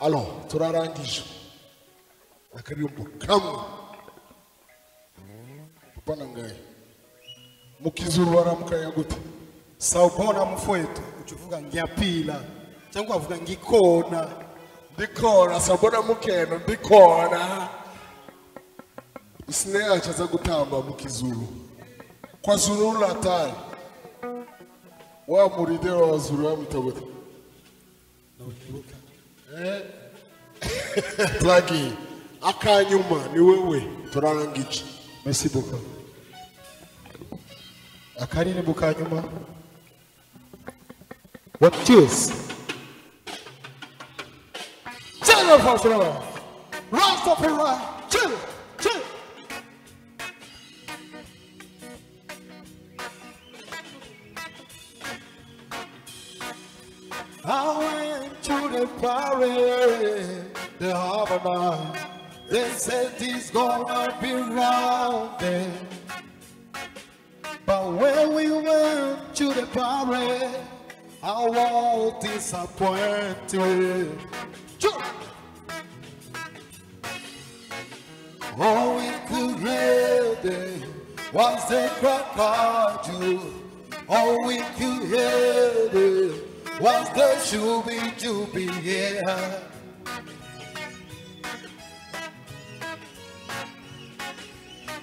alors turarangije akaririmbo kamwe papa nangaye mukizuru baramukanya gute sawubona mfowethu ujuvuga ngiyapila cyangwa wavuga ngikona ndikona sabona mukeno ndikona isine yacu aza gutamba mu kizuru kwa zuru natali wa muride wa zuru wamwita gute Eh? twagiye akanyuma ni wewe turarangije merci beaucoup. Akaririmbo ka nyuma what choose Tell us what's Rastafari, chill, chill. I the party the other night. They said it's gonna be rowdy. But when we went to the party, I was disappointed. All we could read was the juice. All we could hear was the dooby, yeah.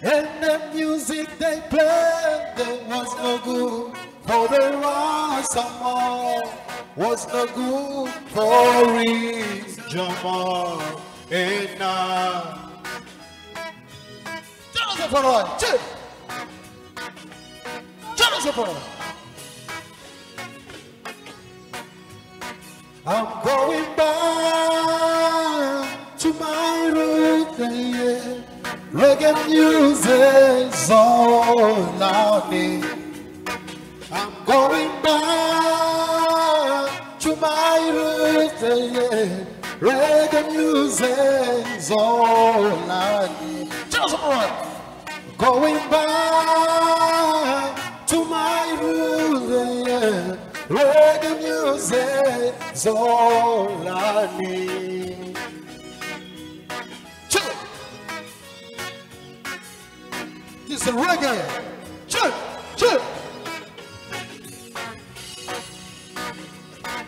And the music they played there was no good for the Rastaman, was no good for Reed Jamal. And now, Jonathan Farad, chip! Jonathan Farad! I'm going back to my roots, yeah. Reggae music's all I need. I'm going back to my roots, yeah. Reggae music's all I need. Just one. Going back to my roots, yeah. Reggae music's all I need. Chill. This is reggae. Chill, chill.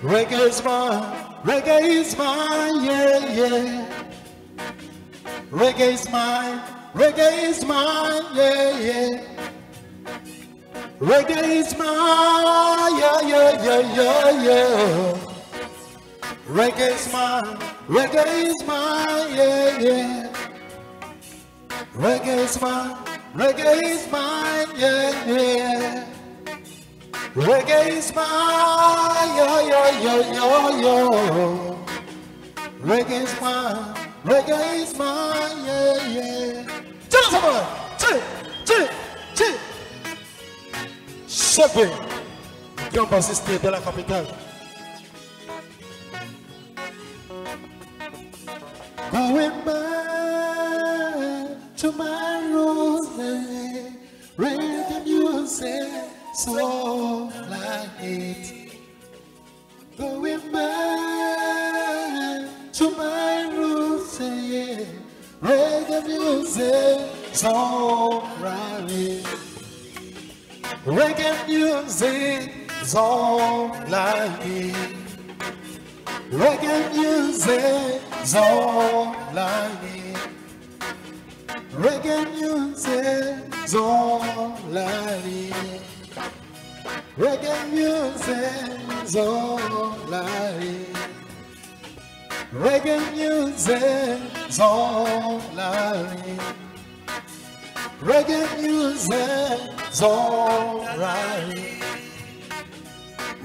Reggae is mine, reggae is mine, yeah, yeah. Reggae is mine, reggae is mine, yeah, yeah. Reggae is mine, yeah, yeah, yeah, yeah, yeah. Reggae is mine, reggae is mine, yeah, yeah. Reggae is mine, reggae is mine, yeah, yeah. Reggae is mine, yeah, yeah, yeah, yeah, yeah. Reggae is mine, reggae is mine, yeah, yeah. Us about it. Chill, chill, chevet grand bassiste de la capitale. Going back to my rosary, rhythm music, soul like it. Going back to my rosary, rhythm music, soul like. Reggae music is all I need. Reggae music is all I need. Reggae music is all I need. Reggae music is all I need. Reggae music is all I need. Reggae music is all right.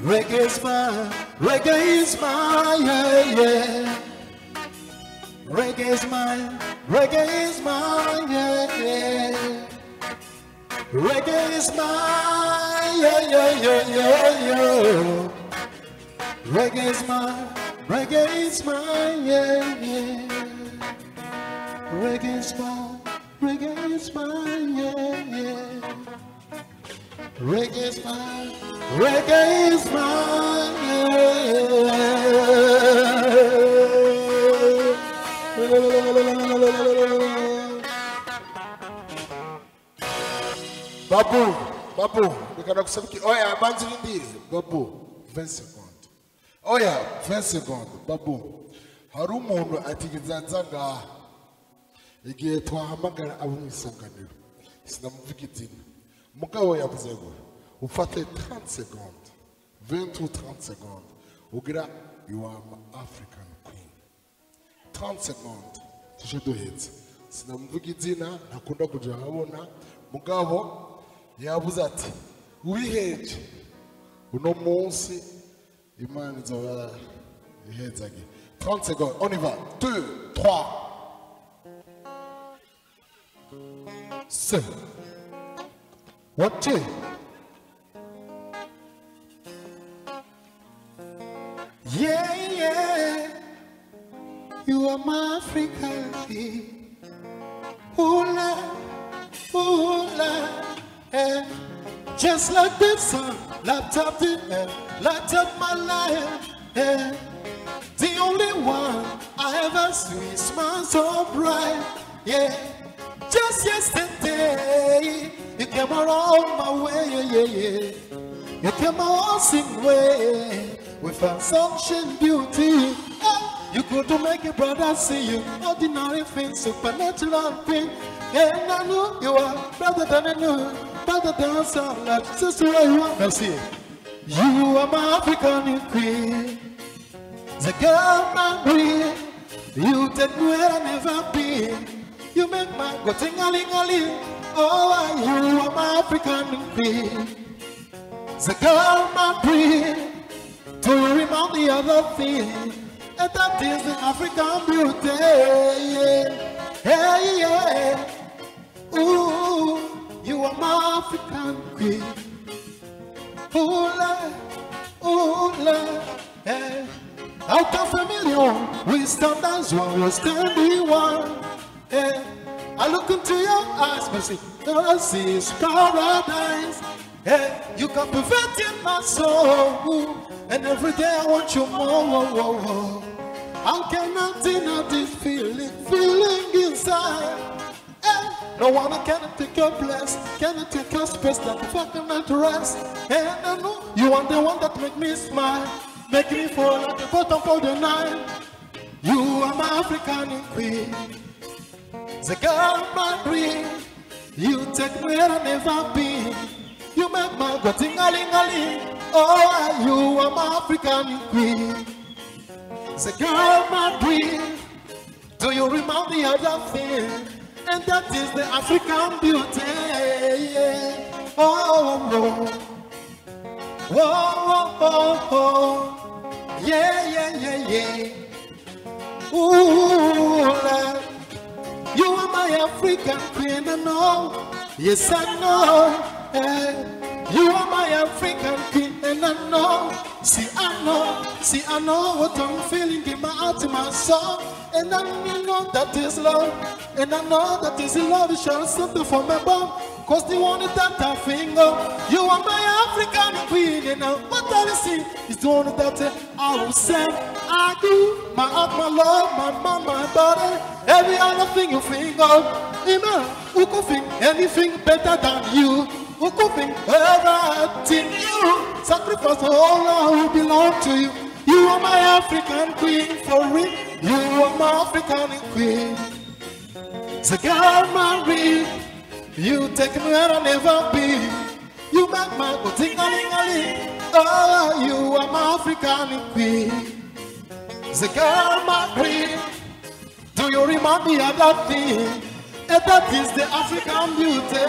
Reggae is mine, reggae is mine, yeah, yeah. Reggae is mine, reggae is mine, yeah, yeah. Reggae is mine, yeah, yeah, yeah, yeah, yeah. Reggae is mine, reggae is mine, yeah, yeah. Reggae is mine, reggae is mine, yeah, yeah. Reggae is mine, reggae is mine, yeah. babu babu bikana kusema ki oya banzi lindire babu 20 secondes oya 20 secondes babu hari umuntu igihe twahamagara abo mu isanganiro sinamuvuga izina mugabo yavuze ngo ufate 30 secondes 20 ou 30 secondes ugira you are my african queen. 30 secondes tuje duhetse. Sinamuvuga izina ntakunda kuja ahabona mugabo yavuze ati wiheje uno munsi imana izoba ihezage. 30 secondes on y va 2 3 So, what two? Yeah, yeah, you are my queen. Ooh la, ooh la, eh. Just like the sun, light up the air, light up my life, eh. The only one I ever see smile so bright, yeah. Just yesterday, you came around my way, yeah, yeah, yeah. You came around sing way, with found sunshine beauty. Ah, You could to make a brother see you, ordinary thing, supernatural thing. And I knew you are better than I knew, better than some like sister I want to see. You are my African queen. The girl queen. You take where I never been. You make my go ting a ling a ling. Oh, you are my African queen. The girl my queen. To remind the other thing. And that is the African beauty. Yeah. Hey, yeah. Ooh, you are my African queen. Ooh, la, ooh, la, yeah. Out of a million, we stand as one, we stand in one. Yeah. I look into your eyes, but see, see is paradise. Yeah. You can prevent in my soul, and every day I want you more. I cannot deny this feeling, feeling inside. Eh, No one can take your place, cannot take your space, that fucking not rest. And I know you are the one that make me smile, make me fall at the bottom of the night. You are my African queen. The girl my dream. You take me where I've never been. You make my go ting a ling a ling. Oh, you are my African queen. The girl my dream. Do you remember the other thing? And that is the African beauty. Oh, oh, oh, oh, oh, oh. Yeah, yeah, yeah, yeah. Ooh, Lord. You are my African queen, I know. Yes, I know. Eh. You are my African queen, and I know. See, I know. See, I know what I'm feeling in my heart, in my soul. And I know that is love. And I know that is love. Shall something from above. Cause the one that I finger. You are my African queen, and I, what I see is the one that I will send. I do my heart, my love, my mind, my body. Every other thing you of, Amen. Who could think anything better than you? Think everything you sacrifice all I who belong to you? You are my African queen for real. You are my African queen. The Marie. You take me where I'll never be. You make my go ting a ling a ling. Oh, you are my African queen. The Marie. Do you remember the other thing? And that is the African beauty.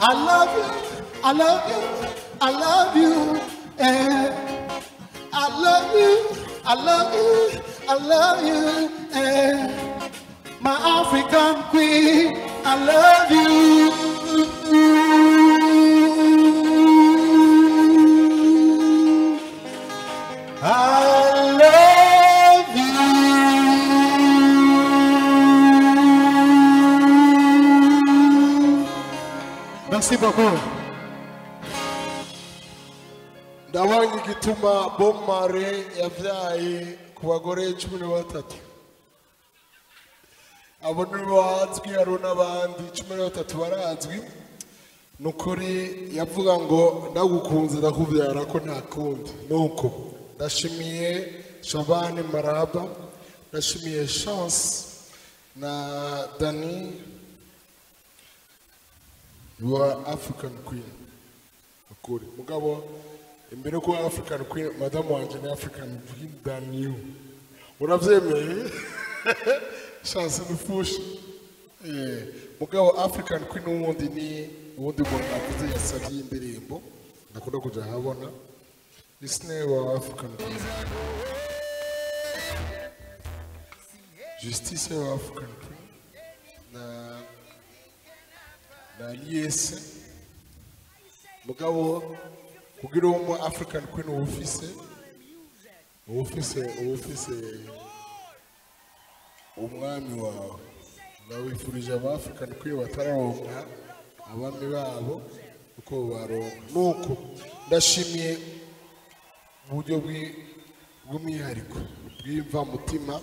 I love you. I love you. I love you. Eh. I love you. I love you. I love you. Eh. My African queen. I love you. I Merci beaucoup. ndabonye igituma bob mare yabyaye ku bagore cumi na batatu. Abo ni bazwi hariho n'abandi cumi na batatu barazwi. Ni ukuri yavuga ngo ndagukunze ndakubyara ko nta kundi. Ni uko ndashimiye shabani maraba ndashimiye chance na dani wa african queen. Ukuri mugabo imbere ko african queen madamu wanje ni african queen than you. Uravyemeye chance nufushe eh mugabo african queen wundi ni uwundi muntu nakuze yasavye indirimbo ndakunda kuja habona. Snare wa african queen. Justice wa african queen liese mugabo kugira uwo mu african queen ufise ufise ufise umwami wawe ndawifurije aba african queen batararonka abami babo uko baronka. Nuko ndashimiye uburyo bwi- bw'umwihariko bw'imvamutima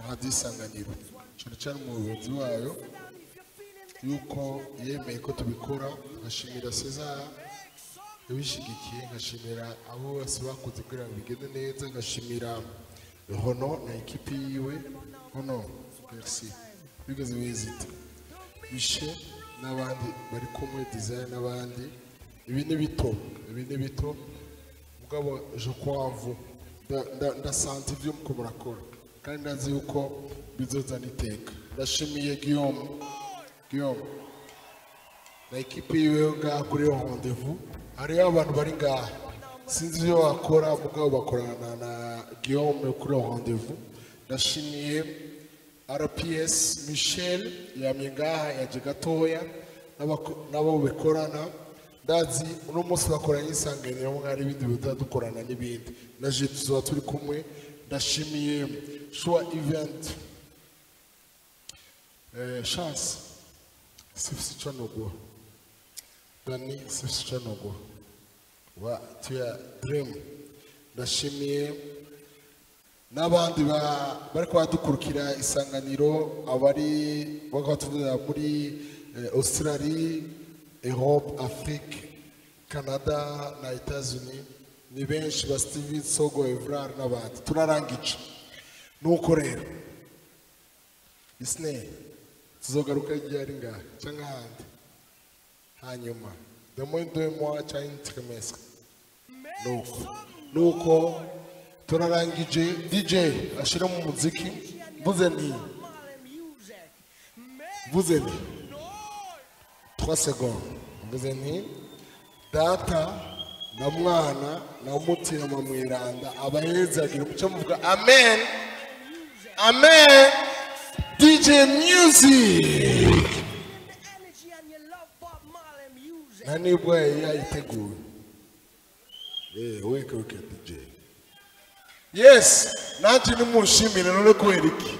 ahadisanganiro cyane cyane umuyobozi wayo yuko yemeye ko tubikora nkashimira cesar yabishigikiye nkashimira abo bose bakoze kugira ngo bigende neza nkashimira hono na ekipi yiwe. Hono merci. Bigeze wizita bishe n'abandi bari kumwe design n'abandi. Ibi ni bito ibi ni bito. Mugabo je crois en vous. Nda- nda- ndasanta ibyo muko murakora kandi ndazi yuko bizozana iteka ndashimiye guillaume. Guillaume na ekipi yiwe ngaha kuri iyo rendez-vous hariyo abantu bari ngaha sinzi ibyo bakora mugabo bakorana na guillaume kuri rendez-vous ndashimiye rps michel yamye ngaha yaje gatoya n'abo bikorana ndazi uno munsi bakoranye isanganiro mwari ibindi bihuta dukorana n'ibindi na je tuzaba turi kumwe ndashimiye shua event. Chance. sifisi icyo dani sifisi icyo ni uguha wa tuya diremu ndashimiye n'abandi bari kubadukurikira isanganiro abari bakaba muri eh, Australia Europe afurike canada na etazuni ni benshi ba steven sogo evrard n'abandi. Turarangije. Nuko rero isine tuzogaruka igihe ari ngahe cyangwa ahandi hanyuma. Demoyide muwa cyangwa intiremesa ni uko ni turarangije dj ashyiramo umuziki mvuze ni mvuze ni twa segonde mvuze ni data na mwana na mutima mu iranda abaherezaga umuco muvuga. Amen. Amen. Dj music. Nta nibwo yari yayiteguye Eh, weke weke dj yes nanjye nimushimire none kubera iki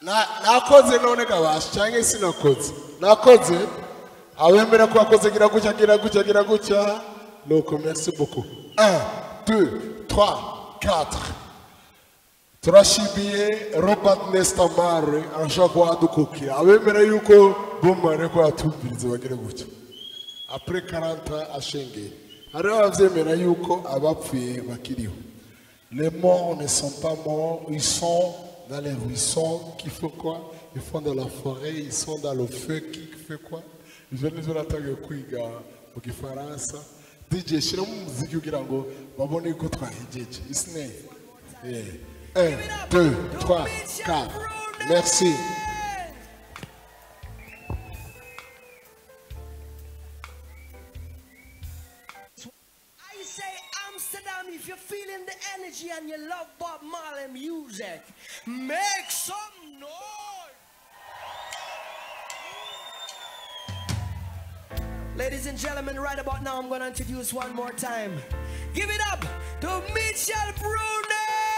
Na- nakoze none kabasha cyangwa sinakoze nakoze abemera ko wakoze gira gutya gira gutya gira gutya nuko merci beaucoup. 1 2 3 4 turashimiye robert nestamare arashobora kuba adukukira abemera yuko bomare ko yatumviriza bagire gutya apure karanta ashengeye hariho ababyemera yuko abapfuye bakiriho les morts ne sont pas morts ils sont dans les ruisseaux qui font quoi? Ils font dans la forêt ils sont dans le feu qui fait quoi? Ivyo nivyo natangiye kwiga mu gifaransa dj shyiramo umuziki kugira ngo babone yuko twahejeje isine Yeah. Un, deux, trois, quatre. Merci. I say Amsterdam, if you're feeling the energy and you love Bob Marley music, make some noise. Ladies and gentlemen, right about now, I'm going to introduce one more time. Give it up to Mitchell Brunet.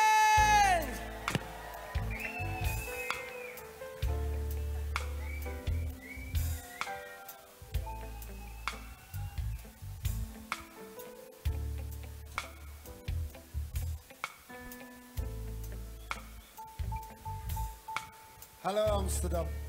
Hello, Amsterdam.